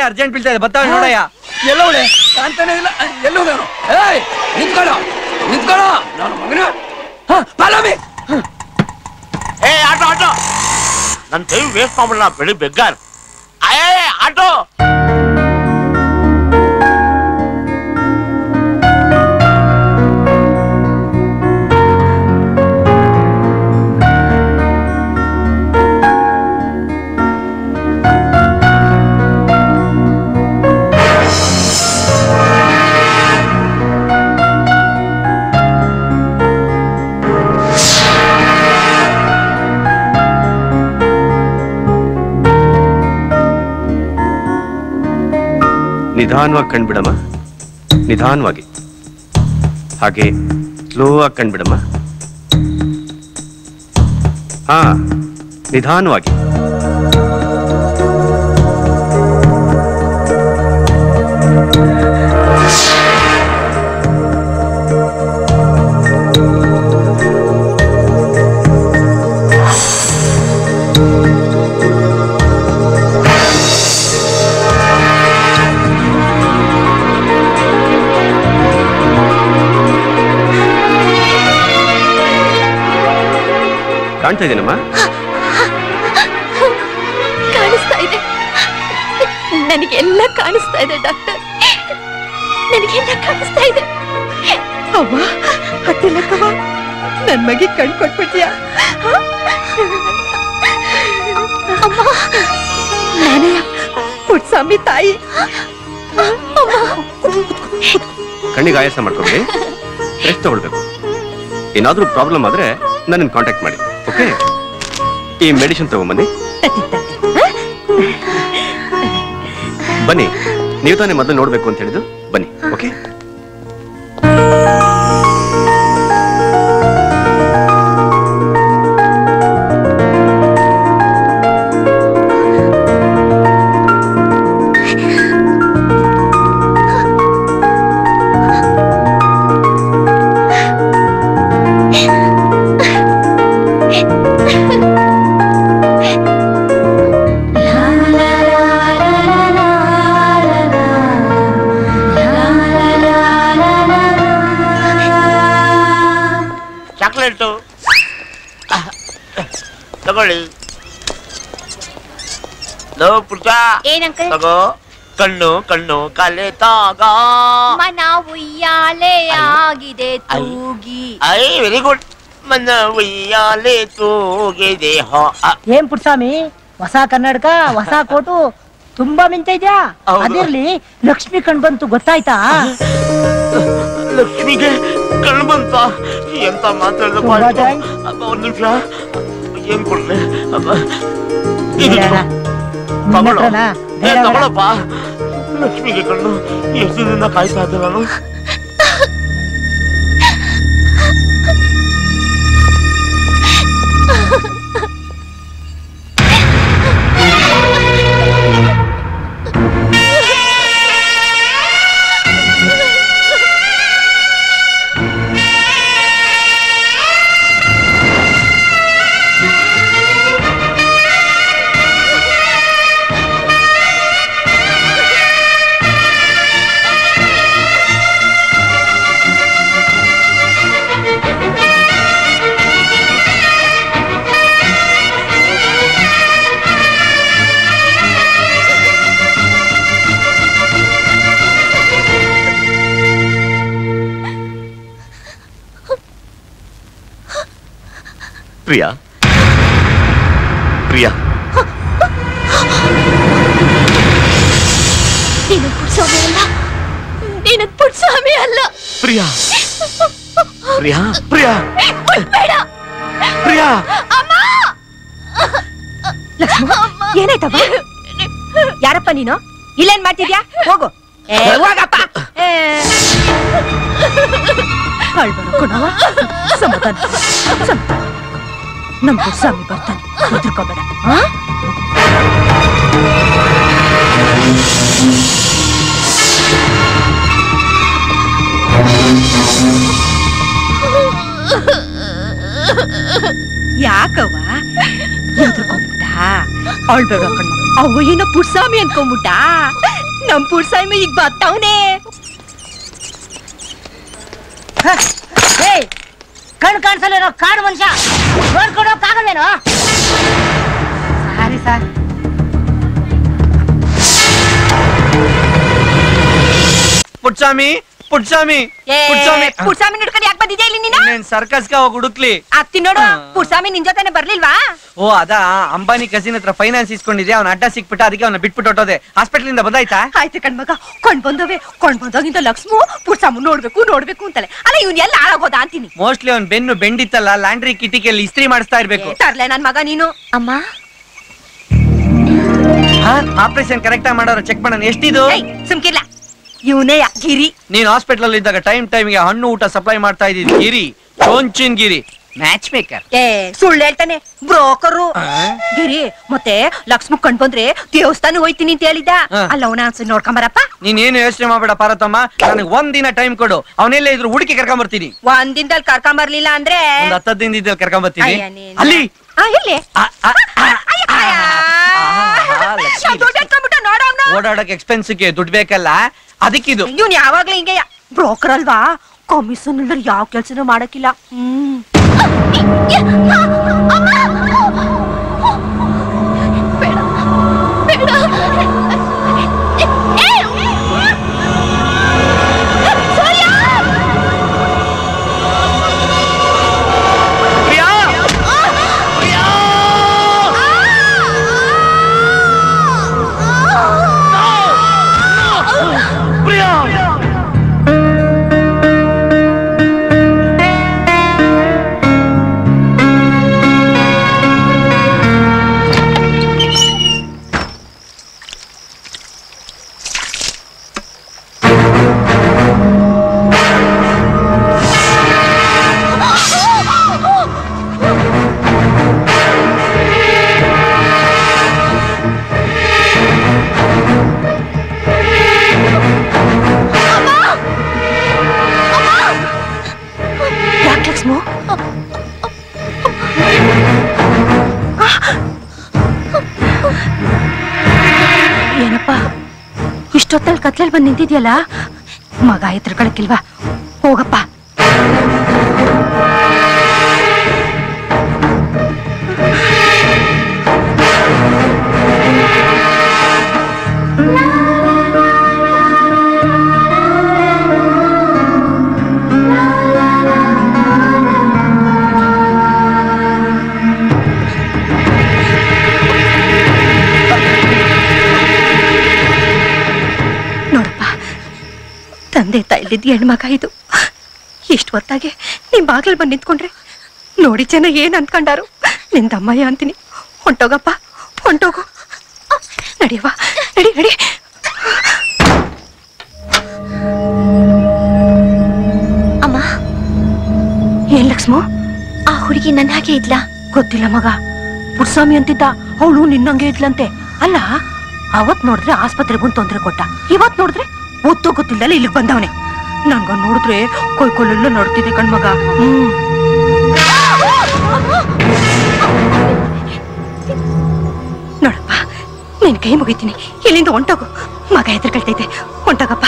ಅರ್ಜೆಂಟ್ ಬೀಳ್ತಾ ಇದೆ? ಬತ್ತಾವ ನೋಡಯ್ಯ. ಎಲ್ಲವಳೆ ಕಾಣ್ತಾನೆ ಇಲ್ಲ. ಎಲ್ಲೋದನು ಏಯ್ ನಿಂತ್ಕೊಳ್ಳೋ. ನಿಂತ್ಕೊಳ್ಳೋ. ನಾನು ಮಗನ ಪಾಲಮಿ ಏ ಆಟೋ ಆಟೋ. ನನ್ನ ಟೈಮ್ ವೇಸ್ಟ್ ಮಾಡ್ಬಿಡ ಬೆಳಿ ಬೆಗ್ಗಾರ್. ಅಯ್ಯ ಆಟೋ. ನಿಧಾನವಾಗಿ ಕಣ್ಬಿಡಮ್ಮ ನಿಧಾನವಾಗಿ ಹಾಗೆ ಸ್ಲೋ ಆಗಿ ಕಣ್ಬಿಡಮ್ಮ ಹಾ ನಿಧಾನವಾಗಿ ಕಾಣ್ತಾ ಇದ್ದೀನಮ್ಮ ಕಾಣಿಸ್ತಾ ಇದೆ. ನನಗೆಲ್ಲ ಕಾಣಿಸ್ತಾ ಇದೆ ಡಾಕ್ಟರ್. ನನಗೆಲ್ಲ ಕಾಣಿಸ್ತಾ ಇದೆ. ಅವ್ವ ಹಟ್ಟಿಲಕ್ಕವ ನನ್ ಮಗಿ ಕಣ್ ಕೊಟ್ಬಿಟ್ಯಾ? ನಾನೇ ಪುಟ್ಸ್ವಾಮಿ ತಾಯಿ. ಕಣ್ಣಿಗೆ ಆಯಾಸ ಮಾಡ್ಕೊಬೇಡಿ. ರೆಸ್ಟ್ ತಗೊಳ್ಬೇಕು. ಏನಾದ್ರೂ ಪ್ರಾಬ್ಲಮ್ ಆದ್ರೆ ನನ್ನನ್ನು ಕಾಂಟ್ಯಾಕ್ಟ್ ಮಾಡಿ. ಓಕೆ. ಈ ಮೆಡಿಸಿನ್ ತಗೊಂಬನ್ನಿ. ಬನ್ನಿ. ನೀವು ತಾನೇ ಮೊದಲು ನೋಡ್ಬೇಕು ಅಂತ ಹೇಳಿದ್ದು. ಬನ್ನಿ ಓಕೆ? ತಗೊಳ್ಳಿ ಲೋ ಪುಟ್ಟ. ಏನಂಕಲ್ ತಗೋ. ಕಣ್ಣು ಕಣ್ಣು ಕಲೆ ತಾಗ ಮನ ಉಯ್ಯಾಲೆ ಆಗಿದೆ ತೂಗಿ. ಐ ವೆರಿ ಗುಡ್ ಮನ ಉಯ್ಯಾಲೆ ತೂಗಿದೆ ಏನ್ ಪುಟ್ಸ್ವಾಮಿ ಹೊಸ ಕನ್ನಡಕ ಹೊಸ ಕೋಟು ತುಂಬಾ ಮಿಂತ ಇದ್ಯಾ ಹೌದು. ಅದಿರ್ಲಿ ಲಕ್ಷ್ಮಿ ಕಣ್ ಬಂತು ಗೊತ್ತಾಯ್ತಾ? ಲಕ್ಷ್ಮಿಗೆ ಕಣ್ಣು ಬಂತ? ಎಂತ ಮಾತಾಡ್ದಪ್ಪ? ತುಂಬಾ thanks. ಅಬ್ಬ ಒಂದ್ ನಿಮಿಷ. ಏನ್ ಕೊಡ್ಲಿ? ಅಪ್ಪ. ಇದು ತಗೊಳ್ಳೋ. ತಗೊಳಪ್ಪ. ಲಕ್ಷ್ಮಿಗೆ ಕಣ್ಣು ಎಷ್ಟು ದಿನ ಕಾಯ್ತಾ ಇದ್ದೆ ನಾನು? ಪ್ರಿಯಾ. ಪ್ರಿಯಾ. ನೀನು ಪುಟ್ಸ್ವಾಮಿ ಅಲ್ಲ. ನೀನು ಪುಟ್ಸ್ವಾಮಿ ಅಲ್ಲ. ಪ್ರಿಯಾ. ಪ್ರಿಯಾ. ಪ್ರಿಯಾ. ಬೇಡ ಪ್ರಿಯಾ. ಲಕ್ಷ್ಮ ಏನಾಯ್ತಪ್ಪ? ಯಾರಪ್ಪ ನೀನು? ಇಲ್ಲೇನ್ ಮಾಡ್ತಿದ್ಯಾ? ಹೋಗು. ಏ, ಹೋಗಪ್ಪ. ಏ. ಸಮಾಧಾನ. ನಮ್ ಗುರುಸ್ವಾಮಿ ಬರ್ತಾನೆ ಹೆದರ್ಕೋಬೇಡ ಯಾಕವಾ ಯಾಕವ್ವ? ಹೆದರ್ಕೊಂಬಿಟ್ಟ? ಅಳ್ಬೇಡ ಕಣ್ಣ ಅವ ಏನೋ ಪುಡ್ಸಾಮಿ ಅನ್ಕೊಂಬಿಟ್ಟ. ನಮ್ ಪುಡ್ಸಾಮಿ ಈಗ ಬರ್ತಾವನೆ ಕಣ್ ಕಾಣಿಸಲ್ಲೇನೋ ಕಾಡು ಮನುಷ್ಯ ನೋಡ್ಕೊಂಡು ಹೋಗಕ್ಕಾಗಲ್ವೇನೋ ಸಾರಿ ಸರ್ ಪುಟ್ಸ್ವಾಮಿ ಪುಟ್ಸ್ವಾಮಿ ಪುಟ್ಸ್ವಾಮಿ ಹಿಡ್ಕೊಂಡು ಯಾಕೆ ಬಂದಿದ್ಯಾ ಇಲ್ಲಿ ನೀನು? ಸರ್ಕಸ್ ಸರ್ಕಸ್ಗೆ ಹೋಗಿ ಹುಡುಕ್ಲಿ. ಅತ್ತಿ ನೋಡು ಪುಟ್ಸ್ವಾಮಿ ನಿನ್ ಜೊತೆನೆ ಬರ್ಲಿಲ್ವಾ? ಓ ಅದಾ? ಅಂಬಾನಿ ಕಸಿನ್ ಹತ್ರ ಫೈನಾನ್ಸ್ ಇಸ್ಕೊಂಡಿದ್ದೆ ಅವ್ನ ಅಡ್ಡ ಸಿಕ್ಬಿಟ್ಟ ಅದಕ್ಕೆ ಅವ್ನ ಬಿಟ್ಬಿಟ್ಟು ಹೊಟ್ಟೋದೆ ಹಾಸ್ಪಿಟಲ್ ಇಂದ ಬಂದಾಯ್ತಾ? ಆಯ್ತು ಕಣ್ಮಗ ಕೊಂಡ್ ಬಂದವೆ ಕೊಂಡ್ ಬಂದಾಗಿಂದ ಲಕ್ಷ್ಮು ಪುಟ್ಸ್ವಾಮಿ ನೋಡ್ಬೇಕು ನೋಡ್ಬೇಕು ಅಂತಾರೆ ಅಲ್ಲ ಇವ್ನ ಎಲ್ಲ ಹಾಳಾಗೋದ ಅಂತೀನಿ? ಮೋಸ್ಟ್ಲಿ ಅವ್ನ್ ಬೆನ್ನು ಬೆಂಡಿತ್ತಲ್ಲ ಲ್ಯಾಂಡ್ರಿ ಕಿಟಿಕಿಯಲ್ಲಿ ಇಸ್ತ್ರಿ ಮಾಡಿಸ್ತಾ ಇರ್ಬೇಕು. ತರ್ಲೆ ನನ್ ಮಗ ನೀನು. ಅಮ್ಮ? ಆಪರೇಷನ್ ಕರೆಕ್ಟ್ ಆಗಿ ಮಾಡೋರು ಚೆಕ್ ಮಾಡೋಣ ಎಷ್ಟಿದು? ಸುಮ್ಕಿಲ್ಲ ಇವನೇ ಗಿರಿ. ನೀನ್ ಹಾಸ್ಪಿಟಲ್ ಅಲ್ಲಿ ಇದ್ದಾಗ ಟೈಮ್ ಟೈಮ್ಗೆ ಹಣ್ಣು ಊಟ ಸಪ್ಲೈ ಮಾಡ್ತಾ ಇದ್ದೀನಿ ಗಿರಿ ಚೋಂಚಿನ್ ಗಿರಿ ಮ್ಯಾಚ್ ಮೇಕರ್ ಏ ಸುಳ್ಳು ಹೇಳ್ತಾನೆ. ಬ್ರೋಕರು. ಗಿರಿ ಮತ್ತೆ ಲಕ್ಷ್ಮ ಕಂಡ್ ಬಂದ್ರೆ ದೇವಸ್ಥಾನ ಹೋಯ್ತೀನಿ ಅಂತ ಹೇಳಿದ್ದ. ಅಲ್ಲ ಅವನ ಅನ್ಸ ನೋಡ್ಕೊಂಬರಪ್ಪ ನೀನ್ ಏನು ಯೋಚನೆ ಮಾಡ್ಬೇಡ ಪಾರತಮ್ಮ ನನಗೆ ಒಂದ್ ದಿನ ಟೈಮ್ ಕೊಡು ಅವನೆಲ್ಲ ಇದ್ರು ಹುಡುಕಿ ಕರ್ಕೊಂಡ್ ಬರ್ತೀನಿ. ಒಂದ್ ದಿನದಲ್ಲಿ ಕರ್ಕೊಂಬರ್ಲಿಲ್ಲ ಅಂದ್ರೆ ಒಂದ್ ಹತ್ತದ್ ದಿನದಲ್ಲಿ ಕರ್ಕೊಂಡ್ ಬರ್ತೀನಿ. ಅಲ್ಲಿ! ಎಲ್ಲಿ ದುಡ್ಡು ಎತ್ಕೊಂಡ್ಬಿಟ್ಟ ನೋಡು ಅವ್ನು. ಓಡಾಡಕ್ ಎಕ್ಸ್ಪೆನ್ಸ್ ದುಡ್ಡು ಬೇಕಲ್ಲ? ಅದಕ್ಕಿದು ಇವ್ನು ಯಾವಾಗ್ಲೂ ಹಿಂಗೆ ಬ್ರೋಕರ್ ಅಲ್ವಾ? ಕಮಿಷನ್ ಇಲ್ದ್ರೆ ಯಾವ ಕೆಲ್ಸನೂ ಮಾಡಕ್ಕಿಲ್ಲ. ಹ್ಮ್. ಕತ್ಲಲ್ಲಿ ಮಗ ಎದುರುಗಳಕ್ಕಿಲ್ವಾ ಹೆಣ್ಮಗ ಇದು. ಇಷ್ಟು ಹೊತ್ತಾಗೆ ನಿಮ್ ಬಾಗಿಲು ಬಂದು ನಿಂತ್ಕೊಂಡ್ರೆ ನೋಡಿ ಜನ ಏನ್ ಅನ್ಕೊಂಡಾರು ನಿನ್ ತಮ್ಮಯ್ಯ ಅಂತೀನಿ. ಹೊಂಟೋಗಪ್ಪ ಹೊಂಟೋಗು. ನಡಿಯವ್ವ ನಡಿ ನಡಿ. ಅಮ್ಮ. ಏನ್ ಲಕ್ಷ್ಮ? ಆ ಹುಡುಗಿ ನನ್ನ ಹಾಗೆ ಇದ್ಲ? ಗೊತ್ತಿಲ್ಲ ಮಗ. ಪುಟ್ಸ್ವಾಮಿ ಅಂತಿದ್ದ ಅವಳು ನಿನ್ನಂಗೆ ಇದ್ಲಂತೆ. ಅಲ್ಲ ಅವತ್ ನೋಡಿದ್ರೆ ಆಸ್ಪತ್ರೆಗೂ ತೊಂದರೆ ಕೊಟ್ಟ. ಇವತ್ ನೋಡಿದ್ರೆ ಒತ್ತು ಗೊತ್ತಿಲ್ಲಲ್ಲ ಇಲ್ಲಿಗೆ ಬಂದವನೆ. ನನ್ಗ ನೋಡಿದ್ರೆ ಕೊಯ್ಕೊಲ್ಲೆಲ್ಲ ನೋಡ್ತಿದೆ ಕಣ್ಮಗ. ಹ್ಮ್. ನೋಡಪ್ಪ, ನಿನ್ ಕೈ ಮುಗಿತೀನಿ. ಇಲ್ಲಿಂದ ಹೊಂಟೋಗು. ಮಗ ಎದುರುಗಳ್ತೈತೆ ಹೊಂಟೋಗಪ್ಪ.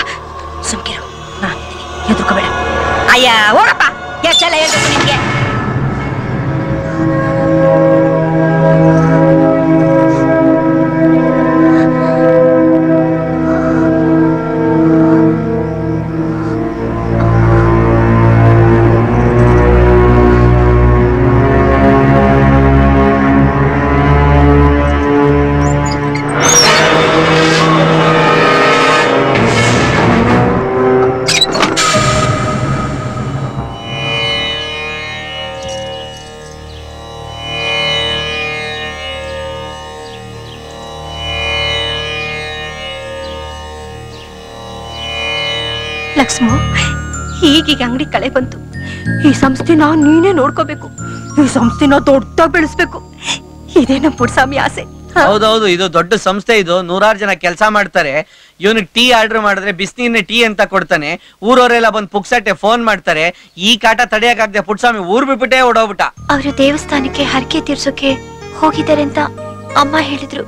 ಸುಮ್ಕಿರು. ಎದುರ್ಕೋಬೇಡ. ಅಯ್ಯ ಓಡಪ್ಪ ಎಷ್ಟೆಲ್ಲ ಹೇಳ್ಬೇಕು ನಿನ್ಗೆ ಸಂಸ್ಥೆನ ನೀನೇ ನೋಡ್ಕೋಬೇಕು. ಈ ಸಂಸ್ಥೆನ ದೊಡ್ಡದಾಗಿ ಬೆಳೆಸ್ಬೇಕು. ಇದೇ ನಮ್ಮ ಪುಟ್ಸ್ವಾಮಿ ಆಸೆ. ಹೌದೌದು ಇದು ದೊಡ್ಡ ಸಂಸ್ಥೆ ಇದು. ನೂರಾರು ಜನ ಕೆಲಸ ಮಾಡ್ತಾರೆ. ಇವನಿಗೆ ಟೀ ಆರ್ಡರ್ ಮಾಡಿದ್ರೆ ಬಿಸಿನೀರ್ನ ಟೀ ಅಂತ ಕೊಡ್ತಾನೆ. ಊರವರೆಲ್ಲ ಬಂದು ಪುಕ್ಸಟ್ಟೆ ಫೋನ್ ಮಾಡ್ತಾರೆ. ಈ ಕಾಟ ತಡೆಯಕ್ಕಾಗದೆ ಪುಟ್ಸ್ವಾಮಿ ಊರ್ ಬಿಟ್ಬಿಟ್ಟೆ ಓಡೋಗ್ಬಿಟ್ಟ. ಅವರು ದೇವಸ್ಥಾನಕ್ಕೆ ಹರಕೆ ತೀರ್ಸೋಕೆ ಹೋಗಿದ್ದಾರೆ ಅಂತ ಅಮ್ಮ ಹೇಳಿದ್ರು.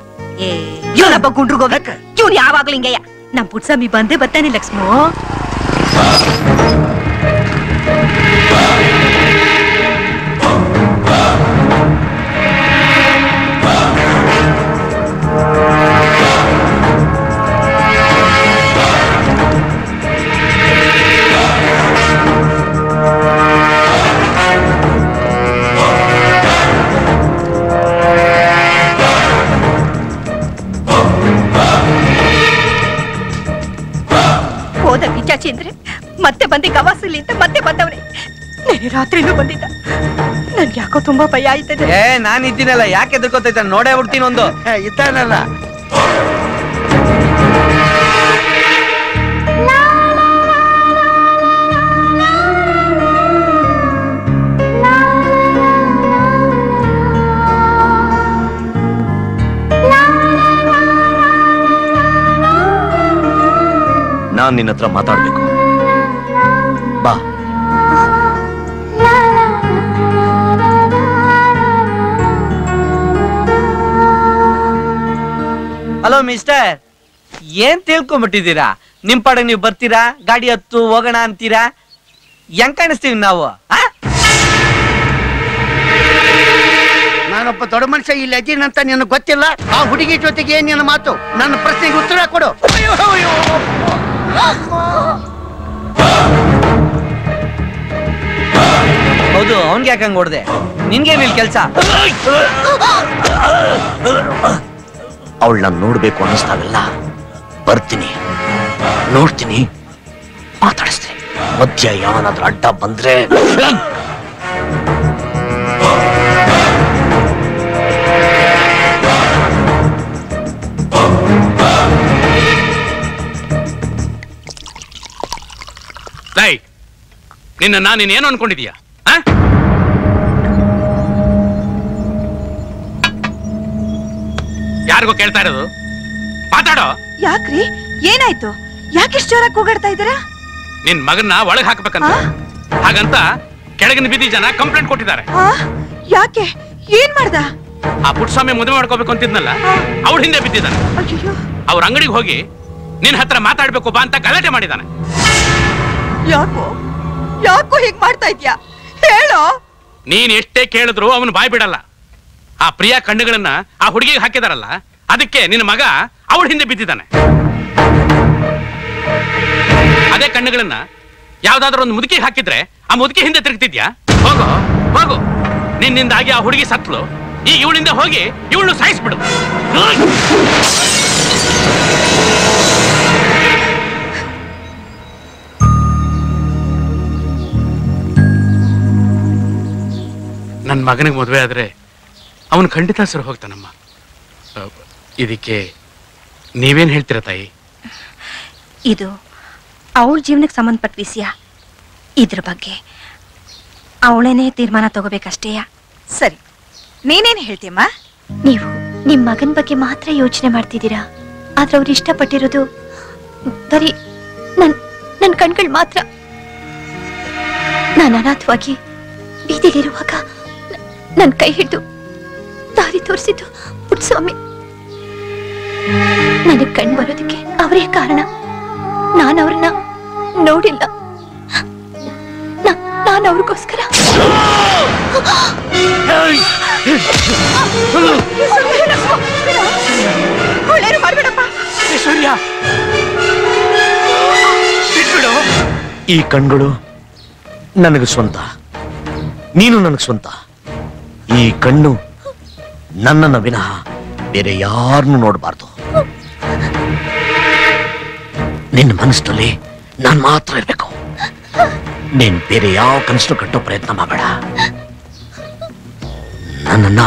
ಇವನೊಬ್ಬ ಹೋಗಕ್ಕೆ ಇವ್ನು ಯಾವಾಗ್ಲಿಂಗಯ್ಯ ನಮ್ಮ ನಮ್ ಪುಟ್ಸಾಮಿ ಬಂದೇ ಬರ್ತಾನೆ ಲಕ್ಷ್ಮು. ಅಂದ್ರೆ ಮತ್ತೆ ಬಂದಿ ಗವಾಸಲ್ಲಿ ಅಂತ ಮತ್ತೆ ಬಂದವನೆ. ನೆನೆ ರಾತ್ರಿನೂ ಬಂದಿದ್ದ. ನನ್ಗೆ ಯಾಕೋ ತುಂಬಾ ಭಯ ಆಯ್ತದೆ. ಏ ನಾನ್ ಇದ್ದೀನಲ್ಲ ಯಾಕೆ ಎದುರ್ಕೋತೈತ ನೋಡೇ ಬಿಡ್ತೀನಿ ಒಂದು. ಇದ್ದಾನಲ್ಲ. ನಾನ್ ನಿನ್ನ ಹತ್ರ ಮಾತಾಡಬೇಕು. ಬಾ. ಹಲೋ ಮಿಸ್ಟರ್ ಏನ್ ತಿಳ್ಕೊಂಬಿಟ್ಟಿದ್ದೀರಾ? ನಿಮ್ ಪಾಡಿಗೆ ನೀವು ಬರ್ತೀರಾ? ಗಾಡಿ ಹತ್ತು ಹೋಗೋಣ ಅಂತೀರಾ? ಹೆಂಗ್ ಕಾಣಿಸ್ತೀವಿ ನಾವು ಆ? ನಾನೊಬ್ಬ ದೊಡ್ಡ ಮನುಷ್ಯ ಇಲ್ಲಿ ಅಜ್ಜಿನಂತ ನಿನ್ನ ಗೊತ್ತಿಲ್ಲ? ಆ ಹುಡುಗಿ ಜೊತೆಗೆ ಏನ್ ನಿನ್ನ ಮಾತು? ನನ್ನ ಪ್ರಶ್ನೆಗೆ ಉತ್ತರ ಕೊಡು. ಅಯ್ಯೋ, ಅಯ್ಯೋ. ಹೌದು, ಅವನ್ಗೆ ಯಾಕೆ ಹಂಗ್ ಹೊಡ್ದೆ? ನಿನ್ಗೆ ಇಲ್ಲಿ ಕೆಲ್ಸ? ಅವಳನ್ನ ನೋಡ್ಬೇಕು ಅನ್ನಿಸ್ತಾಗಲ್ಲ. ಬರ್ತೀನಿ, ನೋಡ್ತೀನಿ, ಮಾತಾಡಿಸ್ತೀನಿ. ಮಧ್ಯ ಯಾವನಾದ್ರೂ ಅಡ್ಡ ಬಂದ್ರೆ ಲೈ ನಿನ್ನ ನೀನ್ ಏನು ಅನ್ಕೊಂಡಿದೀಯ? ಯಾರಿಗೋ ಕೇಳ್ತಾ ಇರೋದು? ಮಾತಾಡೋ? ಯಾಕ್ರಿ? ಏನಾಯ್ತು? ಯಾಕಿಷ್ಟು ಜೋರಾಗಿ ಕೂಗಾಡ್ತಾ ಇದ್ದೀರಾ? ನಿನ್ ಮಗನ್ನ ಒಳಗೆ ಹಾಕ್ಬೇಕಂತ. ಹಾಗಂತ ಕೆಳಗಿನ ಬಿದ್ದಿ ಜನ ಕಂಪ್ಲೇಂಟ್ ಕೊಟ್ಟಿದ್ದಾರೆ. ಆ? ಯಾಕೆ? ಏನ್ ಮಾಡ್ದ? ಆ ಪುಟ್ಸ್ವಾಮಿ ಮದುವೆ ಮಾಡ್ಕೋಬೇಕು ಅಂತಿದ್ನಲ್ಲ ಅವ್ರ ಹಿಂದೆ ಬಿದ್ದಿದ್ದಾನೆ. ಅವ್ರ ಅಂಗಡಿಗೆ ಹೋಗಿ ನಿನ್ ಹತ್ರ ಮಾತಾಡ್ಬೇಕು ಬಾ ಅಂತ ಗಲಾಟೆ ಮಾಡಿದಾನೆ ಯಾಕೋ? ಯಾಕೋ ಹೀಗ್ ಮಾಡ್ತಾ ಇದ್ಯಾ? ಹೇಳೋ? ನೀನ್ ಎಷ್ಟೇ ಕೇಳಿದ್ರು ಅವನು ಬಾಯ್ ಬಿಡಲ್ಲ. ಆ ಪ್ರಿಯಾ ಕಣ್ಣುಗಳನ್ನ ಆ ಹುಡುಗಿಗೆ ಹಾಕಿದಾರಲ್ಲ, ಅದಕ್ಕೆ ನಿನ್ನ ಮಗ ಅವಳ ಹಿಂದೆ ಬಿದ್ದಿದ್ದಾನೆ. ಅದೇ ಕಣ್ಣುಗಳನ್ನ ಯಾವ್ದಾದ್ರು ಒಂದು ಮುದುಕಿ ಹಾಕಿದ್ರೆ ಆ ಮುದುಕಿ ಹಿಂದೆ ತಿರುಗ್ತಿದ್ಯಾ? ಹೋಗು ಹೋಗು. ನಿನ್ನಿಂದಾಗಿ ಆ ಹುಡುಗಿ ಸತ್ಲು. ಈ ಇವಳಿಂದ ಹೋಗಿ ಇವಳು ಸಾಯಿಸ್ಬಿಡು. ನನ್ನ ಮಗನಿಗೆ ಮದುವೆ ಆದ್ರೆ ಅವನು ಖಂಡಿತ ಸರ್ ಹೋಗ್ತಾನಮ್ಮ. ಇದಕ್ಕೆ ನೀವೇನು ಹೇಳ್ತೀರ ತಾಯಿ? ಇದು ಅವಳ ಜೀವನಕ್ಕೆ ಸಂಬಂಧಪಟ್ಟ ವಿಷಯ. ಇದ್ರ ಬಗ್ಗೆ ಅವಳೇನೇ ತೀರ್ಮಾನ ತಗೋಬೇಕಷ್ಟೇಯ ಸರಿ. ನೀನೇನು ಹೇಳ್ತೀಯಮ್ಮ? ನೀವು ನಿಮ್ಮ ಮಗನ ಬಗ್ಗೆ ಮಾತ್ರ ಯೋಚನೆ ಮಾಡ್ತಿದ್ದೀರಾ? ಆದ್ರೆ ಅವ್ರು ಇಷ್ಟಪಟ್ಟಿರೋದು ಬರೀ ನನ್ ನನ್ ಕಣ್ಗಳು ಮಾತ್ರ. ನಾನು ಅನಾಥವಾಗಿ ಬೀದಿಲಿರುವಾಗ ನ- ನನ್ ಕೈ ಹಿಡಿದು ದಾರಿ ತೋರಿಸಿದ್ದು ಪುಟ್ಸ್ವಾಮಿ. ನನಗೆ ಕಣ್ ಬರೋದಕ್ಕೆ ಅವರೇ ಕಾರಣ. ನಾನು ಅವ್ರನ್ನ ನೋಡಿಲ್ಲ. ನಾ- ನಾನು ಅವ್ರಿಗೋಸ್ಕರ. ಈ ಕಣ್ಗಳು ನನಗೆ ಸ್ವಂತ. ನೀನು ನನಗೆ ಸ್ವಂತ. ಈ ಕಣ್ಣು ನನ್ನನ್ನ ವಿನಃ ಬೇರೆ ಯಾರನ್ನು ನೋಡಬಾರ್ದು. ನಿನ್ನ ಮನಸ್ಸಿನಲ್ಲಿ ನಾನು ಮಾತ್ರ ಇರಬೇಕು. ನೀನ್ ಬೇರೆ ಯಾವ ಕನಸು ಕಟ್ಟೋ ಪ್ರಯತ್ನ ಮಾಡಬೇಡ. ನನ್ನನ್ನ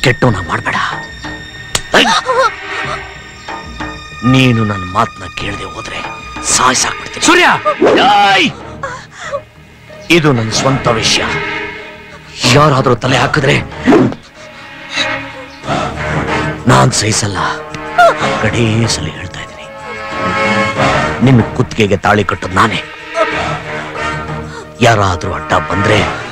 ಕೆಟ್ಟವನ ಮಾಡಬೇಡ. ನೀನು ನನ್ನ ಮಾತನ್ನ ಕೇಳದೆ ಹೋದ್ರೆ ಸಾಯಿಸಾಕ್ಬಿಡ್ತೀನಿ. ಸೂರ್ಯ! ಇದು ನನ್ನ ಸ್ವಂತ ವಿಷಯ. ಯಾರಾದ್ರೂ ತಲೆ ಹಾಕಿದ್ರೆ ನಾನ್ ಸಹಿಸಲ್ಲ. ಕಡೇ ಸಲ ಹೇಳ್ತಾ ಇದ್ದೀನಿ. ನಿನ್ನ ಕುತ್ತಿಗೆಗೆ ತಾಳಿ ಕಟ್ಟೋದು ನಾನೇ. ಯಾರಾದರೂ ಅಡ್ಡ ಬಂದ್ರೆ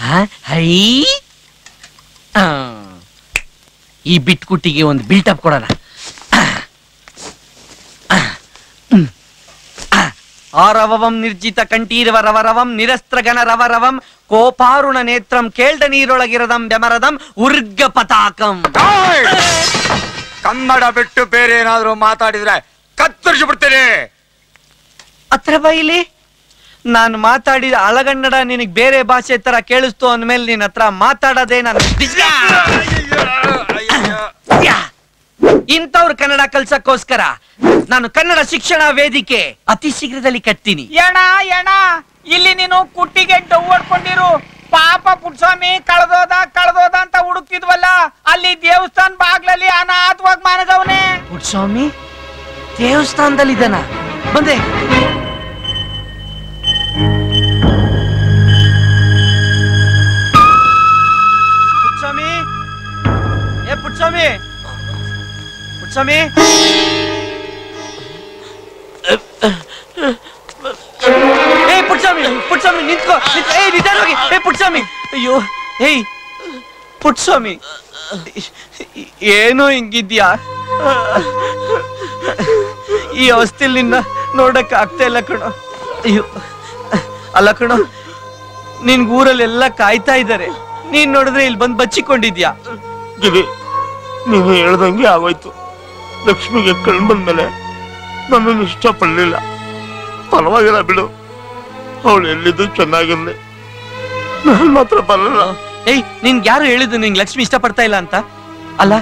ಕತ್ತರಿಸಿ ಆ, ಈ ಬಿಟ್ಕುಟ್ಟಿಗೆ ಒಂದು ಬಿಲ್ಟಪ್ ಕೊಡೋಣ. ಆರವಂ ನಿರ್ಜಿತ ಕಂಠೀರವ ರವರವಂ ನಿರಸ್ತ್ರಗಣ ರವರವಂ ಕೋಪಾರುಣ ನೇತ್ರಂ ಕೇಳ್ದ ನೀರೊಳಗಿರದಂ ಬೆಮರದಂ ಉರ್ಗ ಪತಾಕಂ. ಕನ್ನಡ ಬಿಟ್ಟು ಬೇರೆ ಏನಾದ್ರೂ ಮಾತಾಡಿದ್ರೆ ಕತ್ತರಿಸಿ ಬಿಡ್ತೀನಿ. ಅತ್ರ ಬೈಲಿ ನಾನು ಮಾತಾಡಿದ ಅಳಗನ್ನಡ ನಿನಗೆ ಬೇರೆ ಭಾಷೆ ತರ ಕೇಳಿಸ್ತು ಅಂದ್ಮೇಲೆ ನಿನ್ನ ಹತ್ರ ಮಾತಾಡೋದೇ ನಾನು ಇಂಥವ್ರ ಕನ್ನಡ ಕಲ್ಸಕ್ಕೋಸ್ಕರ ನಾನು ಕನ್ನಡ ಶಿಕ್ಷಣ ವೇದಿಕೆ ಅತಿ ಶೀಘ್ರದಲ್ಲಿ ಕಟ್ತೀನಿ. ಎಣ ಎಣ ಇಲ್ಲಿ ನೀನು ಕುಟ್ಟಿಗೆ ಡವ್ ಹೊಡ್ಕೊಂಡಿರು. ಪಾಪ ಪುಟ್ಸ್ವಾಮಿ ಕಳ್ದೋದ ಕಳ್ದೋದ ಅಂತ ಹುಡುಕ್ತಿದ್ವಲ್ಲ ಅಲ್ಲಿ ದೇವಸ್ಥಾನ ಬಾಗ್ಲಲ್ಲಿ ಅನಾಥವಾಗಿ ಮಾನದವನೇ. ಪುಟ್ಸ್ವಾಮಿ ದೇವಸ್ಥಾನದಲ್ಲಿ ಇದ್ದಾನ ಬಂದೆ. ಪುಟ್ಸ್ವಾಮಿ! ಪುಟ್ಸ್ವಾಮಿ! ಏ ಪುಟ್ಸ್ವಾಮಿ ಪುಟ್ಸ್ವಾಮಿ, ನಿಂತ್ಕೋ ಏ ನಿಧಾನವಾಗಿ ಏ ಪುಟ್ಸ್ವಾಮಿ. ಅಯ್ಯೋ, ಏಯ್. ಪುಟ್ಸ್ವಾಮಿ, ಏನೋ ಹಿಂಗಿದ್ಯಾ? ಈ ಅವಸ್ಥೆಲಿ ನಿನ್ನ ನೋಡಕ್ ಆಗ್ತಾ ಇಲ್ಲ ಕಣೋ. ಅಯ್ಯೋ, ಅಲ್ಲ ಕಣೋ ನಿನ್ ಊರಲ್ಲೆಲ್ಲ ಕಾಯ್ತಾ ಇದ್ದಾರೆ. ನೀನ್ ನೋಡಿದ್ರೆ ಇಲ್ಲಿ ಬಂದು ಬಚ್ಚಿಕೊಂಡಿದ್ಯಾ? ನೀನು ಹೇಳ್ದಂಗೆ ಆಗೋಯ್ತು. ಲಕ್ಷ್ಮಿಗೆ ಕಣ್ ಬಂದಮೇಲೆ ನನ್ನನ್ನು ಇಷ್ಟಪಡಲಿಲ್ಲ. ಪರವಾಗಿಲ್ಲ ಬಿಡು. ಅವಳು ಎಲ್ಲಿದ್ದು ಚೆನ್ನಾಗಿರ್ಲಿ. ನಾನು ಮಾತ್ರ ಬರಲ್ಲ. ಏಯ್ ನಿನ್ಗೆ ಯಾರು ಹೇಳಿದ್ದು ನಿಂಗೆ ಲಕ್ಷ್ಮಿ ಇಷ್ಟಪಡ್ತಾ ಇಲ್ಲ ಅಂತ? ಅಲ್ಲ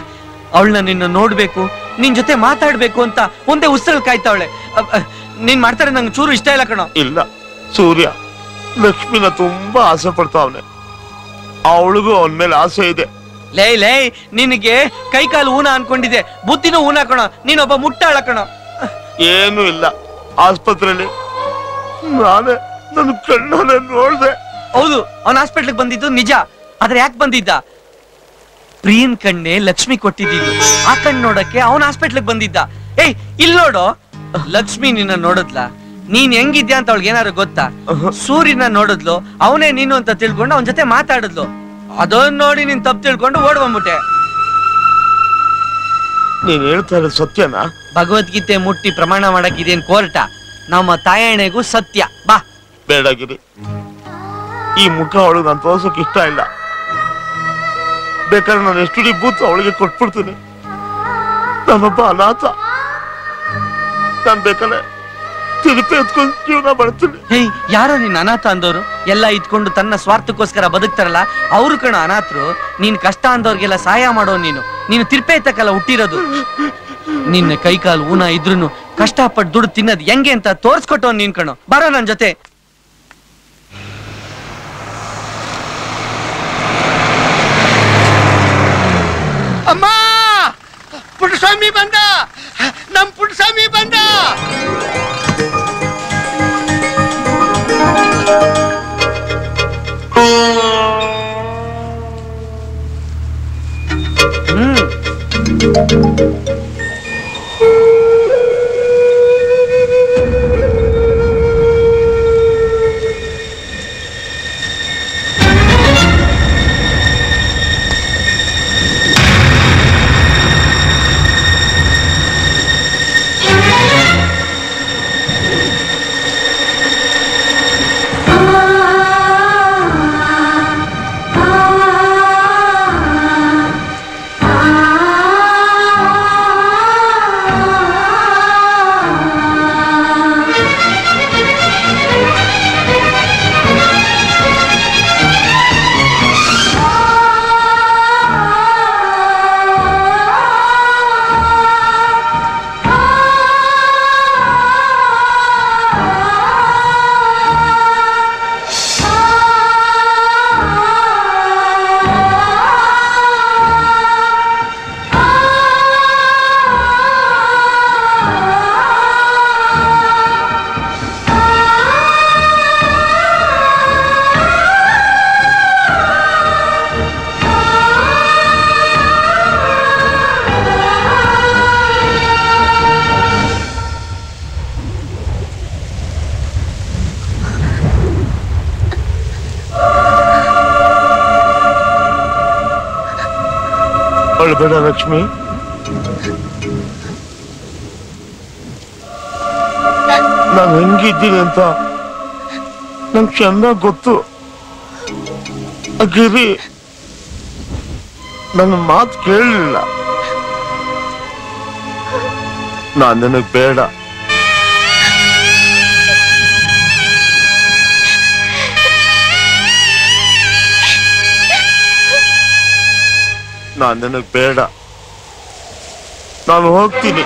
ಅವಳನ್ನ ನಿನ್ನ ನೋಡ್ಬೇಕು ನಿನ್ ಜೊತೆ ಮಾತಾಡ್ಬೇಕು ಅಂತ ಒಂದೇ ಉಸಿರಲ್ಲಿ ಕಾಯ್ತಾವಳೆ. ನೀನ್ ಮಾಡ್ತಾರೆ ನಂಗೆ ಚೂರು ಇಷ್ಟ ಇಲ್ಲ ಕಣ. ಇಲ್ಲ ಸೂರ್ಯ ಲಕ್ಷ್ಮಿನ ತುಂಬಾ ಆಸೆ ಪಡ್ತಾವನೆ. ಅವಳಿಗೂ ಅವನ ಮೇಲೆ ಆಸೆ ಇದೆ. ಲೇ ಲೇ ನಿನಗೆ ಕೈ ಕಾಲು ಊನ ಅನ್ಕೊಂಡಿದೆ ಬುದ್ಧಿನೂ ಊನ ಕಣೋ. ನೀನೊಬ್ಬ ಮುಟ್ಟಾಳ ಕಣೋ. ಏನೂ ಇಲ್ಲ. ಆಸ್ಪತ್ರೆಯಲ್ಲಿ ನಾನೇ ನನ್ನ ಕಣ್ಣಲ್ಲೇ ನೋಡ್ದೆ. ಹೌದು ಅವನ ಹಾಸ್ಪಿಟ್ಲಿಗೆ ಬಂದಿದ್ದು ನಿಜ. ಆದ್ರೆ ಯಾಕೆ ಬಂದಿದ್ದ? ಪ್ರೀನ್ ಕಣ್ಣೆ ಲಕ್ಷ್ಮಿ ಕೊಟ್ಟಿದ್ದು ಆ ಕಣ್ಣು ನೋಡಕ್ಕೆ ಅವನ ಹಾಸ್ಪಿಟ್ಲಿಗೆ ಬಂದಿದ್ದ. ಏಯ್ ಇಲ್ಲಿ ನೋಡು. ಲಕ್ಷ್ಮಿ ನಿನ್ನ ನೋಡದ್ಲಾ? ನೀನ್ ಹೆಂಗಿದ್ಯಾ ಅಂತ ಅವಳಿಗೆ ಏನಾದ್ರು ಗೊತ್ತಾ? ಸೂರ್ಯನ ನೋಡಿದ್ಲು. ಅವನೇ ನೀನು ಅಂತ ತಿಳ್ಕೊಂಡು ಅವನ ಜೊತೆ ಮಾತಾಡಿದ್ಲು. ಅದನ್ನ ನೋಡಿ ನೀನ್ ತಪ್ಪು ತಿಳ್ಕೊಂಡು ಓಡ್ ಬಂದ್ಬಿಟ್ಟೆ. ನೀನ್ ಹೇಳ್ತಾ ಇರೋದು ಸತ್ಯನ? ಭಗವದ್ಗೀತೆ ಮುಟ್ಟಿ ಪ್ರಮಾಣ ಮಾಡಕ್ ಇದೇನ್ ಕೋರ್ಟ? ನಮ್ಮ ತಾಯಣೆಗೂ ಸತ್ಯ. ಬಾ. ಬೇಡಗಿರಿ ಈ ಮುಖ ಅವಳಿಗೆ ನಾನು ತೋರ್ಸೋಕ್ ಇಷ್ಟ ಇಲ್ಲ. ಬೇಕಾದ್ರೆ ನಾನು ಎಷ್ಟು ಬೂತ್ ಅವಳಿಗೆ ಕೊಟ್ಬಿಡ್ತೀನಿ. ನಾನೊಬ್ಬ ಅನಾಥ. ನಾನು ಬೇಕಾದ್ರೆ ತಿರುಪಿ ಎತ್ಕೊಂಡು ಜೀವನ ಮಾಡ್ತೀನಿ. ಹೇಯ್ ಯಾರೋ ನಿನ್ ಅನಾಥ ಅಂದವರು ಎಲ್ಲ ಇದ್ಕೊಂಡು ತನ್ನ ಸ್ವಾರ್ಥಕ್ಕೋಸ್ಕರ ಬದುಕ್ತಾರಲ್ಲ ಅವ್ರು ಕಣ ಅನಾಥರು ನೀನ್ ಕಷ್ಟ ಅಂದವ್ರಿಗೆಲ್ಲ ಸಹಾಯ ಮಾಡೋ ನೀನು. ನೀನು ತಿರ್ಪೆ ಎತ್ತಕ್ಕಲ್ಲ ಹುಟ್ಟಿರೋದು. ನಿನ್ನ ಕೈಕಾಲು ಊನ ಇದ್ರೂನು ಕಷ್ಟಪಟ್ಟು ದುಡ್ಡು ತಿನ್ನೋದು ಹೆಂಗೆ ಅಂತ ತೋರ್ಸ್ಕೊಟ್ಟೋ ನೀನ್ ಕಣೋ. ಬರೋ ನನ್ ಜೊತೆ. ಅಮ್ಮ! ಪುಟ್ಟಸ್ವಾಮಿ ಬಂದ! ನಮ್ ಪುಟ್ಟಸ್ವಾಮಿ ಬಂದ! 음. ಅಳ್ಬೇಡ ಲಕ್ಷ್ಮಿ ನಾನು ಹೆಂಗಿದ್ದೀನಿ ಅಂತ ನಂಗೆ ಚೆನ್ನಾಗ್ ಗೊತ್ತು. ಗಿರಿ ನನ್ನ ಮಾತು ಕೇಳಲಿಲ್ಲ. ನಾನು ನಿನಗ್ ಬೇಡ. ನಾನು ನಿನಗ್ ಬೇಡ. ನಾನು ಹೋಗ್ತೀನಿ.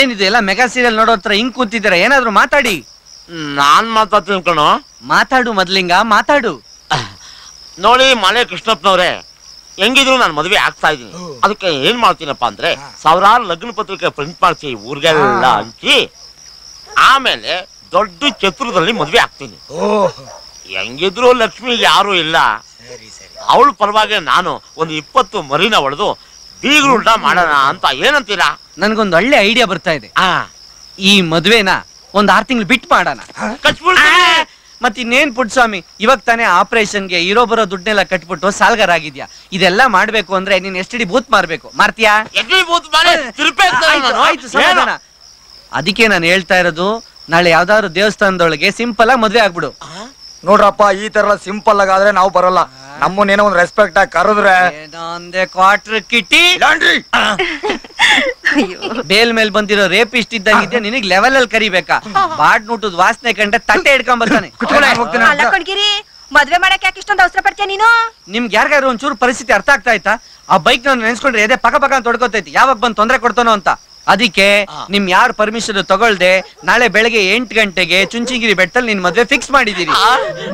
ಇದೇನಿದೆ ಎಲ್ಲ ಮೆಗಾ ಸೀರಿಯಲ್ ನೋಡೋ ಹತ್ರ ಹಿಂಗ್ ಕೂತಿದ್ದೀರಾ? ಏನಾದ್ರು ಮಾತಾಡಿ. ನಾನ್ ಮಾತಾಡ್ತೀನಿ ಕಣೋ. ಮಾತಾಡು ಮೊದ್ಲಿಂಗ ಮಾತಾಡು. ನೋಡಿ ಮನೆ ಕೃಷ್ಣಪ್ಪನವ್ರೆ ಹೆಂಗಿದ್ರು ನಾನು ಮದುವೆ ಆಗ್ತಾ ಇದೀನಿ ಅದಕ್ಕೆ ಏನ್ ಮಾಡ್ತೀನಪ್ಪ ಅಂದ್ರೆ ಸಾವಿರಾರು ಲಗ್ನ ಪತ್ರಿಕೆ ಪ್ರಿಂಟ್ ಮಾಡ್ಸಿ ಊರಿಗೆಲ್ಲ ಹಂಚಿ ಆಮೇಲೆ ದೊಡ್ಡ ಚತುರದಲ್ಲಿ ಮದ್ವೆ ಆಗ್ತೀನಿ. ಹೆಂಗಿದ್ರು ಲಕ್ಷ್ಮಿ ಯಾರು ಇಲ್ಲ. ಅವಳು ಪರವಾಗಿ ನಾನು ಒಂದು ಇಪ್ಪತ್ತು ಮರಿನ ಹೊಡೆದು ಬೀಗರು ಉಲ್ಟಾ ಮಾಡೋಣ ಅಂತ ಏನಂತೀರಾ? ನನ್ಗೊಂದು ಒಳ್ಳೆ ಐಡಿಯಾ ಬರ್ತಾ ಇದೆ. ಈ ಮದ್ವೆನ ಒಂದ್ ಆರ್ ತಿಂಗಳು ಬಿಟ್ಟು ಮಾಡೋಣ. ಮತ್ ಇನ್ನೇನ್ ಪುಟ್ಸ್ವಾಮಿ ಇವಾಗ ತಾನೇ ಆಪರೇಷನ್ಗೆ ಇರೋ ಬರೋ ದುಡ್ಡನ್ನೆಲ್ಲ ಕಟ್ಬಿಟ್ಟು ಸಾಲ್ಗಾರ ಆಗಿದ್ಯಾ ಇದೆಲ್ಲ ಮಾಡ್ಬೇಕು ಅಂದ್ರೆ ನೀನ್ ಎಷ್ಟಡಿ ಬೂತ್ ಮಾರ್ಬೇಕು. ಮಾರ್ತೀಯಾ? ಆಯ್ತು, ಆಯ್ತು, ಸಮಾಧಾನ. ಅದಕ್ಕೆ ನಾನು ಹೇಳ್ತಾ ಇರೋದು ನಾಳೆ ಯಾವ್ದಾದ್ರು ದೇವಸ್ಥಾನದೊಳಗೆ ಸಿಂಪಲ್ ಆಗಿ ಮದ್ವೆ ಆಗ್ಬಿಡು. ನೋಡ್ರಪ್ಪ ಈ ತರ ಸಿಂಪಲ್ ಆಗಾದ್ರೆ ನಾವು ಬರಲ್ಲ. ನಮ್ಮನ್ನೇನೋ ಒಂದ್ ರೆಸ್ಪೆಕ್ಟ್ ಆಗಿ ಕರೆದ್ರೆ ಒಂದೇ ಕ್ವಾರ್ಟರ್ ಕಿಟ್ಟಿ. ಬೇಲ್ ಮೇಲ್ ಬಂದಿರೋ ರೇಪಿಸ್ಟ್ ಇದ್ದಂಗಿದ್ದೆ ನಿನಗ್ ಲೆವೆಲ್ ಅಲ್ಲಿ ಕರಿಬೇಕಾ? ಬಾಡ್ ನುಟ್ಟದ್ ವಾಸನೆ ಕಂಡ್ರೆ ತಟ್ಟೆ ಹಿಡ್ಕೊಂಡ್ ಬರ್ತಾನೆ. ಕಣ್ಗಿರಿ ಮದ್ವೆ ಮಾಡಕ್ ಯಾಕೆ ಇಷ್ಟೊಂದು ಅವಸರ ಪಡ್ತೀಯ ನೀನು? ನಿಮ್ಗೆ ಯಾರಿಗಾದ್ರೂ ಒಂಚೂರು ಪರಿಸ್ಥಿತಿ ಅರ್ಥ ಆಗ್ತಾ ಇತ್ತಾ? ಆ ಬೈಕ್ ನಾನು ನೆನ್ಸ್ಕೊಂಡ್ರೆ ಎದೆ ಪಕ್ಕ ಪಕ್ಕ ಅಂತ ತೊಡ್ಕೊತೈತಿ ಯಾವಾಗ ಬಂದ್ ತೊಂದ್ರೆ ಕೊಡ್ತಾನೋ ಅಂತ. ಅದಕ್ಕೆ ನಿಮ್ ಯಾರು ಪರ್ಮಿಷನ್ ತಗೊಳ್ದೆ ನಾಳೆ ಬೆಳಗ್ಗೆ ಎಂಟು ಗಂಟೆಗೆ ಚುಂಚಿಗಿರಿ ಬೆಟ್ಟಲ್ಲಿ ನಿನ್ ಮದ್ವೆ ಫಿಕ್ಸ್ ಮಾಡಿದೀರಿ.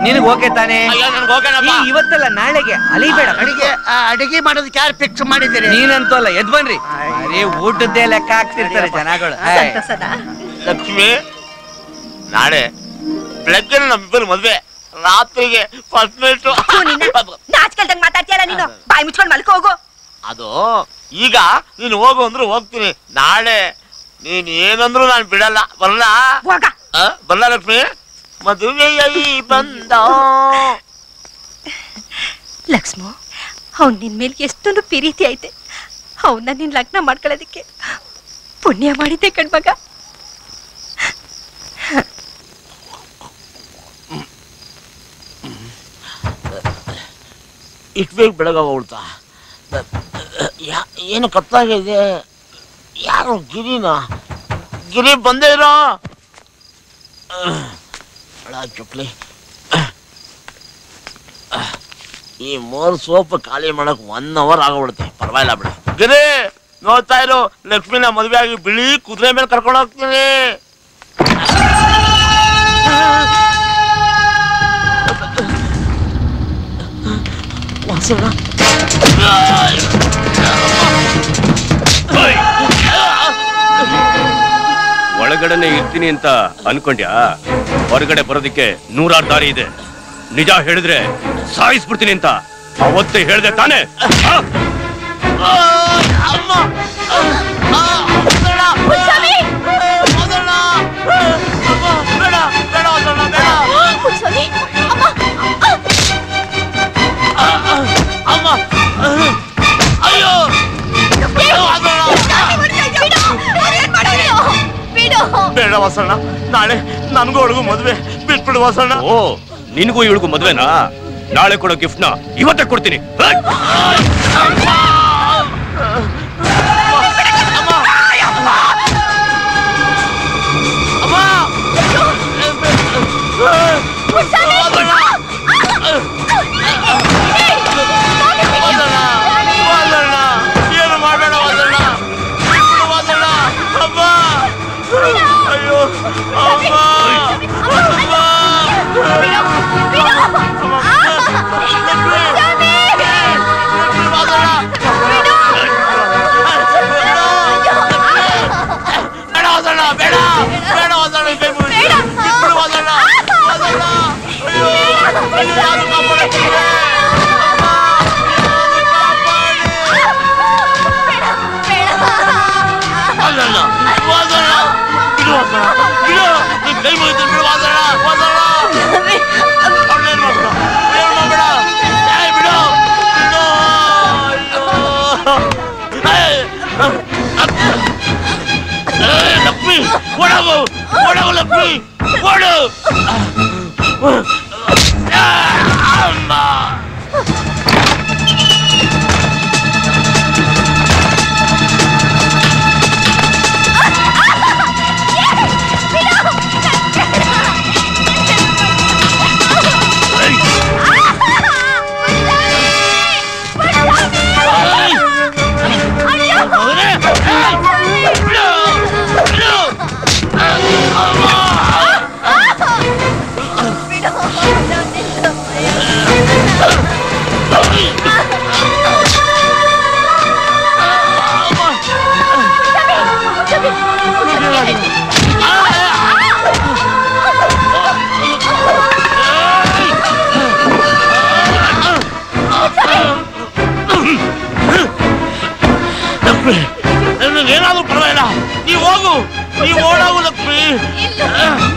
ನಿನಗ್ ಓಕೆ ತಾನೇ? ಇವತ್ತಲ್ಲ ನಾಳೆಗೆ ಅಲಿಬೇಡ ಅಡಿಗೆ ಆ, ಅಡಿಗೆ ಮಾಡೋದಕ್ಕೆ ಯಾರು ಫಿಕ್ಸ್ ಮಾಡಿದ್ದೀರಿ? ನೀನಂತೂ ಅಲ್ಲ ಎದ್ ಬನ್ರಿ. ಬರೀ ಊಟದ್ದೇ ಲೆಕ್ಕ ಹಾಕ್ತಿರ್ತಾರೆ ಜನಗಳು. ಲಕ್ಷ್ಮಿ ನಾಳೆ ಬೆಳಗ್ಗೆ ನಮ್ಮಿಬ್ಬರು ಮದ್ವೆ. ರಾತ್ರಿಗೆ ಫಸ್ಟ್ ನೈಟ್ ನಾಚ್ಕಲ್ದಂಗ್ ಮಾತಾಡ್ತೀಯಲ್ಲ ನೀನು? ಬಾಯಿ ಮುಚ್ಕೊಂಡ್ ಮಲ್ಕೋ ಹೋಗು. ಅದು ಈಗ ನೀನು ಹೋಗು ಅಂದ್ರೆ ಹೋಗ್ತೀನಿ. ನಾಳೆ ನೀನ್ ಏನಂದ್ರು ನಾನು ಬಿಡಲ್ಲ. ಬರಲ್ಲ ಬರಲ್ಲ ಲಕ್ಷ್ಮಿ? ಮದುವೆಯಲ್ಲಿ ಬಂದ. ಲಕ್ಷ್ಮೋ ಅವ್ನು ನಿನ್ ಮೇಲೆ ಎಷ್ಟೊಂದು ಪ್ರೀತಿ ಐತೆ. ಅವನ್ನ ನಿನ್ ಲಗ್ನ ಮಾಡ್ಕೊಳ್ಳೋದಕ್ಕೆ ಪುಣ್ಯ ಮಾಡಿದ್ದೆ ಕಣ್ಮಗ ಇಷ್ಟು ಬೇಗ ಬೆಳಗಾಗೋಗ್ಬಿಡ್ತಾ ಯಾ- ಏನು ಕತ್ತಾಗಿದೆ ಯಾರು ಗಿರಿನ? ಗಿರಿ ಬಂದೇ ಇರೋ? ಚುಕ್ಲಿ ಈ ಮೂರು ಸೋಪ್ ಖಾಲಿ ಮಾಡಕ್ ಒನ್ ಅವರ್ ಆಗೋಗ್ಬಿಡುತ್ತೆ. ಪರವಾಗಿಲ್ಲ ಬಿಡು. ಗಿರಿ ನೋಡ್ತಾ ಇರು. ಲಕ್ಷ್ಮಿನ ಮದುವೆ ಆಗಿ ಬಿಳಿ ಕುದುರೆ ಮೇಲೆ ಕರ್ಕೊಂಡು ಹೋಗ್ತೀನಿ. ಒಂದ್ಸಲ ಒಳಗಡೆನೆ ಇರ್ತೀನಿ ಅಂತ ಅನ್ಕೊಂಡ್ಯಾ? ಹೊರಗಡೆ ಬರೋದಿಕ್ಕೆ ನೂರಾರು ದಾರಿ ಇದೆ. ನಿಜ ಹೇಳಿದ್ರೆ ಸಾಯಿಸ್ಬಿಡ್ತೀನಿ ಅಂತ ಅವತ್ತೇ ಹೇಳ್ದೆ ತಾನೇ? ಬೇಡ ವಾಸಣ್ಣ. ನಾಳೆ ನನ್ಗೂ ಅವಳಿಗೂ ಮದ್ವೆ. ಬಿಟ್ಬಿಡು ವಸಣ್ಣ. ಓ ನಿನಗೂ ಇವಳಿಗೂ ಮದ್ವೆನಾ? ನಾಳೆ ಕೊಡೋ ಗಿಫ್ಟ್ನ ಇವತ್ತೇ ಕೊಡ್ತೀನಿ. ಓಡೋಗು ಓಡೋಗು ಲಕ್ಷ್ಮಿ ಓಡು ಅಮ್ಮ ಹೋಗು ನೀವು ಓಡೋಗು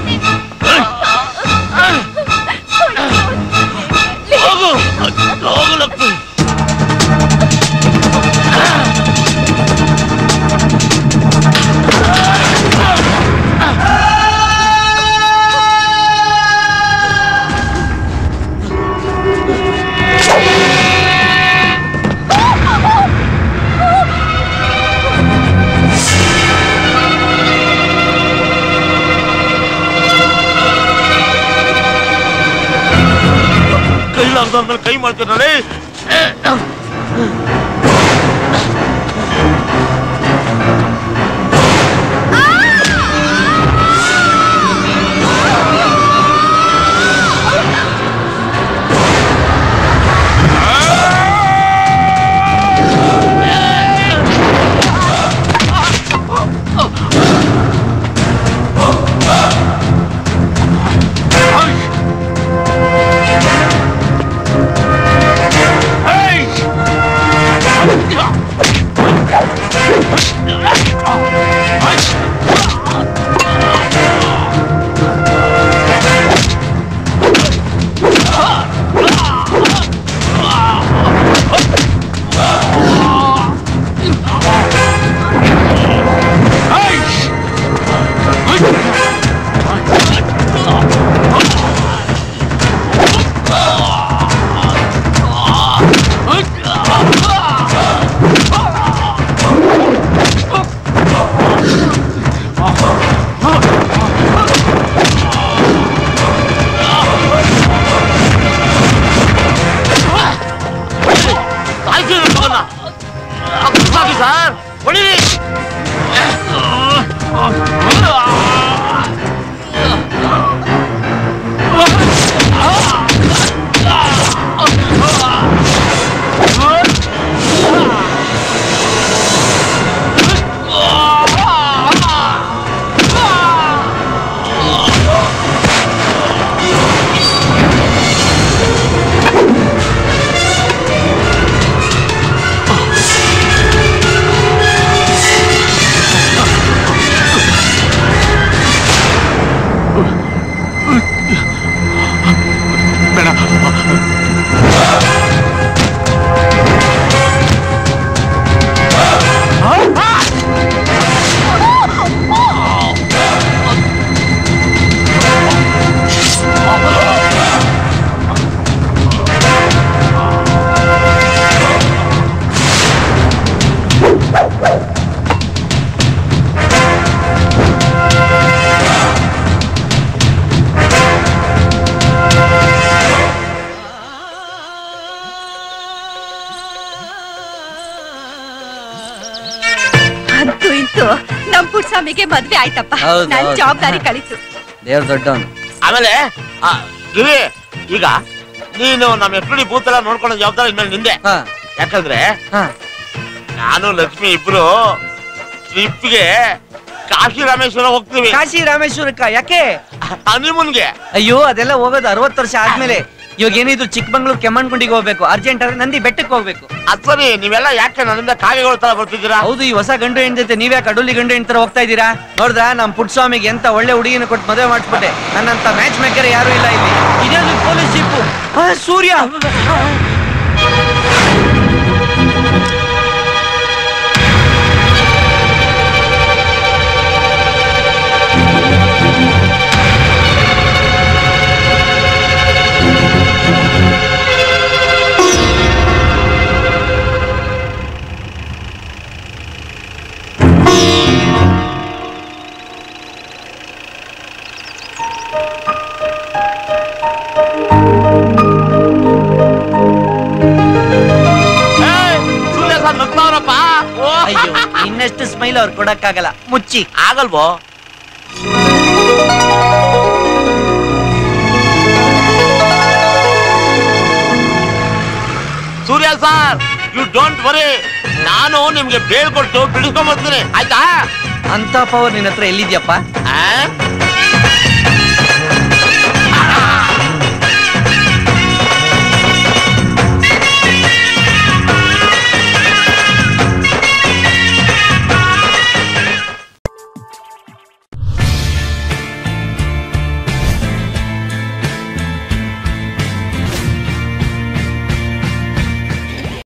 ಕೈ ಮಾಡ್ತೀನಲ್ಲೇ ಆಯ್ತಪ್ಪ. ಹೌದು, ನನ್ ಹೌದು. ಜವಾಬ್ದಾರಿ ಕಳಿತು ದೇವ್ರ ದೊಡ್ಡವನು. ಆಮೇಲೆ ಆ, ಗಿರಿ ಈಗ ನೀನು ನಮ್ಮ ಎಫ್ಡಿ ಬೂತ್ ಎಲ್ಲ ನೋಡ್ಕೊಳ್ಳೋ ಜವಾಬ್ದಾರಿ ಇನ್ಮೇಲೆ ನಿಂದೆ. ಯಾಕಂದ್ರೆ ನಾನು ಲಕ್ಷ್ಮಿ ಇಬ್ರು ಟ್ರಿಪ್ಗೆ ಕಾಶಿ ರಾಮೇಶ್ವರ ಹೋಗ್ತೀವಿ. ಕಾಶಿ ರಾಮೇಶ್ವರಕ್ಕ ಯಾಕೆ? ಹನಿಮೂನ್ಗೆ. ಅಯ್ಯೋ ಅದೆಲ್ಲ ಹೋಗೋದು ಅರವತ್ತು ವರ್ಷ ಆದ್ಮೇಲೆ. ಇವಾಗ ಏನಿದ್ರು ಚಿಕ್ಕಮಂಗ್ಳೂರ್ ಕೆಮ್ಮಣ್ಗುಂಡಿಗೆ ಹೋಗ್ಬೇಕು ಅರ್ಜೆಂಟ್ ಆದ್ರೆ ನಂದಿ ಬೆಟ್ಟಕ್ಕೆ ಹೋಗ್ಬೇಕು. ಅದ್ ನೀವೆಲ್ಲ ಯಾಕೆ ನನ್ನಿಂದ ಕಾಗೆಗಳು ತರ ಬರ್ತಿದ್ದೀರಾ? ಹೌದು, ಈ ಹೊಸ ಗಂಡು ಹೆಣ್ ಜೊತೆ ಕಡುಲಿ ಗಂಡು ಹೆಣ್ ತರ ಹೋಗ್ತಾ ಇದ್ದೀರಾ? ನೋಡ್ದ ನಮ್ ಪುಟ್ಸ್ವಾಮಿಗೆ ಎಂತ ಒಳ್ಳೆ ಹುಡುಗಿನ ಕೊಟ್ಟು ಮದುವೆ ಮಾಡಿಸ್ಬಿಟ್ಟೆ. ನನ್ನಂತ ಮ್ಯಾಚ್ ಮೇಕರ್ ಯಾರು ಇಲ್ಲ ಇಲ್ಲಿ. ಇದೇನು ಪೊಲೀಸ್ ಜೀಪು ಸೂರ್ಯ! ಅವ್ರು ಕೊಡಕ್ಕಾಗಲ್ಲ. ಮುಚ್ಚಿ. ಆಗಲ್ವೋ? Surya sir you don't worry ನಾನು ನಿಮ್ಗೆ ಬೇಳ್ಕೊಟ್ಟು ಬಿಡಿಸ್ಕೊಂಡ್ ಬರ್ತೀನಿ ಆಯ್ತಾ? ಅಂತ ಪವರ್ ನಿನ್ನ ಹತ್ರ ಎಲ್ಲಿದ್ಯಪ್ಪ?